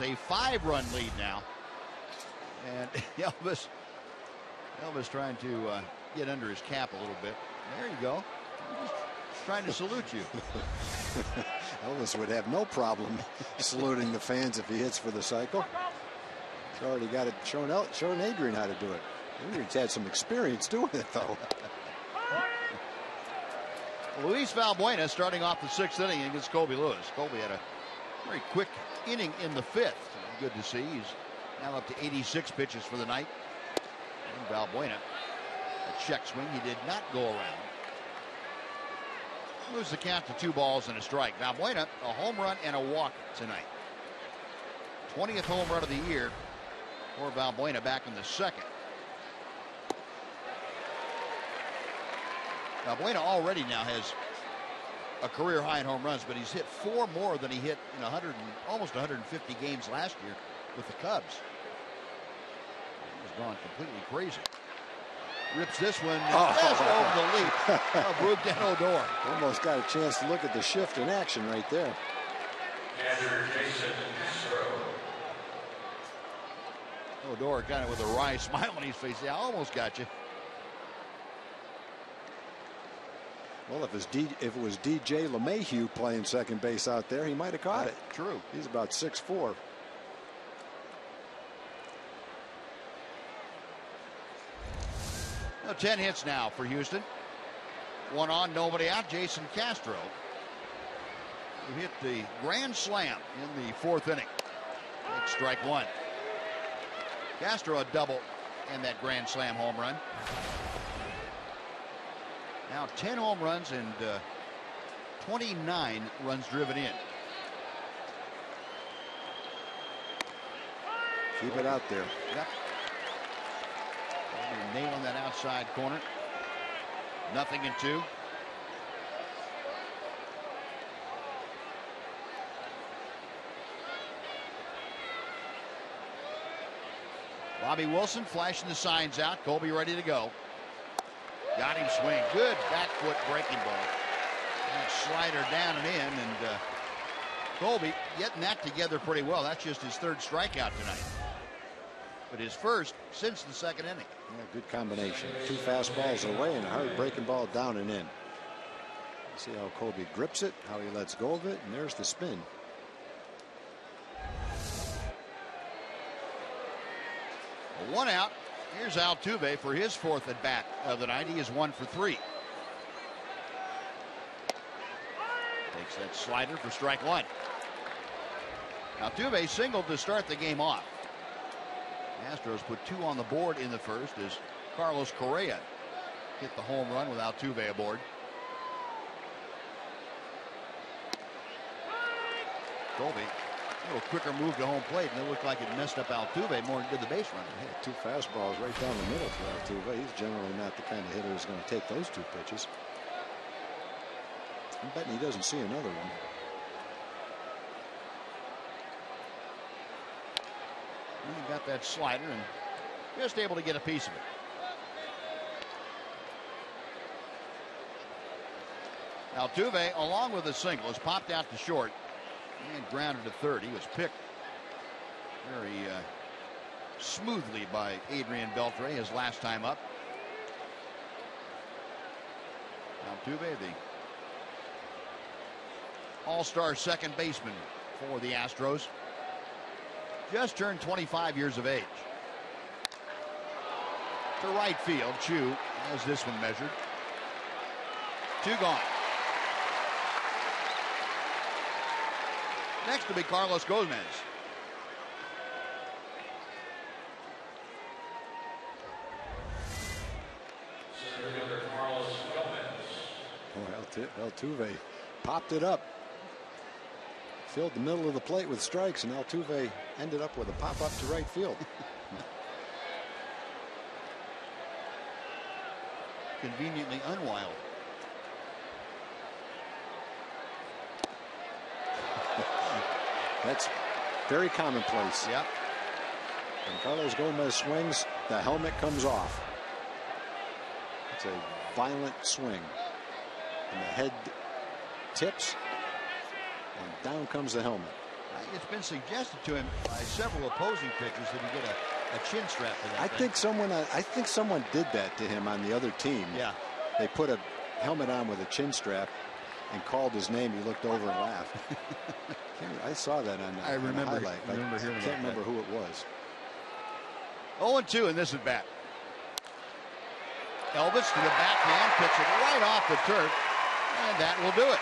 A five-run lead now, and Elvis, Elvis trying to uh, get under his cap a little bit. There you go. Just trying to salute you. Elvis would have no problem saluting the fans if he hits for the cycle. He's already got it shown out, showing Adrian how to do it. Adrian's had some experience doing it though. Luis Valbuena starting off the sixth inning against Colby Lewis. Colby had a very quick inning in the fifth. Good to see. He's now up to 86 pitches for the night. And Valbuena, a check swing. He did not go around. Moves the count to two balls and a strike. Valbuena, a home run and a walk tonight. 20th home run of the year for Valbuena back in the second. Valbuena already now has a career high in home runs, but he's hit four more than he hit in 100 and, almost 150 games last year with the Cubs. He's gone completely crazy. Rips this one oh. just over the leap of Rougned Odor. Almost got a chance to look at the shift in action right there. Odor kind of with a wry smile on his face. Yeah, I almost got you. Well, if, if it was DJ LeMahieu playing second base out there, he might have caught it. True. He's about six four. Well, 10 hits now for Houston. One on, nobody out. Jason Castro who hit the grand slam in the fourth inning. Strike one. Castro a double and that grand slam home run. Now 10 home runs and uh, 29 runs driven in. Keep it out there. Yep. Nail on that outside corner. Nothing in two. Bobby Wilson flashing the signs out. Colby ready to go. Got him swing. Good back foot breaking ball. And slider down and in. And uh, Colby getting that together pretty well. That's just his third strikeout tonight. But his first since the second inning. Yeah, good combination. Two fastballs away and a hard breaking ball down and in. See how Colby grips it, how he lets go of it, and there's the spin. One out. Here's Altuve for his fourth at bat of the night. He is one for three. Takes that slider for strike one. Altuve singled to start the game off. Astros put two on the board in the first as Carlos Correa hit the home run with Altuve aboard. Colby little quicker move to home plate, and it looked like it messed up Altuve more than did the base runner. Yeah, two fastballs right down the middle for Altuve. He's generally not the kind of hitter who's going to take those two pitches. I'm betting he doesn't see another one. He got that slider and just able to get a piece of it. Altuve, along with a single, has popped out to short and grounded to third. He was picked very uh, smoothly by Adrian Beltre his last time up. Altuve, the all-star second baseman for the Astros, just turned 25 years of age. To right field, Choo has this one measured. Two gone. Next will be Carlos Gomez. Oh, Altuve popped it up. Filled the middle of the plate with strikes, and Altuve ended up with a pop up to right field. Conveniently unwild. That's very commonplace. Yep. When Carlos Gomez swings, the helmet comes off. It's a violent swing. And the head tips, and down comes the helmet. It's been suggested to him by several opposing pitchers that he get a, a chin strap for that. I thing. think someone uh, I think someone did that to him on the other team. Yeah. They put a helmet on with a chin strap and called his name. He looked over and laughed. I saw that on, I on the remember- highlight. I remember hearing can't about remember who it was. 0 2 in this at bat. Elvis to the backhand, puts it right off the turf, and that will do it.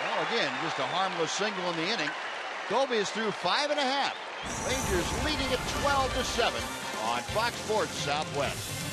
Well, again, just a harmless single in the inning. Colby is through five and a half. Rangers leading at 12 to 7 on Fox Sports Southwest.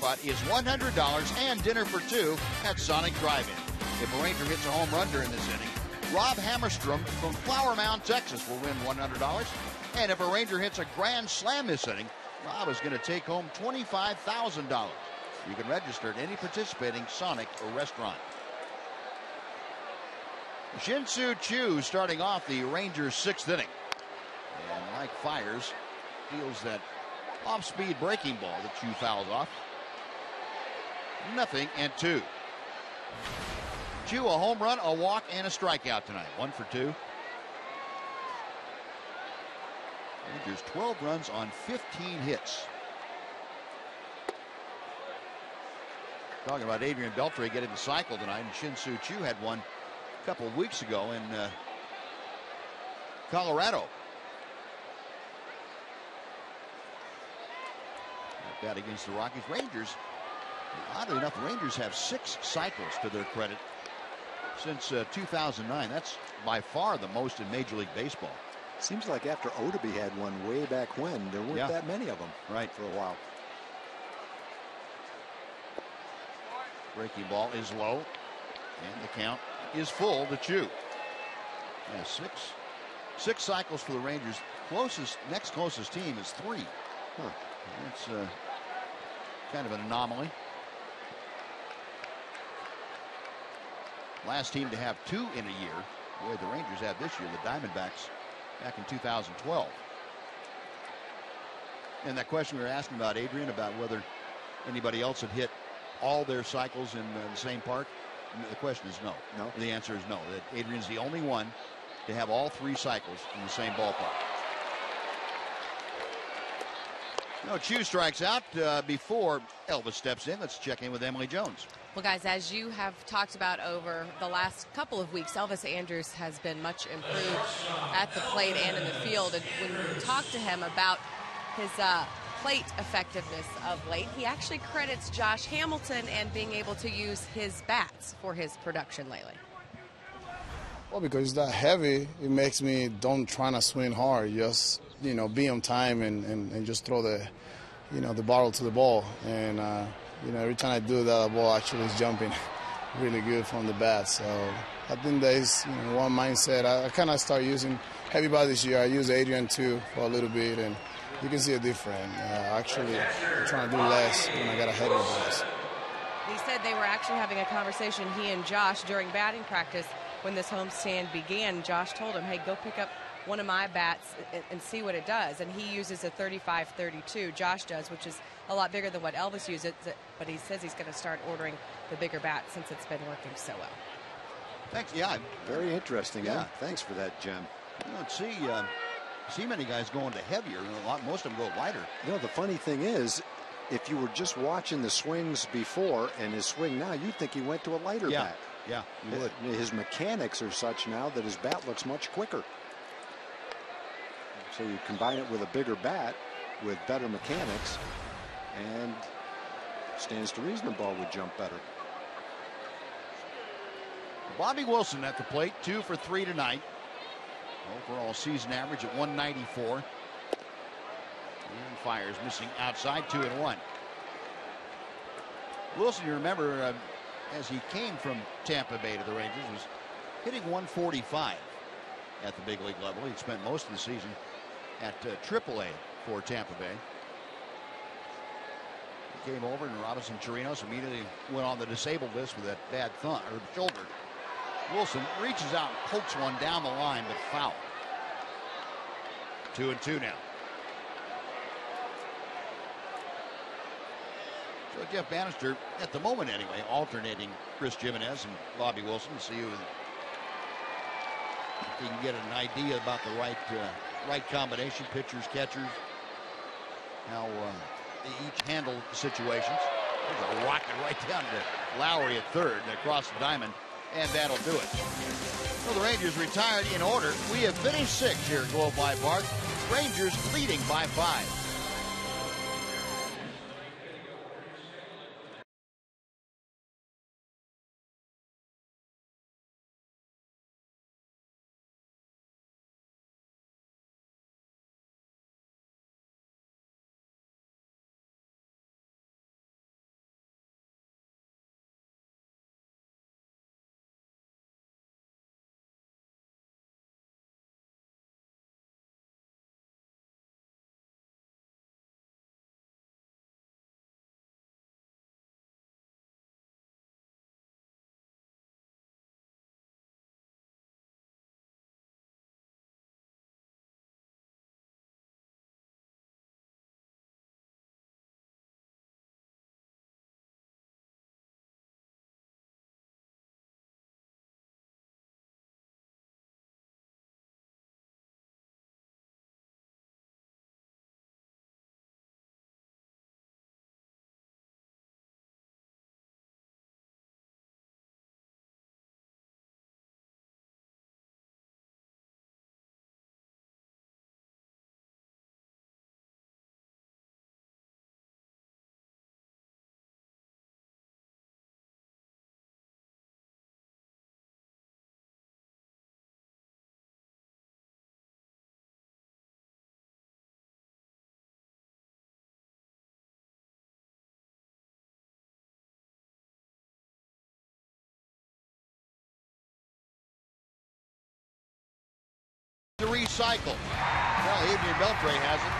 But is $100 and dinner for two at Sonic Drive-In. If a Ranger hits a home run during this inning, Rob Hammerstrom from Flower Mound, Texas will win $100. And if a Ranger hits a grand slam this inning, Rob is going to take home $25,000. You can register at any participating Sonic or restaurant. Shin-Soo Choo starting off the Rangers' sixth inning. And Mike Fiers feels that off-speed breaking ball that Choo fouls off nothing and two. Choo a home run, a walk, and a strikeout tonight. One for two. Rangers 12 runs on 15 hits. Talking about Adrian Beltre getting the cycle tonight, and Shin-Soo Choo had one a couple weeks ago in uh, Colorado. That against the Rockies. Rangers oddly enough, the Rangers have six cycles to their credit since uh, 2009. That's by far the most in Major League Baseball. Seems like after Oddibe had one way back when, there weren't Yeah. that many of them. Right. For a while. Breaking ball is low, and the count is full to Choo. Yeah, six, six cycles for the Rangers. Closest, next closest team is three. Huh. That's uh, kind of an anomaly. Last team to have two in a year, the way the Rangers had this year, the Diamondbacks back in 2012. And that question we were asking about Adrian about whether anybody else had hit all their cycles in uh, the same park, the question is no. No. The answer is no. That Adrian's the only one to have all three cycles in the same ballpark. No, Choo strikes out uh, before Elvis steps in. Let's check in with Emily Jones. Well, guys, as you have talked about over the last couple of weeks, Elvis Andrus has been much improved at the plate and in the field. And when we talked to him about his uh, plate effectiveness of late, he actually credits Josh Hamilton and being able to use his bats for his production lately. Well, because it's that heavy, it makes me don't try to swing hard. Just you know, be on time and, and, and just throw the, you know, the barrel to the ball. And uh, you know, every time I do that, the ball actually is jumping really good from the bat. So I think that is you know, one mindset. I, I kind of start using heavy this year. I use Adrian too for a little bit, and you can see a difference. Uh, actually, I'm trying to do less when I got a heavy balls. He said they were actually having a conversation, he and Josh, during batting practice when this homestand began. Josh told him, hey, go pick up one of my bats and, and see what it does. And he uses a 35 32, Josh does, which is a lot bigger than what Elvis uses. But he says he's going to start ordering the bigger bat since it's been working so well. Thanks. Yeah. Very interesting. Yeah. Yeah. Thanks for that, Jim. You don't see uh, see many guys going to heavier. A lot, most of them go lighter. You know, the funny thing is, if you were just watching the swings before and his swing now, you'd think he went to a lighter Yeah. bat. Yeah, you would. His mechanics are such now that his bat looks much quicker. So you combine it with a bigger bat with better mechanics, and stands to reason the ball would jump better. Bobby Wilson at the plate, two for three tonight. Overall season average at 194. And Fiers missing outside, two and one. Wilson, you remember, uh, as he came from Tampa Bay to the Rangers, was hitting 145 at the big league level. He'd spent most of the season at uh, AAA for Tampa Bay. Came over, and Robinson Chirinos immediately went on the disabled list with that bad thumb or shoulder. Wilson reaches out and pokes one down the line, but foul. Two and two now. So Jeff Banister, at the moment anyway, alternating Chris Gimenez and Bobby Wilson to see who if he can get an idea about the right uh, right combination, pitchers, catchers, how uh, each handle situations. There's a rocket right down to Lowrie at third and across the diamond, and that'll do it. Well, the Rangers retired in order. We have finished sixth here at Globe Life Park. Rangers leading by five. Three cycle. Well, Adrian Beltre has it.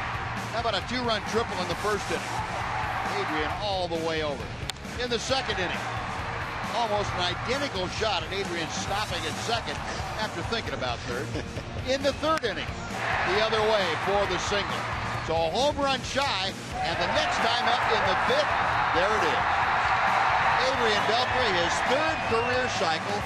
How about a two-run triple in the first inning? Adrian all the way over. In the second inning, almost an identical shot at Adrian stopping at second after thinking about third. In the third inning, the other way for the single. So a home run shy, and the next time up in the fifth, there it is. Adrian Beltre, his third career cycle,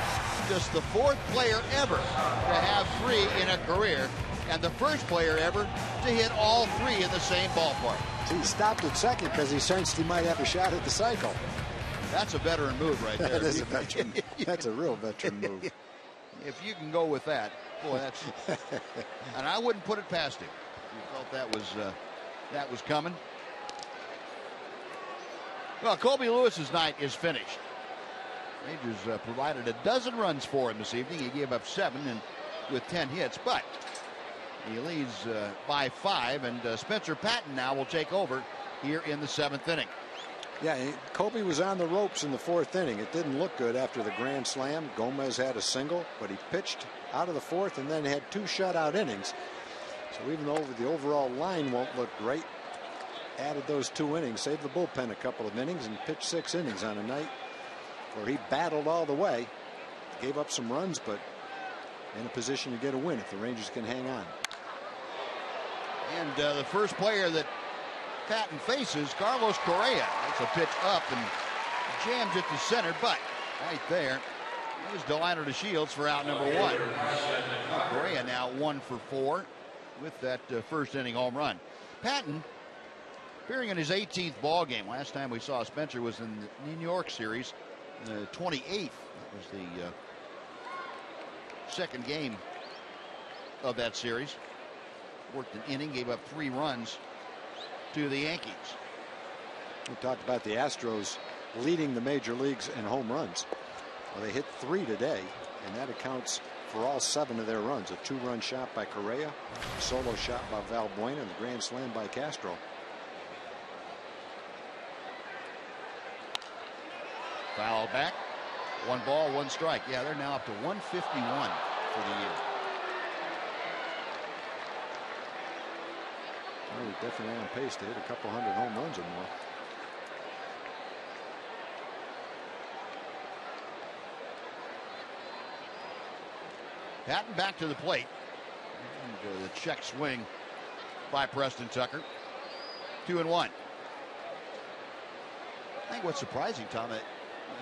just the fourth player ever to have three in a career, and the first player ever to hit all three in the same ballpark. He stopped at second because he sensed he might have a shot at the cycle. That's a veteran move right there. That is a veteran. that's a real veteran move. If you can go with that, boy, that's. and I wouldn't put it past him. You felt that was uh, that was coming. Well, Colby Lewis's night is finished. Rangers uh, provided a dozen runs for him this evening. He gave up seven and with ten hits, but he leads uh, by five, and uh, Spencer Patton now will take over here in the seventh inning. Yeah, Colby was on the ropes in the fourth inning. It didn't look good after the grand slam. Gomez had a single, but he pitched out of the fourth and then had two shutout innings. So even though the overall line won't look great, added those two innings, saved the bullpen a couple of innings, and pitched six innings on a night where he battled all the way, gave up some runs, but in a position to get a win if the Rangers can hang on. And uh, the first player that Patton faces, Carlos Correa. It's a pitch up and jams it to center, but right there, is Delino DeShields for out number one. Correa now one for four with that uh, first inning home run. Patton appearing in his 18th ball game. Last time we saw Spencer was in the New York series, the 28th. That was the uh, second game of that series. Worked an inning, gave up three runs to the Yankees. We talked about the Astros leading the major leagues in home runs. Well, they hit three today, and that accounts for all seven of their runs. A two-run shot by Correa, a solo shot by Valbuena, and the grand slam by Castro. Foul back. One ball, one strike. Yeah, they're now up to 151 for the year. Well, he's definitely on pace to hit a couple hundred home runs or more. Patton back to the plate. And, uh, the check swing by Preston Tucker. Two and one. I think what's surprising, Tom,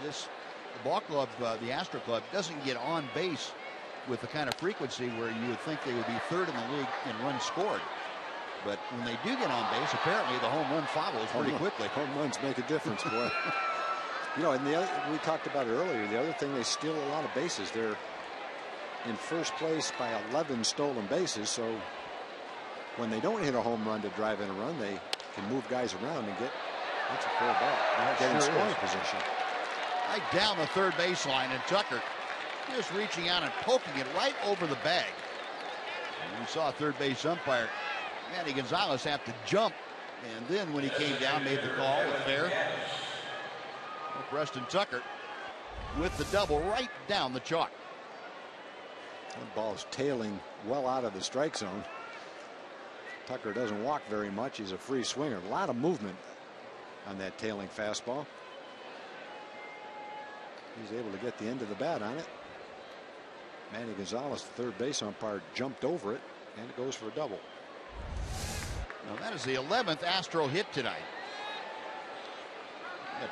this the ball club, uh, the Astro Club, doesn't get on base with the kind of frequency where you would think they would be third in the league in runs scored. But when they do get on base, apparently the home run follows pretty home quickly. Home runs make a difference, boy. you know, and the other, we talked about it earlier. The other thing, they steal a lot of bases. They're in first place by 11 stolen bases. So when they don't hit a home run to drive in a run, they can move guys around and get that's a fair ball. Get in scoring position. Right down the third baseline, and Tucker just reaching out and poking it right over the bag. And we saw third base umpire Manny Gonzalez have to jump, and then when he came down, made the call with fair. Preston Tucker with the double right down the chalk. That ball's tailing well out of the strike zone. Tucker doesn't walk very much. He's a free swinger. A lot of movement on that tailing fastball. He's able to get the end of the bat on it. Manny Gonzalez, the third base umpire, jumped over it, and it goes for a double. Now that is the 11th Astro hit tonight.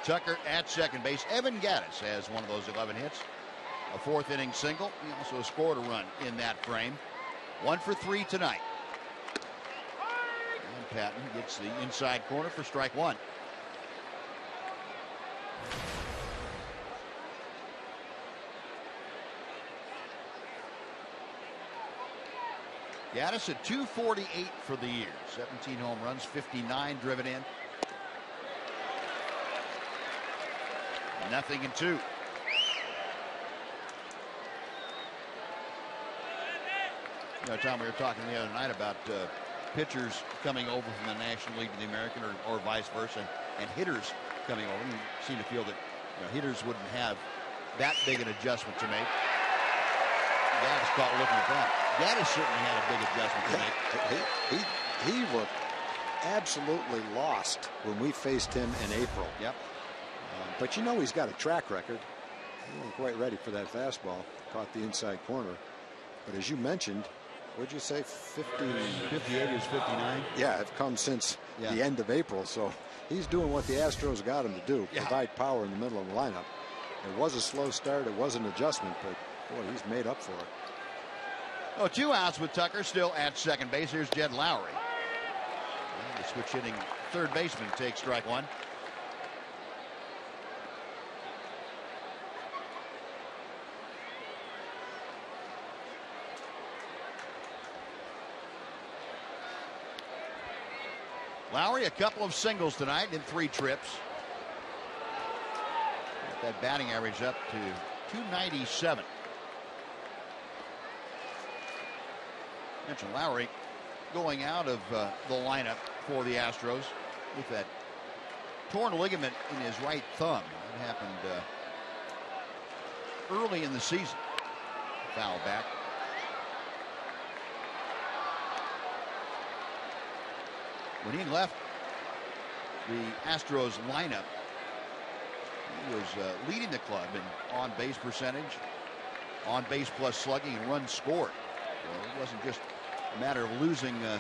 Tucker at second base. Evan Gattis has one of those 11 hits. A fourth inning single. He also scored a run in that frame. One for three tonight. And Patton gets the inside corner for strike one. Gattis at 248 for the year. 17 home runs, 59 driven in. Nothing in two. You know, Tom, we were talking the other night about uh, pitchers coming over from the National League to the American or, or vice versa, and, and hitters coming over. You seem to feel that you know, hitters wouldn't have that big an adjustment to make. Gattis caught looking at that. Gattis certainly had a big adjustment to make. He, he, he looked absolutely lost when we faced him in April. Yep. Uh, but you know he's got a track record. He wasn't quite ready for that fastball. Caught the inside corner. But as you mentioned, what'd you say, 50? 58 is 59? Yeah, have come since Yeah. the end of April. So he's doing what the Astros got him to do, Yeah. provide power in the middle of the lineup. It was a slow start. It was an adjustment, but boy, he's made up for it. Oh, two outs with Tucker still at second base. Here's Jed Lowrie. The switch hitting third baseman takes strike one. Lowrie, a couple of singles tonight in three trips. Got that batting average up to 297. Mentioned Lowrie going out of uh, the lineup for the Astros with that torn ligament in his right thumb. That happened uh, early in the season. Foul back. When he left the Astros lineup, he was uh, leading the club in on base percentage, on base plus slugging, and runs scored. It wasn't just matter of losing uh,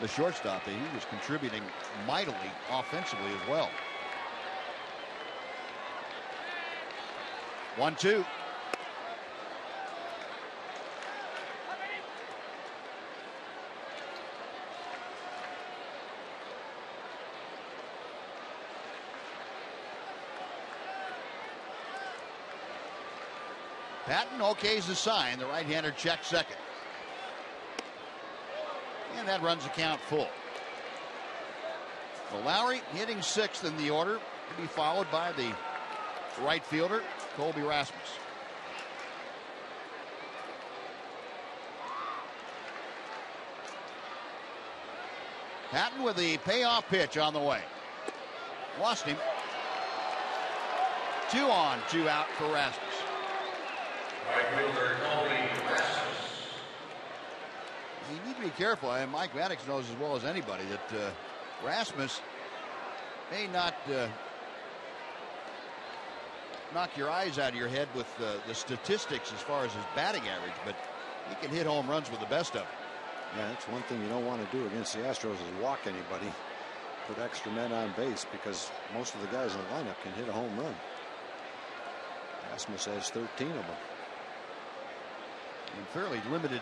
the shortstop. He was contributing mightily offensively as well. One, two. Patton okays the sign. The right-hander checks second. And that runs the count full. So Lowrie hitting sixth in the order to be followed by the right fielder, Colby Rasmus. Patton with the payoff pitch on the way. Lost him. Two on, two out for Rasmus. You need to be careful, and Mike Maddux knows as well as anybody that uh, Rasmus may not uh, knock your eyes out of your head with uh, the statistics as far as his batting average, but he can hit home runs with the best of them. Yeah, that's one thing you don't want to do against the Astros is walk anybody, put extra men on base because most of the guys in the lineup can hit a home run. Rasmus has 13 of them. And fairly limited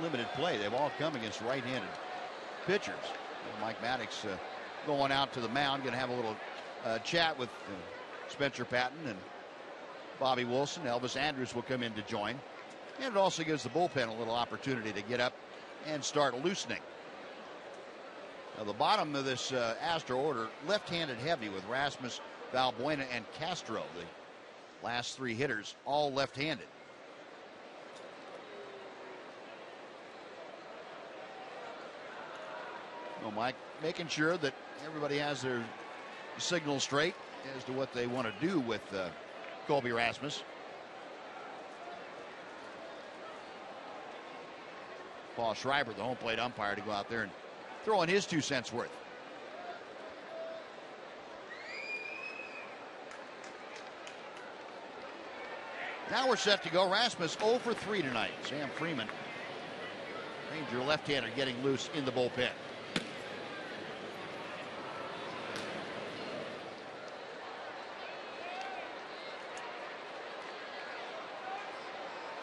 limited play. They've all come against right-handed pitchers. Mike Maddux uh, going out to the mound, going to have a little uh, chat with uh, Spencer Patton and Bobby Wilson. Elvis Andrus will come in to join. And it also gives the bullpen a little opportunity to get up and start loosening. Now, the bottom of this uh, Astro order, left-handed heavy with Rasmus, Valbuena, and Castro. The last three hitters, all left-handed. Well, Mike, making sure that everybody has their signal straight as to what they want to do with uh, Colby Rasmus. Paul Schrieber, the home plate umpire, to go out there and throw in his two cents worth. Now we're set to go. Rasmus 0 for 3 tonight. Sam Freeman, Ranger left-hander, getting loose in the bullpen.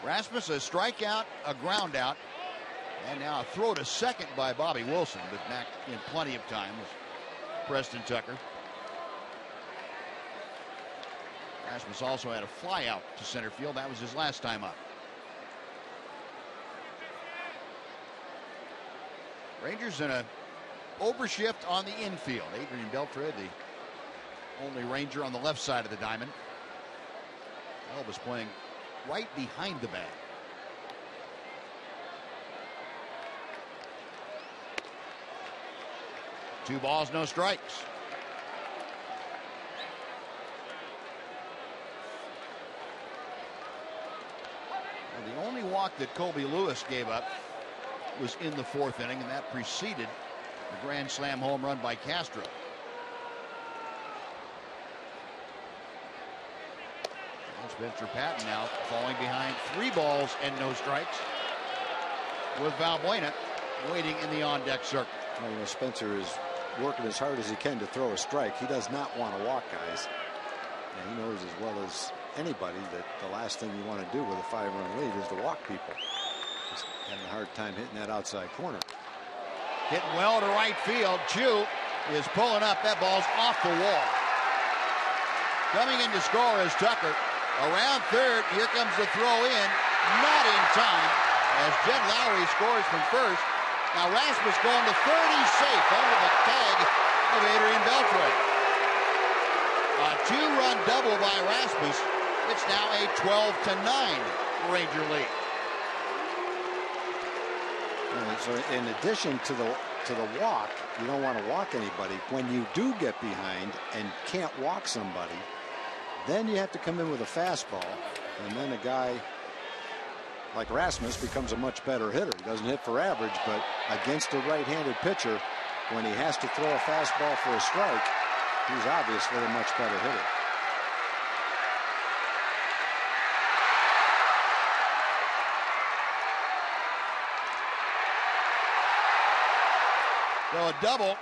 Rasmus a strikeout, a ground out, and now a throw to second by Bobby Wilson, but back in plenty of time was Preston Tucker. Rasmus also had a fly out to center field. That was his last time up. Rangers in a overshift on the infield. Adrian Beltre, the only Ranger on the left side of the diamond. Elvis playing right behind the bag. Two balls, no strikes. The only walk that Colby Lewis gave up was in the fourth inning, and that preceded the grand slam home run by Castro. Spencer Patton now falling behind three balls and no strikes with Valbuena waiting in the on deck circle. Well, you know, Spencer is working as hard as he can to throw a strike. He does not want to walk guys. And he knows as well as anybody that the last thing you want to do with a five run lead is to walk people. Just having a hard time hitting that outside corner. Hitting well to right field. Choo is pulling up. That ball's off the wall. Coming in to score is Tucker. Around third, here comes the throw in. Not in time as Jed Lowrie scores from first. Now Rasmus going to third. Safe under the tag of Adrian Beltre. A two-run double by Rasmus. It's now a 12 to 9 Ranger lead. So uh, in addition to the to the walk, you don't want to walk anybody. When you do get behind and can't walk somebody, then you have to come in with a fastball, and then a guy like Rasmus becomes a much better hitter. He doesn't hit for average, but against a right-handed pitcher, when he has to throw a fastball for a strike, he's obviously a much better hitter. So a double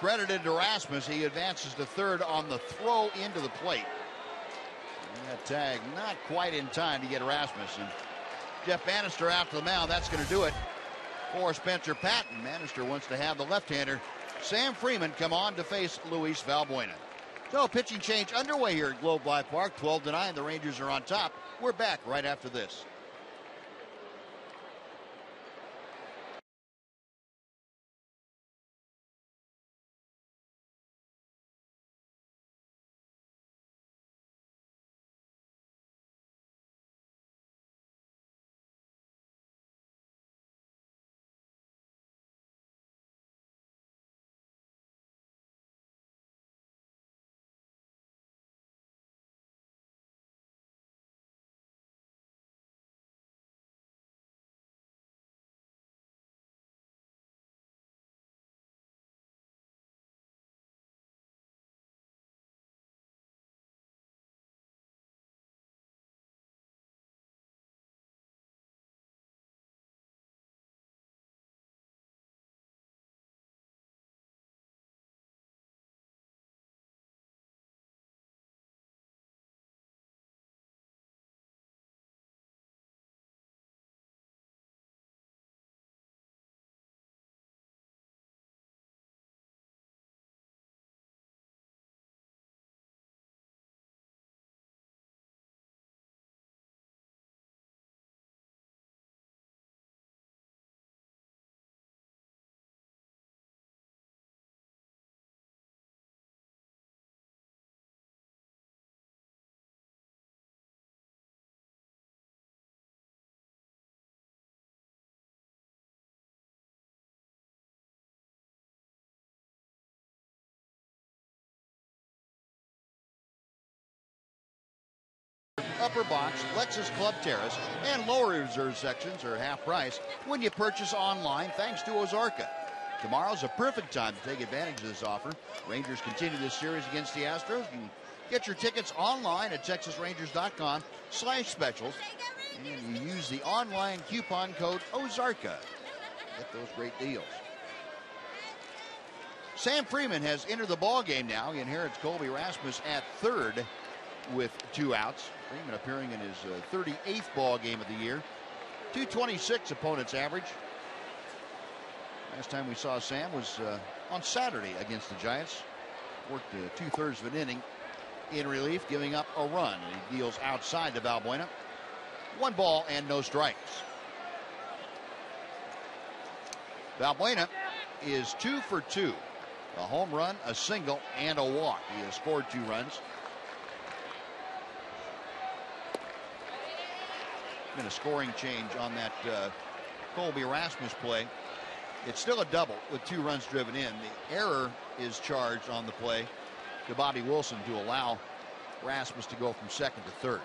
credited to Rasmus. He advances to third on the throw into the plate. That tag not quite in time to get Rasmus. And Jeff Banister after the mound. That's going to do it for Spencer Patton. Banister wants to have the left-hander Sam Freeman come on to face Luis Valbuena. So pitching change underway here at Globe Life Park. 12 to 9. The Rangers are on top. We're back right after this. Upper box, Lexus Club Terrace, and lower reserve sections are half price when you purchase online thanks to Ozarka. Tomorrow's a perfect time to take advantage of this offer. Rangers continue this series against the Astros. You get your tickets online at texasrangers.com slash specials. And use the online coupon code Ozarka. Get those great deals. Sam Freeman has entered the ball game now. He inherits Colby Rasmus at third with two outs. Freeman appearing in his uh, 38th ball game of the year. 226 opponents average. Last time we saw Sam was uh, on Saturday against the Giants. Worked uh, two thirds of an inning in relief, giving up a run. He deals outside to Valbuena. One ball and no strikes. Valbuena is two for two. A home run, a single, and a walk. He has scored two runs. Been a scoring change on that uh, Colby Rasmus play. It's still a double with two runs driven in. The error is charged on the play to Bobby Wilson to allow Rasmus to go from second to third.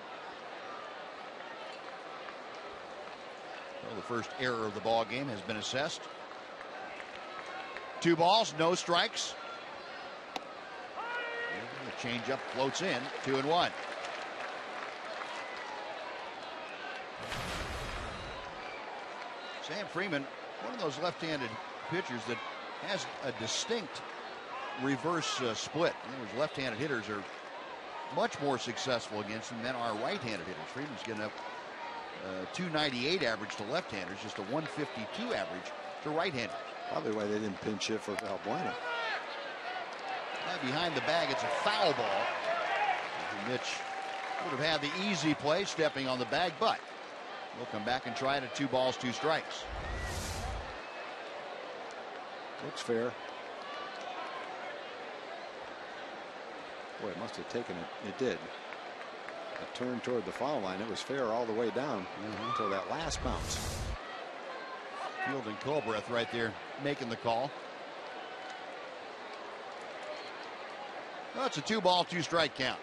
So the first error of the ball game has been assessed. Two balls, no strikes. The changeup floats in, two and one. Sam Freeman, one of those left-handed pitchers that has a distinct reverse uh, split. Those left-handed hitters are much more successful against him than our right-handed hitters. Freeman's getting up uh, 298 average to left-handers, just a 152 average to right-handers. Probably why they didn't pinch hit for Valbuena. Uh, behind the bag, it's a foul ball. Mitch would have had the easy play stepping on the bag, but we'll come back and try it at two balls, two strikes. Looks fair. Boy, it must have taken it. It did. A turn toward the foul line. It was fair all the way down Mm-hmm. until that last bounce. Fieldin Culbreth right there making the call. Well, a two ball, two strike count.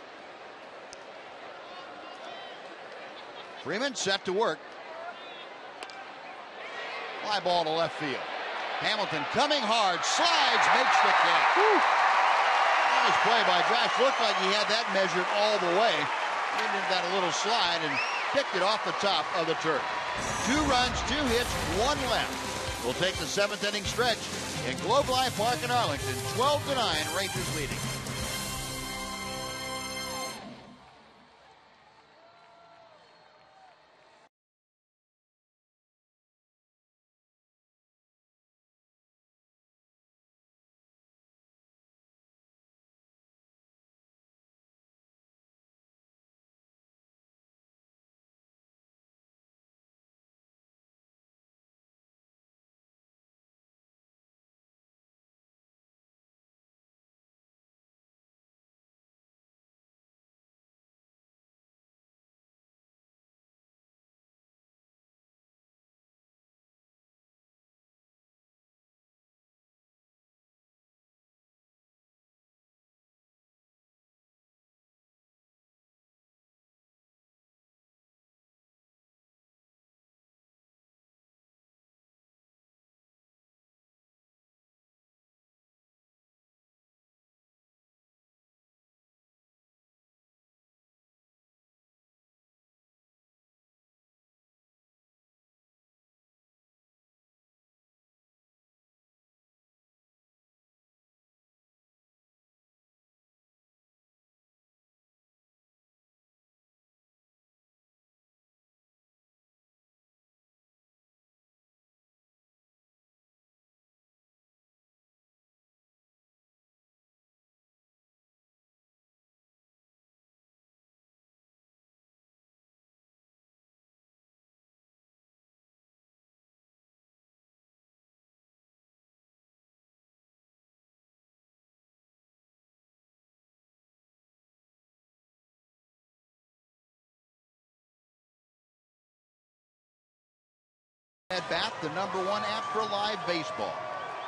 Freeman set to work. Fly ball to left field. Hamilton coming hard, slides, makes the catch. Nice play by Josh. Looked like he had that measured all the way. He did that a little slide and picked it off the top of the turf. Two runs, two hits, one left. We'll take the seventh inning stretch in Globe Life Park in Arlington. 12 to 9, Rangers leading. At bat, the number one app for live baseball.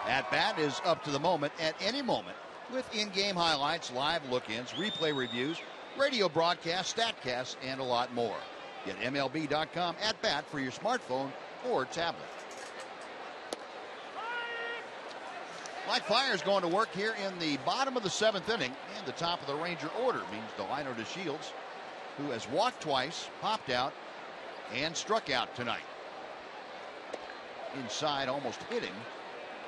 At bat is up to the moment at any moment with in game highlights, live look ins, replay reviews, radio broadcasts, statcasts, and a lot more. Get MLB.com at bat for your smartphone or tablet. Mike Fiers is going to work here in the bottom of the seventh inning, and the top of the Ranger order means Delino DeShields, who has walked twice, popped out, and struck out tonight inside, almost hitting.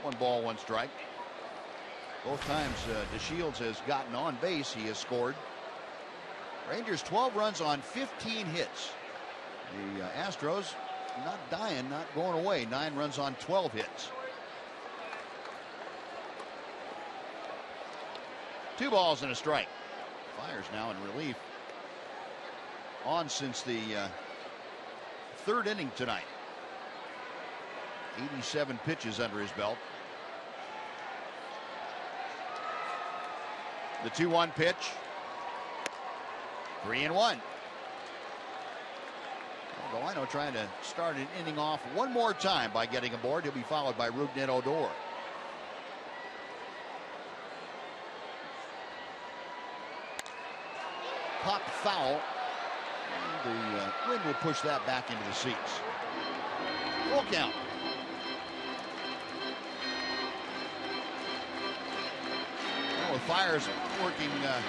One ball, one strike. Both times uh, DeShields has gotten on base, he has scored. Rangers 12 runs on 15 hits. The uh, Astros not dying, not going away. Nine runs on 12 hits. Two balls and a strike. Fiers now in relief. On since the uh, third inning tonight. 87 pitches under his belt. The 2 1 pitch. Three and one. Delino trying to start an inning off one more time by getting aboard. He'll be followed by Rougned Odor. Pop foul. And the uh, wind will push that back into the seats. Full count. With Fiers working uh,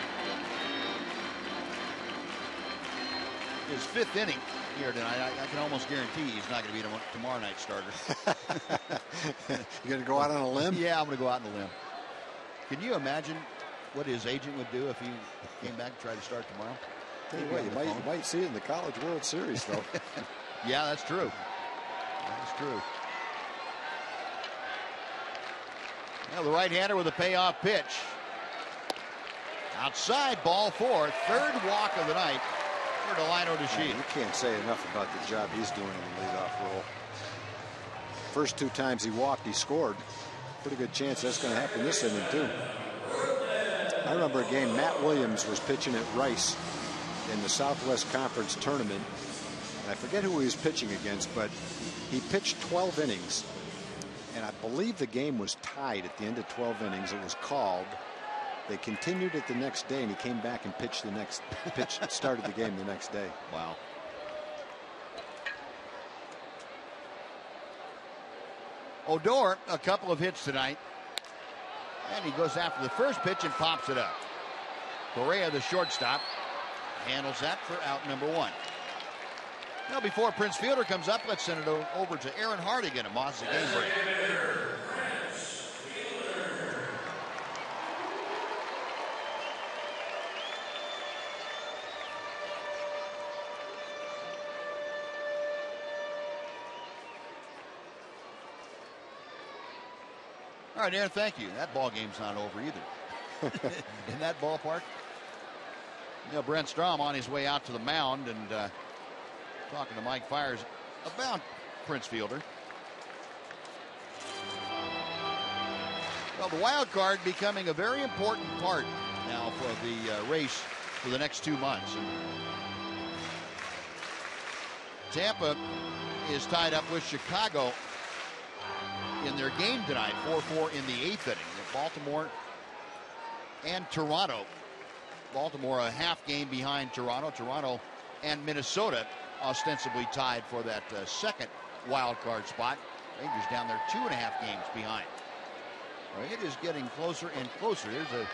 his fifth inning here tonight, I, I, can almost guarantee he's not going to be a tomorrow night starter. You're going to go out on a limb? Yeah, I'm going to go out on a limb. Can you imagine what his agent would do if he came back and tried to start tomorrow? Tell you what, you might, you might see it in the College World Series, though. yeah, that's true. That's true. Now the right-hander with a payoff pitch. Outside, ball four, third walk of the night for Delino DeShields. You can't say enough about the job he's doing in the leadoff role. First two times he walked, he scored. Pretty good chance that's going to happen this inning, too. I remember a game, Matt Williams was pitching at Rice in the Southwest Conference tournament. And I forget who he was pitching against, but he pitched 12 innings. And I believe the game was tied at the end of 12 innings. It was called. They continued it the next day, and he came back and pitched the next pitch, started the game the next day. Wow. Odor, a couple of hits tonight. And he goes after the first pitch and pops it up. Correa, the shortstop, handles that for out number one. Now, before Prince Fielder comes up, let's send it over to Aaron Hardigan a Moss game break. All right, Aaron, thank you. That ball game's not over either. In that ballpark. You know, Brent Strom on his way out to the mound and uh, talking to Mike Fiers about Prince Fielder. Well, the wild card becoming a very important part now for the uh, race for the next two months. And Tampa is tied up with Chicago in their game tonight, 4-4 in the eighth inning. Baltimore and Toronto. Baltimore a half game behind Toronto. Toronto and Minnesota ostensibly tied for that uh, second wild card spot. Rangers down there two and a half games behind. Well, it is getting closer and closer. There's a,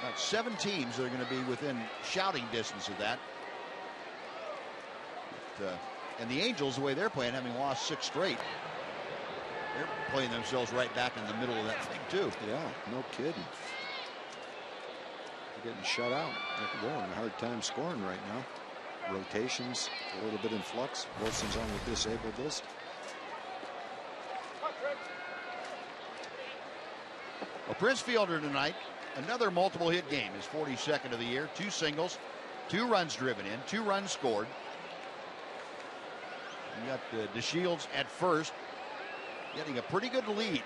about seven teams that are going to be within shouting distance of that. But, uh, and the Angels, the way they're playing, having lost six straight, they're playing themselves right back in the middle of that thing, too. Yeah, no kidding. They're getting shut out. They're having a hard time scoring right now. Rotations a little bit in flux. Wilson's on the disabled list. Well, Prince Fielder tonight, another multiple hit game, his 42nd of the year. Two singles, two runs driven in, two runs scored. You got DeShields at first, getting a pretty good lead.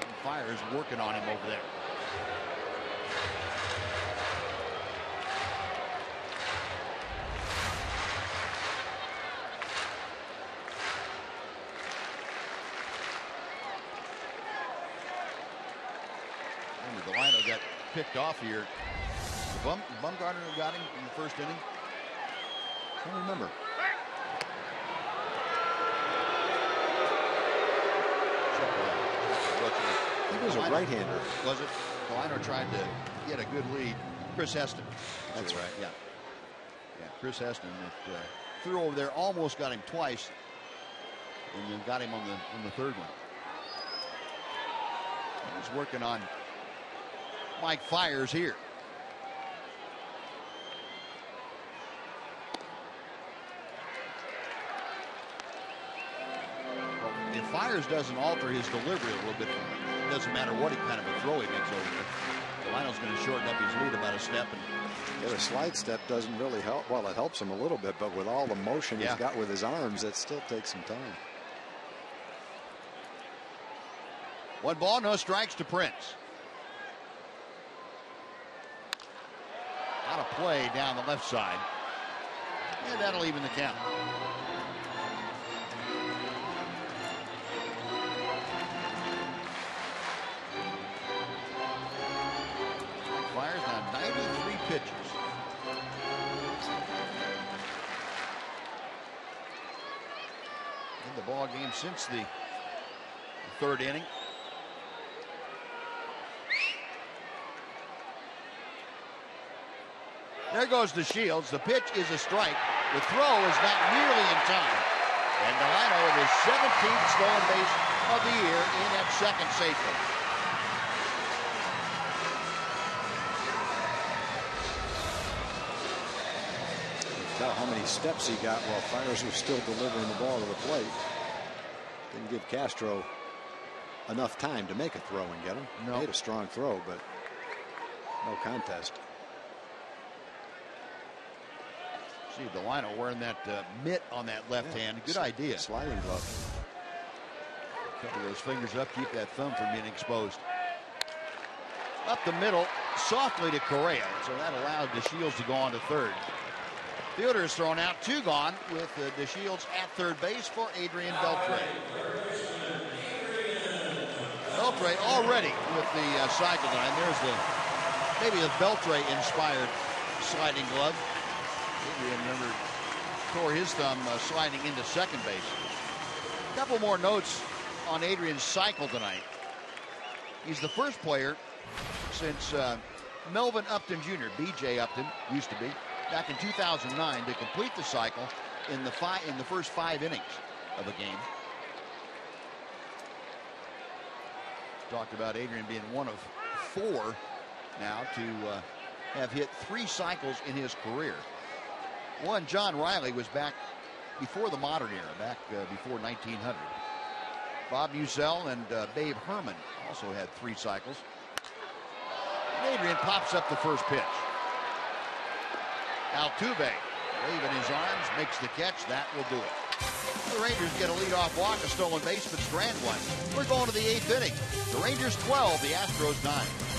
And Fiers working on him over there. And Delino got picked off here. Bum, Bumgarner got him in the first inning. I don't remember. He was a right-hander. Was it? Delino tried to get a good lead. Chris Heston. That's right. Yeah. Yeah, Chris Heston that, uh, threw over there, almost got him twice, and then got him on the on the third one. He's working on Mike Fiers here. If Fiers doesn't alter his delivery a little bit, it doesn't matter what he kind of a throw he makes over there. Delino's going to shorten up his lead about a step. And Yeah, the slide step doesn't really help. Well, it helps him a little bit, but with all the motion Yeah. he's got with his arms, it still takes some time. One ball, no strikes to Prince. Out of play down the left side. And that'll even the count. Since the third inning. There goes DeShields. The pitch is a strike. The throw is not nearly in time. And Delino with his 17th stolen base of the year in at second safely. Tell how many steps he got while Fiers was still delivering the ball to the plate. Didn't give Castro enough time to make a throw and get him. No. Made a strong throw, but no contest. See Delino wearing that uh, mitt on that left Yeah, hand. Good idea. Sliding glove. Cover those fingers up, keep that thumb from being exposed. Up the middle, softly to Correa. So that allowed DeShields to go on to third. Fielder is thrown out, two gone, with uh, shields at third base for Adrian Beltre. Beltre already with the uh, cycle line. There's the maybe the Beltre inspired sliding glove. Adrian remember tore his thumb uh, sliding into second base. A couple more notes on Adrian's cycle tonight. He's the first player since uh, Melvin Upton Jr., B.J. Upton used to be, back in 2009 to complete the cycle in the five in the first five innings of a game. Talked about Adrian being one of four now to uh, have hit three cycles in his career. One, John Reilly was back before the modern era, back uh, before 1900. Bob Meusel and uh, Babe Herman also had three cycles. And Adrian pops up the first pitch. Altuve waving his arms, makes the catch. That will do it. The Rangers get a leadoff walk, a stolen base, but strand one. We're going to the eighth inning. The Rangers 12, the Astros 9.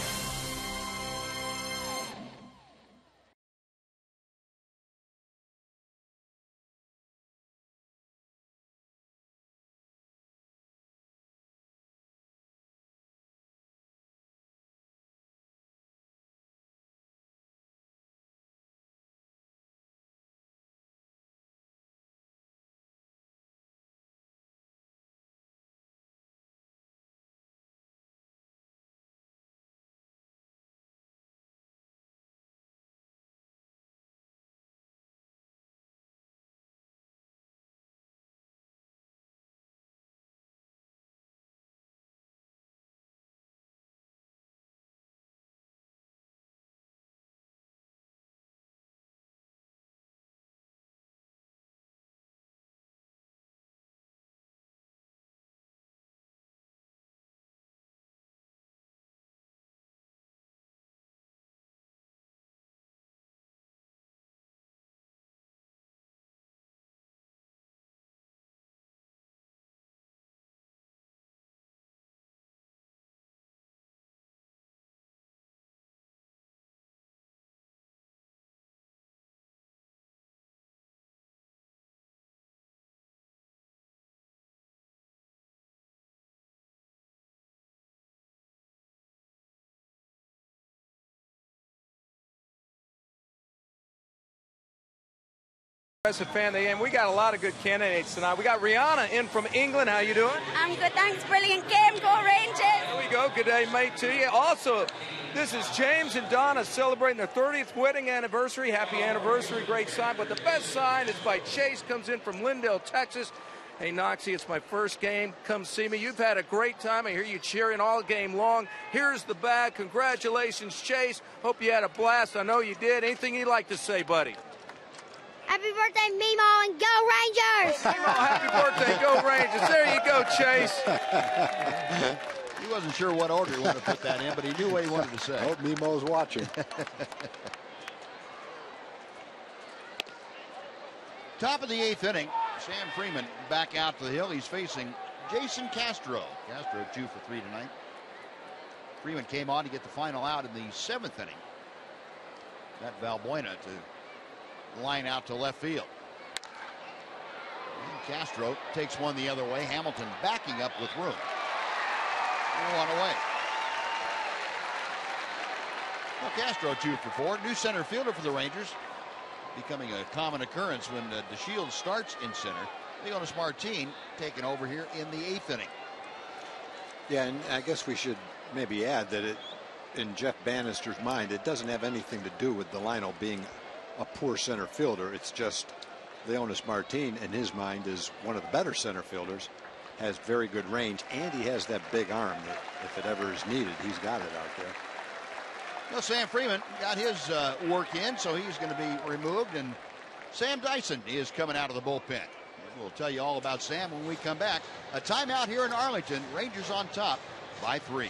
Impressive fan of the. We got a lot of good candidates tonight. We got Rihanna in from England. How you doing? I'm good, thanks. Brilliant game. Go Rangers. There we go. Good day, mate, to you. Also, this is James and Donna celebrating their 30th wedding anniversary. Happy anniversary. Great sign. But the best sign is by Chase. Comes in from Lindale, Texas. Hey, Knoxy, it's my first game. Come see me. You've had a great time. I hear you cheering all game long. Here's the bag. Congratulations, Chase. Hope you had a blast. I know you did. Anything you'd like to say, buddy? Happy birthday, Mimo, and go Rangers! Mimo, happy birthday, go Rangers. There you go, Chase. He wasn't sure what order he wanted to put that in, but he knew what he wanted to say. Hope Mimo's watching. Top of the eighth inning, Sam Freeman back out to the hill. He's facing Jason Castro. Castro two for three tonight. Freeman came on to get the final out in the seventh inning. That Valbuena to line out to left field. And Castro takes one the other way. Hamilton backing up with room. One away. Well, Castro two for four. New center fielder for the Rangers. Becoming a common occurrence when uh, DeShields starts in center. Leonys Martin taking over here in the eighth inning. Yeah, and I guess we should maybe add that it, in Jeff Banister's mind, it doesn't have anything to do with Delino being a poor center fielder. It's just Leonys Martin, in his mind, is one of the better center fielders, has very good range, and he has that big arm that if it ever is needed, he's got it out there. Well, Sam Freeman got his uh, work in, so he's going to be removed, and Sam Dyson is coming out of the bullpen. We'll tell you all about Sam when we come back. A timeout here in Arlington. Rangers on top by three.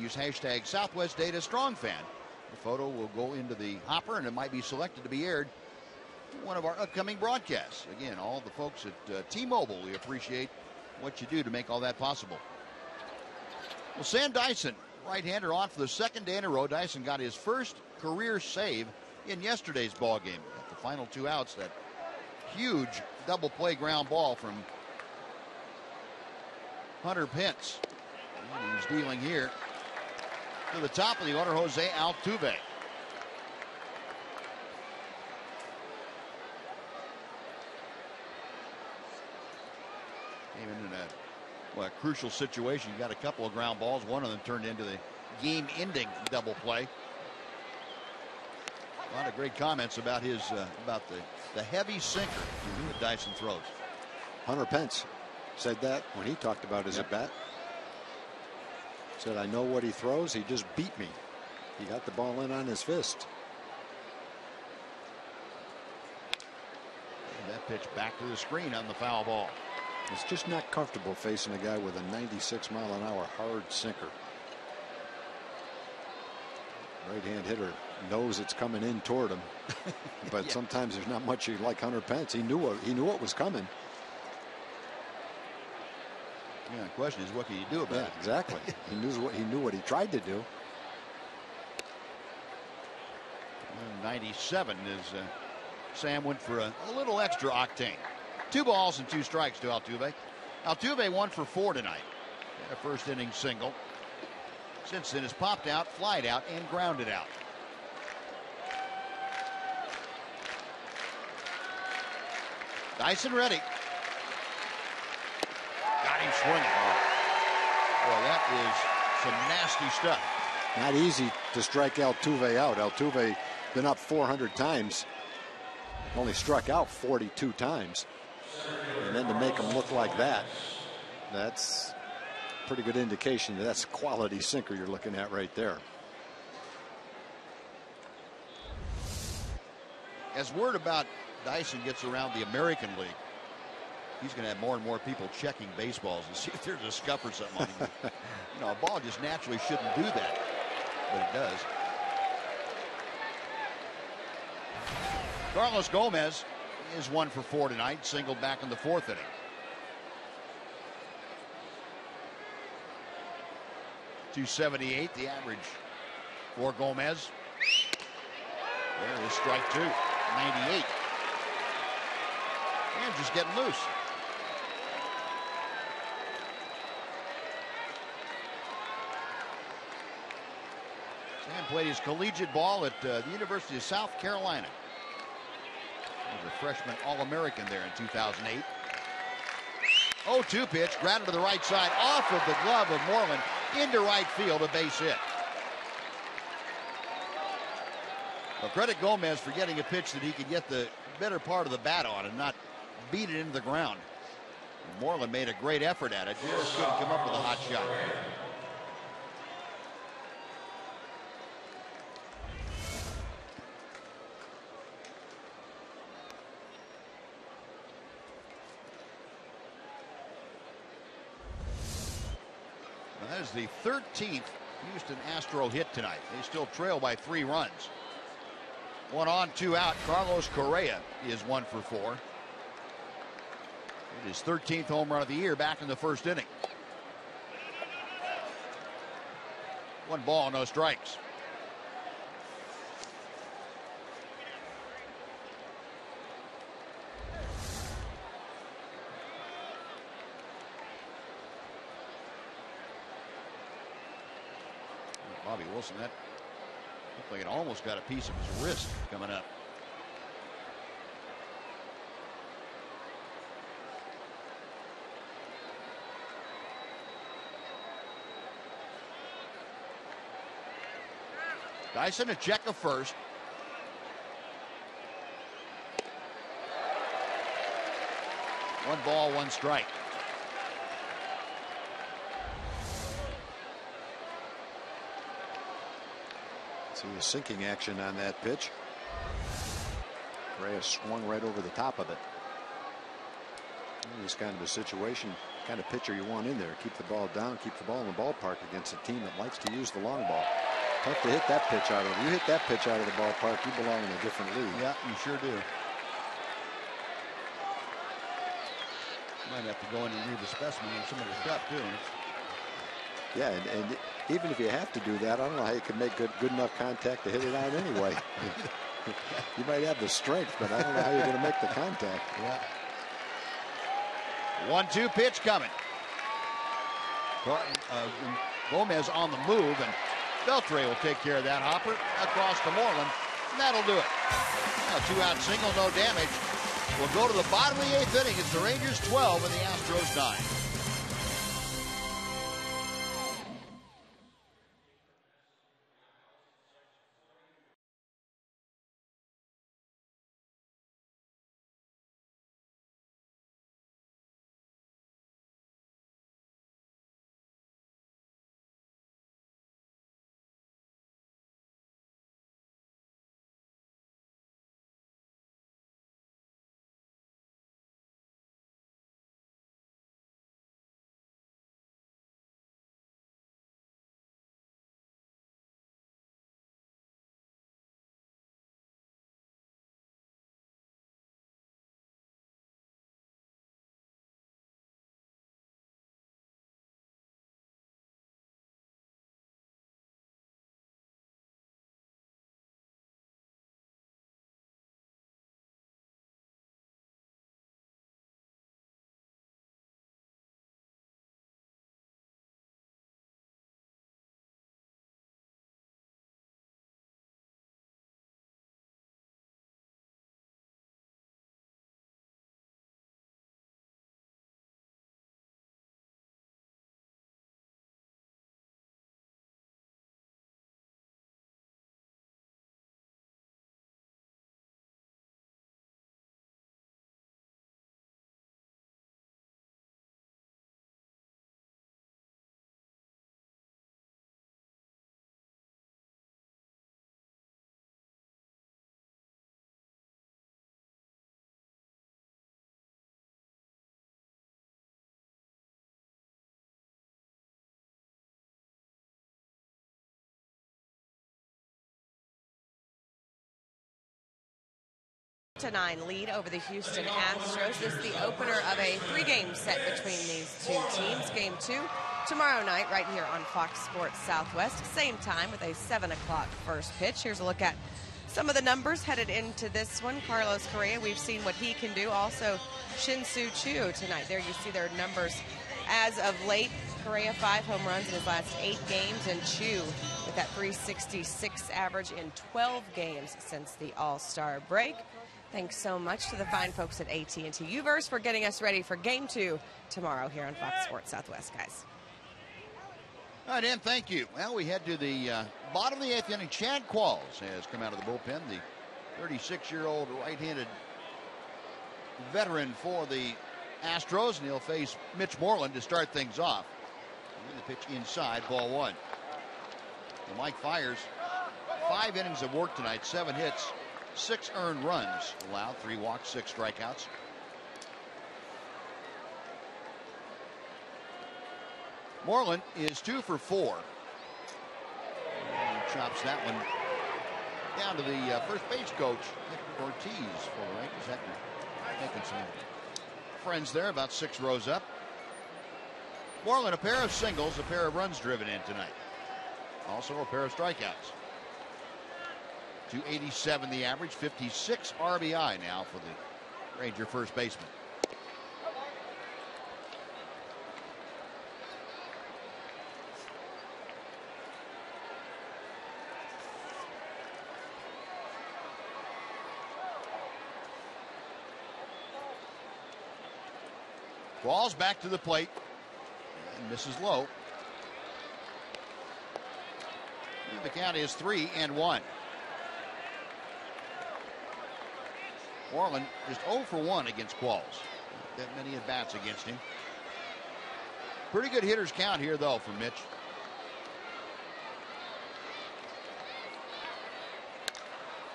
Use hashtag Southwest Data. The photo will go into the hopper and it might be selected to be aired one of our upcoming broadcasts. Again, all the folks at uh, T-Mobile, we appreciate what you do to make all that possible. Well, Sam Dyson, right-hander on for the second day in a row. Dyson got his first career save in yesterday's ball game. At the final two outs, that huge double play ground ball from Hunter Pence. And he's dealing here to the top of the order, Jose Altuve. Came in in a, well, a crucial situation. You got a couple of ground balls. One of them turned into the game-ending double play. A lot of great comments about his uh, about the the heavy sinker that Dyson throws. Hunter Pence said that when he talked about his at bat. Said, I know what he throws. He just beat me. He got the ball in on his fist. And that pitch back to the screen on the foul ball. It's just not comfortable facing a guy with a 96 mile an hour hard sinker. Right hand hitter knows it's coming in toward him, but yeah. sometimes there's not much like Hunter Pence. He knew what, he knew what was coming. Yeah, the question is, what can you do about yeah, it? Exactly. he knew what he knew what he tried to do. 97 is uh, Sam went for a, a, little extra octane. Two balls and two strikes to Altuve. Altuve one for four tonight. a first inning single. Since then has popped out, flied out, and grounded out. Dyson ready swinging. Boy, that is some nasty stuff. Not easy to strike Altuve out. Altuve been up 400 times, only struck out 42 times. And then to make him look like that, that's pretty good indication that that's a quality sinker you're looking at right there. As word about Dyson gets around the American League, he's going to have more and more people checking baseballs and see if there's a scuff or something on him. you know, a ball just naturally shouldn't do that. but it does. Carlos Gomez is one for four tonight, singled back in the fourth inning. Two seventy-eight, the average for Gomez. There is strike two, 98. And just getting loose. Played his collegiate ball at uh, the University of South Carolina. He was a freshman All-American there in 2008. 0-2 pitch, grounded to the right side, off of the glove of Moreland, into right field, a base hit. Well, credit Gomez for getting a pitch that he could get the better part of the bat on and not beat it into the ground. Moreland made a great effort at it, just couldn't come up with a hot shot. The 13th Houston Astro hit tonight. They still trail by three runs. One on, two out. Carlos Correa is one for four. It is 13th home run of the year back in the first inning. One ball, no strikes. Wilson, that looked like it almost got a piece of his wrist coming up. Dyson a check first. One ball, one strike. See the sinking action on that pitch. Correa swung right over the top of it. This kind of a situation, kind of pitcher you want in there. Keep the ball down, keep the ball in the ballpark against a team that likes to use the long ball. Tough to hit that pitch out of. You hit that pitch out of the ballpark, you belong in a different league. Yeah, you sure do. Might have to go in and read the specimen on some of the stuff too. Yeah, and, and even if you have to do that, I don't know how you can make good good enough contact to hit it out anyway. you might have the strength, but I don't know how you're going to make the contact. Yeah. One-two pitch coming. Uh, Gomez on the move, and Beltre will take care of that hopper across to Moreland, and that'll do it. Now, two-out single, no damage. We'll go to the bottom of the eighth inning. It's the Rangers 12 and the Astros 9. To 9 lead over the Houston Astros. This is the opener of a three-game set between these two teams. Game two tomorrow night right here on Fox Sports Southwest. Same time with a 7 o'clock first pitch. Here's a look at some of the numbers headed into this one. Carlos Correa, we've seen what he can do. Also, Shin-Soo Choo tonight. There you see their numbers as of late. Correa, five home runs in his last eight games, and Choo with that 366 average in 12 games since the All-Star break. Thanks so much to the fine folks at AT&T Uverse for getting us ready for Game 2 tomorrow here on Fox Sports Southwest, guys. All right, and thank you. Well, we head to the uh, bottom of the eighth inning. Chad Qualls has come out of the bullpen, the 36-year-old right-handed veteran for the Astros, and he'll face Mitch Moreland to start things off. And the pitch inside, ball one. And Mike Fiers five innings of work tonight, seven hits, six earned runs allowed, three walks, six strikeouts. Moreland is two for four. And chops that one down to the uh, first base coach, Ortiz, for. Is Hector making some friends there, about six rows up. Moreland, a pair of singles, a pair of runs driven in tonight. Also a pair of strikeouts. 287 the average, 56 RBI now for the Ranger first baseman. Balls back to the plate and misses low. The count is three and one. Moreland just 0 for 1 against Qualls. That many at bats against him. Pretty good hitters count here, though, for Mitch.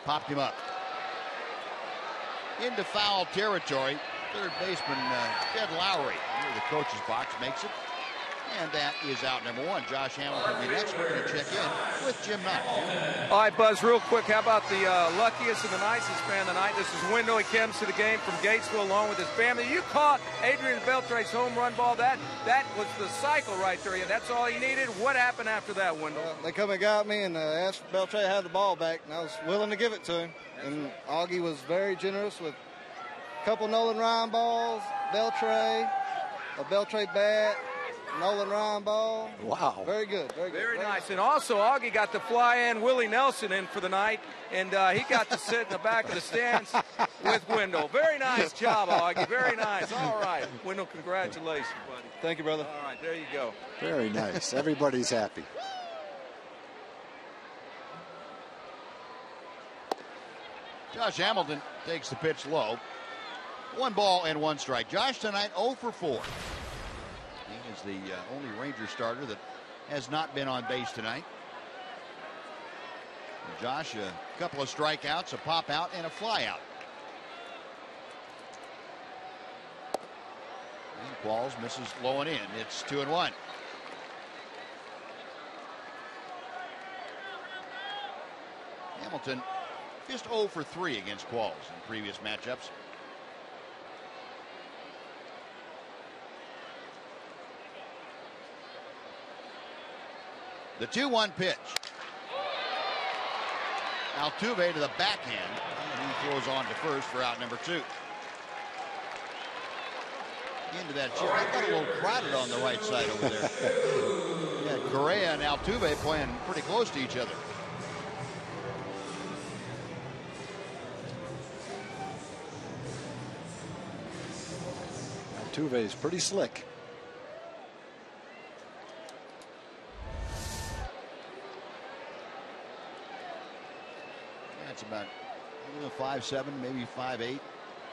Popped him up. Into foul territory. Third baseman uh, Jed Lowrie near the coach's box makes it. And that is out number one. Josh Hamilton will be next. We're going to check in with Jim Knox. All right, Buzz, real quick. How about the uh, luckiest and the nicest fan tonight? This is Wendell. He comes to the game from Gatesville along with his family. You caught Adrian Beltre's home run ball. That that was the cycle right there. That's all he needed. What happened after that, Wendell? Uh, they come and got me and uh, asked Beltre to have the ball back, and I was willing to give it to him. And Augie was very generous with a couple Nolan Ryan balls, Beltre, a Beltre bat, Nolan Ryan ball. Wow. Very good. Very good. Very nice. And also, Augie got to fly in Willie Nelson in for the night, and uh, he got to sit in the back of the stands with Wendell. Very nice job, Augie. Very nice. All right. Wendell, congratulations, buddy. Thank you, brother. All right, there you go. Very nice. Everybody's happy. Josh Hamilton takes the pitch low. One ball and one strike. Josh tonight 0 for 4. Is the uh, only Ranger starter that has not been on base tonight. Josh, a couple of strikeouts, a pop out, and a fly out. And Qualls misses low and in. It's two and one. Hamilton just 0 for 3 against Qualls in previous matchups. The 2 1 pitch. Altuve to the backhand. And he throws on to first for out number two. Into that chip. They got a little crowded on the right side over there. yeah, Correa and Altuve playing pretty close to each other. Altuve is pretty slick. That's about you know, five seven, maybe five eight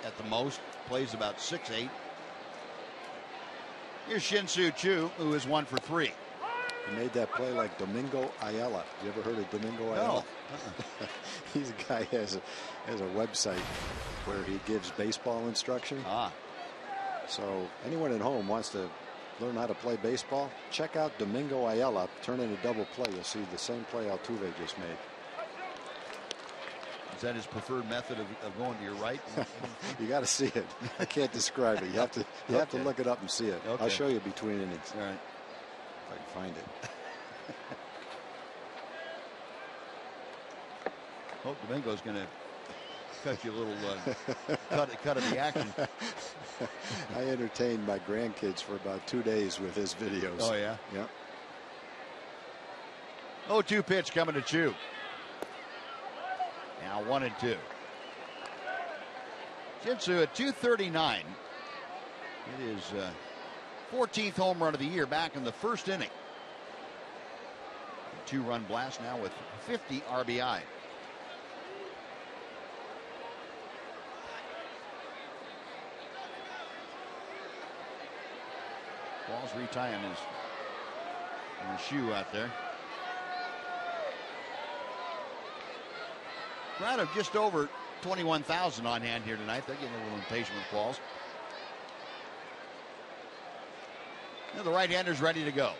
at the most. Plays about six eight. Here's Shin-Soo who is one for three. He made that play like Domingo Ayala. You ever heard of Domingo Ayala? No. He's a guy has a, has a website where he gives baseball instruction. Ah. So anyone at home wants to learn how to play baseball, check out Domingo Ayala. Turn in a double play. You'll see the same play Altuve just made. That his preferred method of, of going to your right? you got to see it. I can't describe it. You have to you have to look it up and see it. Okay. I'll show you between innings. All right. If I can find it. Hope Domingo's going to cut you a little uh, cut, cut of the action. I entertained my grandkids for about two days with his videos. Oh, yeah? Yep. 0 2 pitch coming to Choo. Now 1 and 2. Shin-Soo at 239. It is uh, 14th home run of the year back in the first inning. Two run blast now with 50 RBI. Qualls retying his, his shoe out there. Crowd of just over 21,000 on hand here tonight. They're getting a little impatient with Qualls. Now the right-hander's ready to go.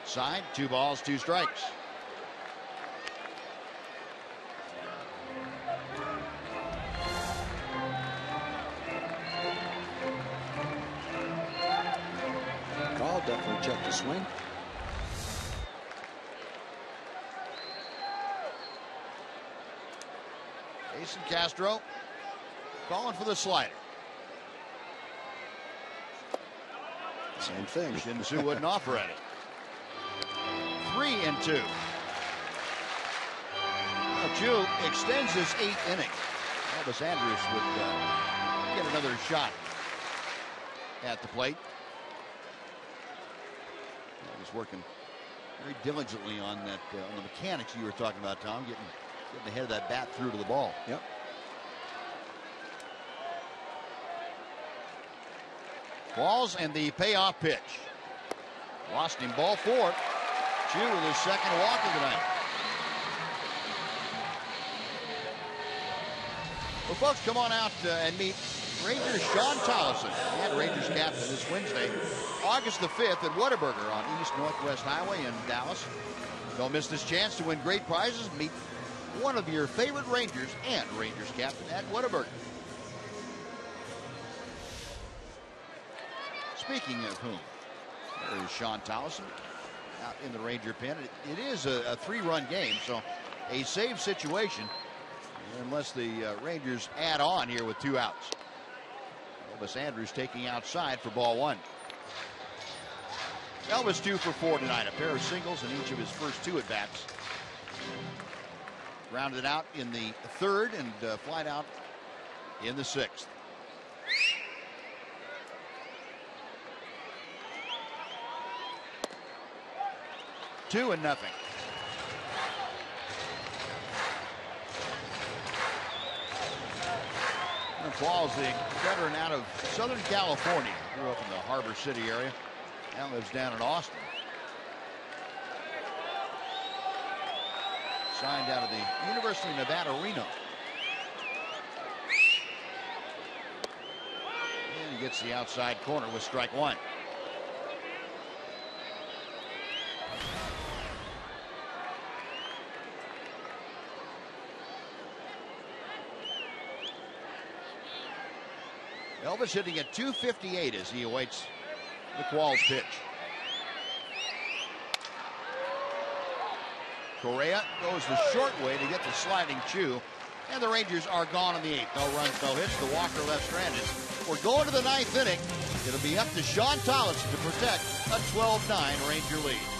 Outside, two balls, two strikes. Call definitely checked the swing. Jason Castro calling for the slider. Same thing. Shin-Soo wouldn't offer at it. Three and two. Choo extends his eighth inning. Elvis Andrus would uh, get another shot at the plate. He was working very diligently on that uh, on the mechanics you were talking about, Tom, getting getting the head of that bat through to the ball. Yep. Qualls and the payoff pitch. Lost him ball four. Choo with his second walk of the night. Well, folks, come on out uh, and meet Rangers Shawn Tolleson and Rangers captain this Wednesday, August the 5th at Whataburger on East Northwest Highway in Dallas. Don't miss this chance to win great prizes. Meet one of your favorite Rangers and Rangers captain at Whataburger. Speaking of whom, there is Shawn Tolleson out in the Ranger pen. It, it is a, a three-run game, so a save situation unless the uh, Rangers add on here with two outs. Elvis Andrus taking outside for ball one. Elvis two for four tonight, a pair of singles in each of his first two at bats. Grounded out in the third and uh, flied out in the sixth. Two and nothing. Qualls, the veteran out of Southern California, grew up in the Harbor City area, now lives down in Austin. Signed out of the University of Nevada, Reno. And he gets the outside corner with strike one. Elvis hitting at 258 as he awaits the Qualls pitch. Correa goes the short way to get the sliding Choo. And the Rangers are gone in the eighth. No runs, no hits. The Walker left stranded. We're going to the ninth inning. It'll be up to Shawn Tolleson to protect a 12-9 Ranger lead.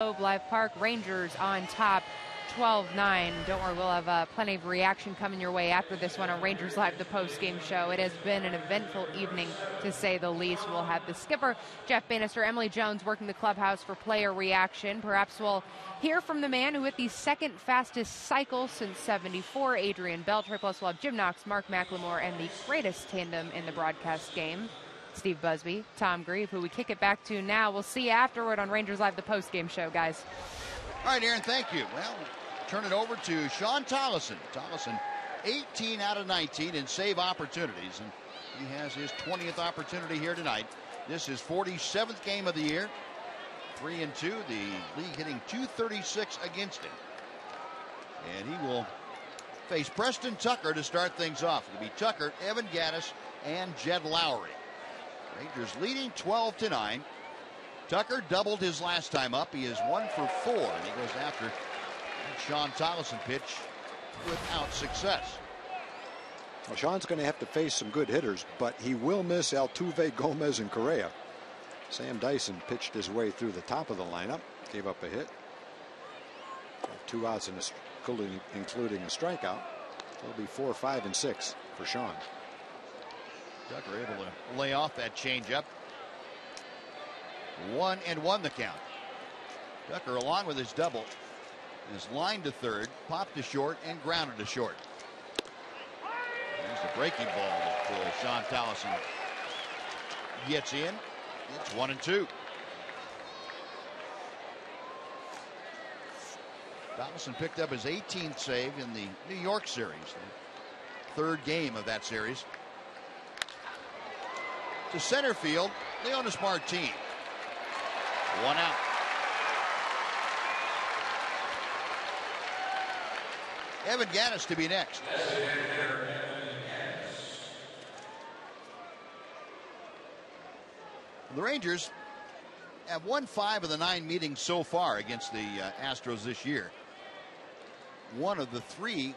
Life Park. Rangers on top 12-9. Don't worry, we'll have uh, plenty of reaction coming your way after this one on Rangers Live, the post-game show. It has been an eventful evening, to say the least. We'll have the skipper, Jeff Banister, Emily Jones working the clubhouse for player reaction. Perhaps we'll hear from the man who hit the second fastest cycle since 74, Adrian Beltre. Plus we'll have Jim Knox, Mark McLemore, and the greatest tandem in the broadcast game. Steve Busby, Tom Grieve, who we kick it back to now. We'll see you afterward on Rangers Live, the post-game show, guys. All right, Aaron, thank you. Well, turn it over to Shawn Tolleson. Tolleson, 18 out of 19 in save opportunities, and he has his 20th opportunity here tonight. This is 47th game of the year. Three and two. The league hitting 236 against him, and he will face Preston Tucker to start things off. It'll be Tucker, Evan Gattis, and Jed Lowrie. Rangers leading 12 to 9. Tucker doubled his last time up. He is one for four, and he goes after Shawn Tolleson pitch without success. Well, Shawn's going to have to face some good hitters, but he will miss Altuve, Gomez, and Correa. Sam Dyson pitched his way through the top of the lineup, gave up a hit. Two outs, including, including a strikeout. It'll be four, five, and six for Shawn. Tucker able to lay off that changeup. One and one the count. Tucker, along with his double, is lined to third, popped to short, and grounded to short. There's the breaking ball that uh, Shawn Tolleson gets in. It's one and two. Tolleson picked up his 18th save in the New York series, the third game of that series to center field, Leonys Martin. One out. Evan Gattis to be next. The Rangers have won five of the nine meetings so far against the uh, Astros this year. One of the three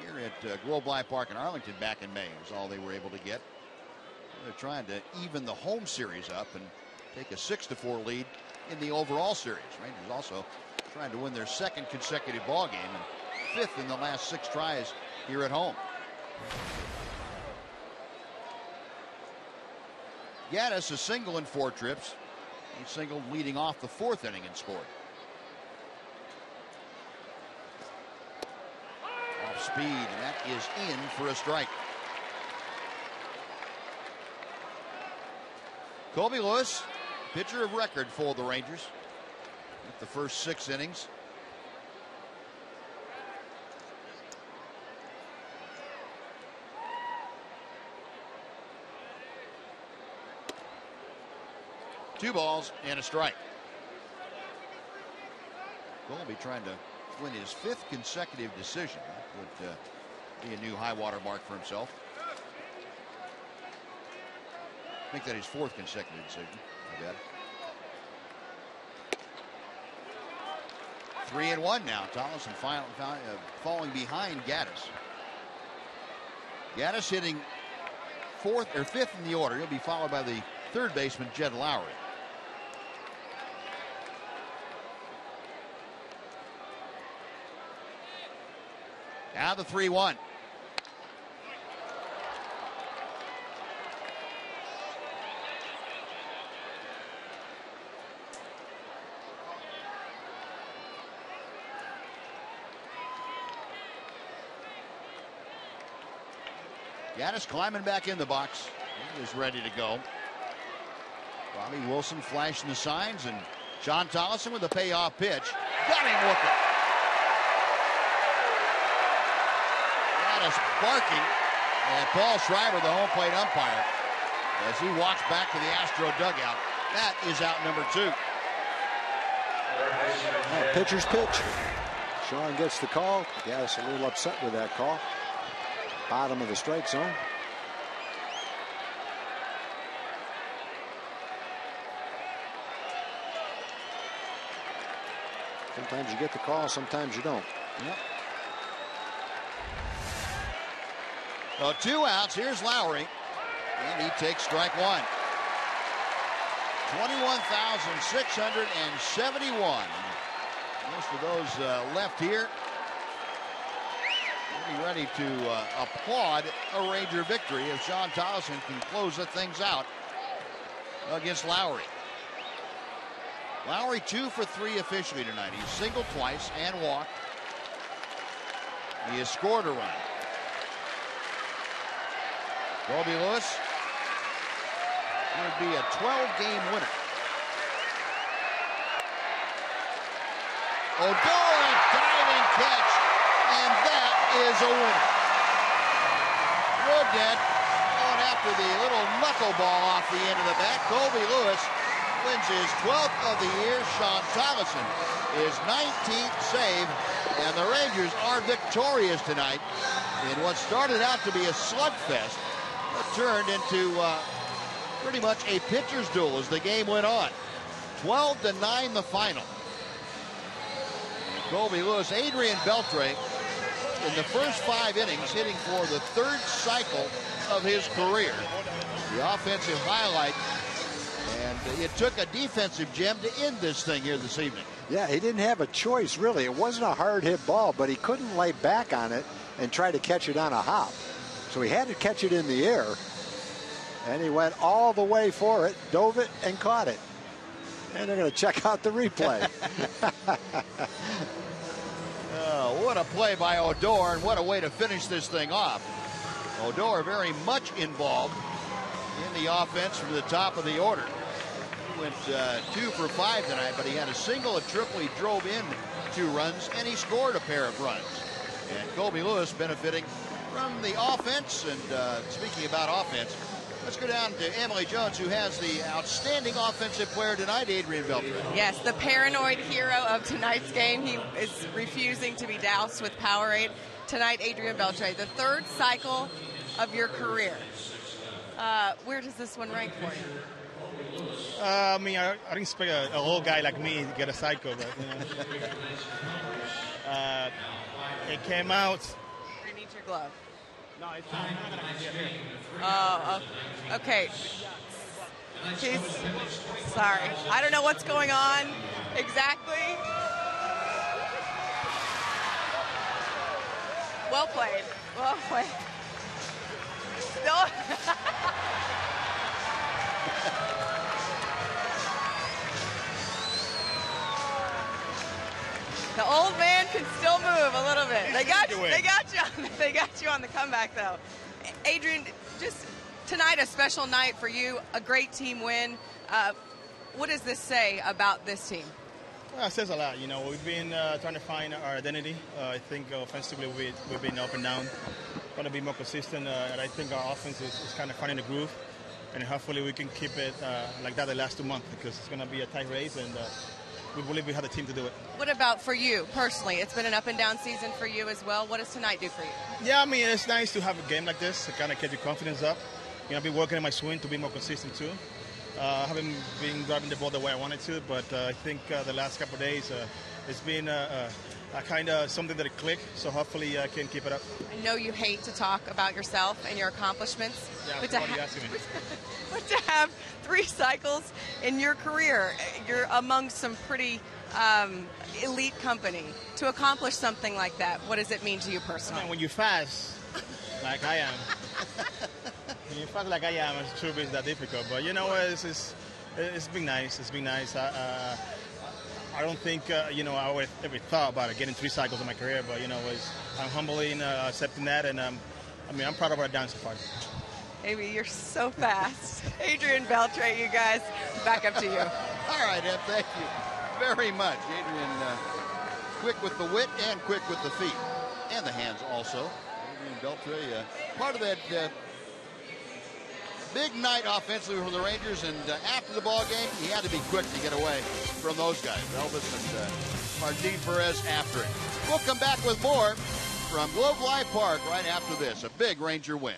here at uh, Globe Life Park in Arlington back in May was all they were able to get. They're trying to even the home series up and take a 6 to 4 lead in the overall series. Rangers also trying to win their second consecutive ball game and fifth in the last six tries here at home. Gattis a single in four trips. He singled leading off the fourth inning and scored. Off speed, and that is in for a strike. Colby Lewis, pitcher of record for the Rangers the first six innings. Two balls and a strike. Colby trying to win his fifth consecutive decision. That would uh, be a new high water mark for himself. Make that his fourth consecutive decision. I bet. Three and one now. Tolleson final, uh, falling behind Gattis. Gattis hitting fourth or fifth in the order. He'll be followed by the third baseman Jed Lowrie. Now the 3 1. Gattis climbing back in the box. He is ready to go. Bobby Wilson flashing the signs, and Shawn Tolleson with a payoff pitch. Got him it. Gattis barking at Paul Schrieber, the home plate umpire, as he walks back to the Astro dugout. That is out number two. Pitcher's pitch. Shawn gets the call. Gattis a little upset with that call bottom of the strike zone. Sometimes you get the call, sometimes you don't. Yep. So two outs. Here's Lowrie. And he takes strike one. 21,671. Most of those uh, left here getting ready to uh, applaud a Ranger victory if Shawn Tolleson can close the things out against Lowrie. Lowrie two for three officially tonight. He's singled twice and walked. He has scored a run. Colby Lewis would be a 12-game winner. Odor, a diving catch, and that is a winner. Woodhead going after the little knuckleball off the end of the bat. Colby Lewis wins his 12th of the year. Shawn Tolleson is 19th save, and the Rangers are victorious tonight in what started out to be a slugfest, but turned into uh, pretty much a pitcher's duel as the game went on. 12 to 9 the final. Colby Lewis, Adrian Beltre, in the first five innings, hitting for the third cycle of his career. The offensive highlight, and it took a defensive gem to end this thing here this evening. Yeah, he didn't have a choice, really. It wasn't a hard hit ball, but he couldn't lay back on it and try to catch it on a hop. So he had to catch it in the air, and he went all the way for it, dove it, and caught it. And they're going to check out the replay. oh, what a play by Odor, and what a way to finish this thing off. Odor very much involved in the offense from the top of the order. He went uh, two for five tonight, but he had a single, a triple. He drove in two runs, and he scored a pair of runs. And Colby Lewis benefiting from the offense. And uh, speaking about offense, let's go down to Emily Jones, who has the outstanding offensive player tonight, Adrian Beltre. Yes, the paranoid hero of tonight's game. He is refusing to be doused with Powerade. Tonight, Adrian Beltre, the third cycle of your career. Uh, where does this one rank for you? Uh, I mean, I, I didn't expect a, a old guy like me to get a cycle, but you know. uh, it came out. You need your glove. Not. Oh, uh, okay. He's sorry. I don't know what's going on exactly. Well played. Well played. No. The old man can still move a little bit. They got you. They got you. On, they got you on the comeback though. Adrian, just tonight a special night for you. A great team win. Uh, what does this say about this team? Well, it says a lot. You know, we've been uh, trying to find our identity. Uh, I think offensively we, we've been up and down, trying to be more consistent. Uh, and I think our offense is, is, kind of finding the groove. And hopefully we can keep it uh, like that the last two months because it's going to be a tight race and uh, we believe we have the team to do it. What about for you personally? It's been an up and down season for you as well. What does tonight do for you? Yeah, I mean, it's nice to have a game like this to kind of get your confidence up. You know, I've been working on my swing to be more consistent too. Uh, I haven't been driving the ball the way I wanted to, but uh, I think uh, the last couple of days uh, it's been uh, uh, kind of something that it clicked. So hopefully I can keep it up. I know you hate to talk about yourself and your accomplishments, yeah, but, to ha- me? but to have three cycles in your career, you're among some pretty um, elite company. To accomplish something like that, what does it mean to you personally? I mean, when you fast, like I am, when you fast like I am, it's true it's that difficult. But you know, it's it's, it's been nice. It's been nice. I, uh, I don't think uh, you know I would ever thought about it getting three cycles in my career, but you know, was, I'm humbly uh, accepting that, and um, I mean, I'm proud of what I've done so far. Amy, you're so fast. Adrian Beltre, you guys, back up to you. All right, Ed, thank you very much. Adrian, uh, quick with the wit and quick with the feet. And the hands also. Adrian Beltre, uh, part of that uh, big night offensively for the Rangers. And uh, after the ball game, he had to be quick to get away from those guys. Elvis and uh, Martin Perez after it. We'll come back with more from Globe Life Park right after this. A big Ranger win.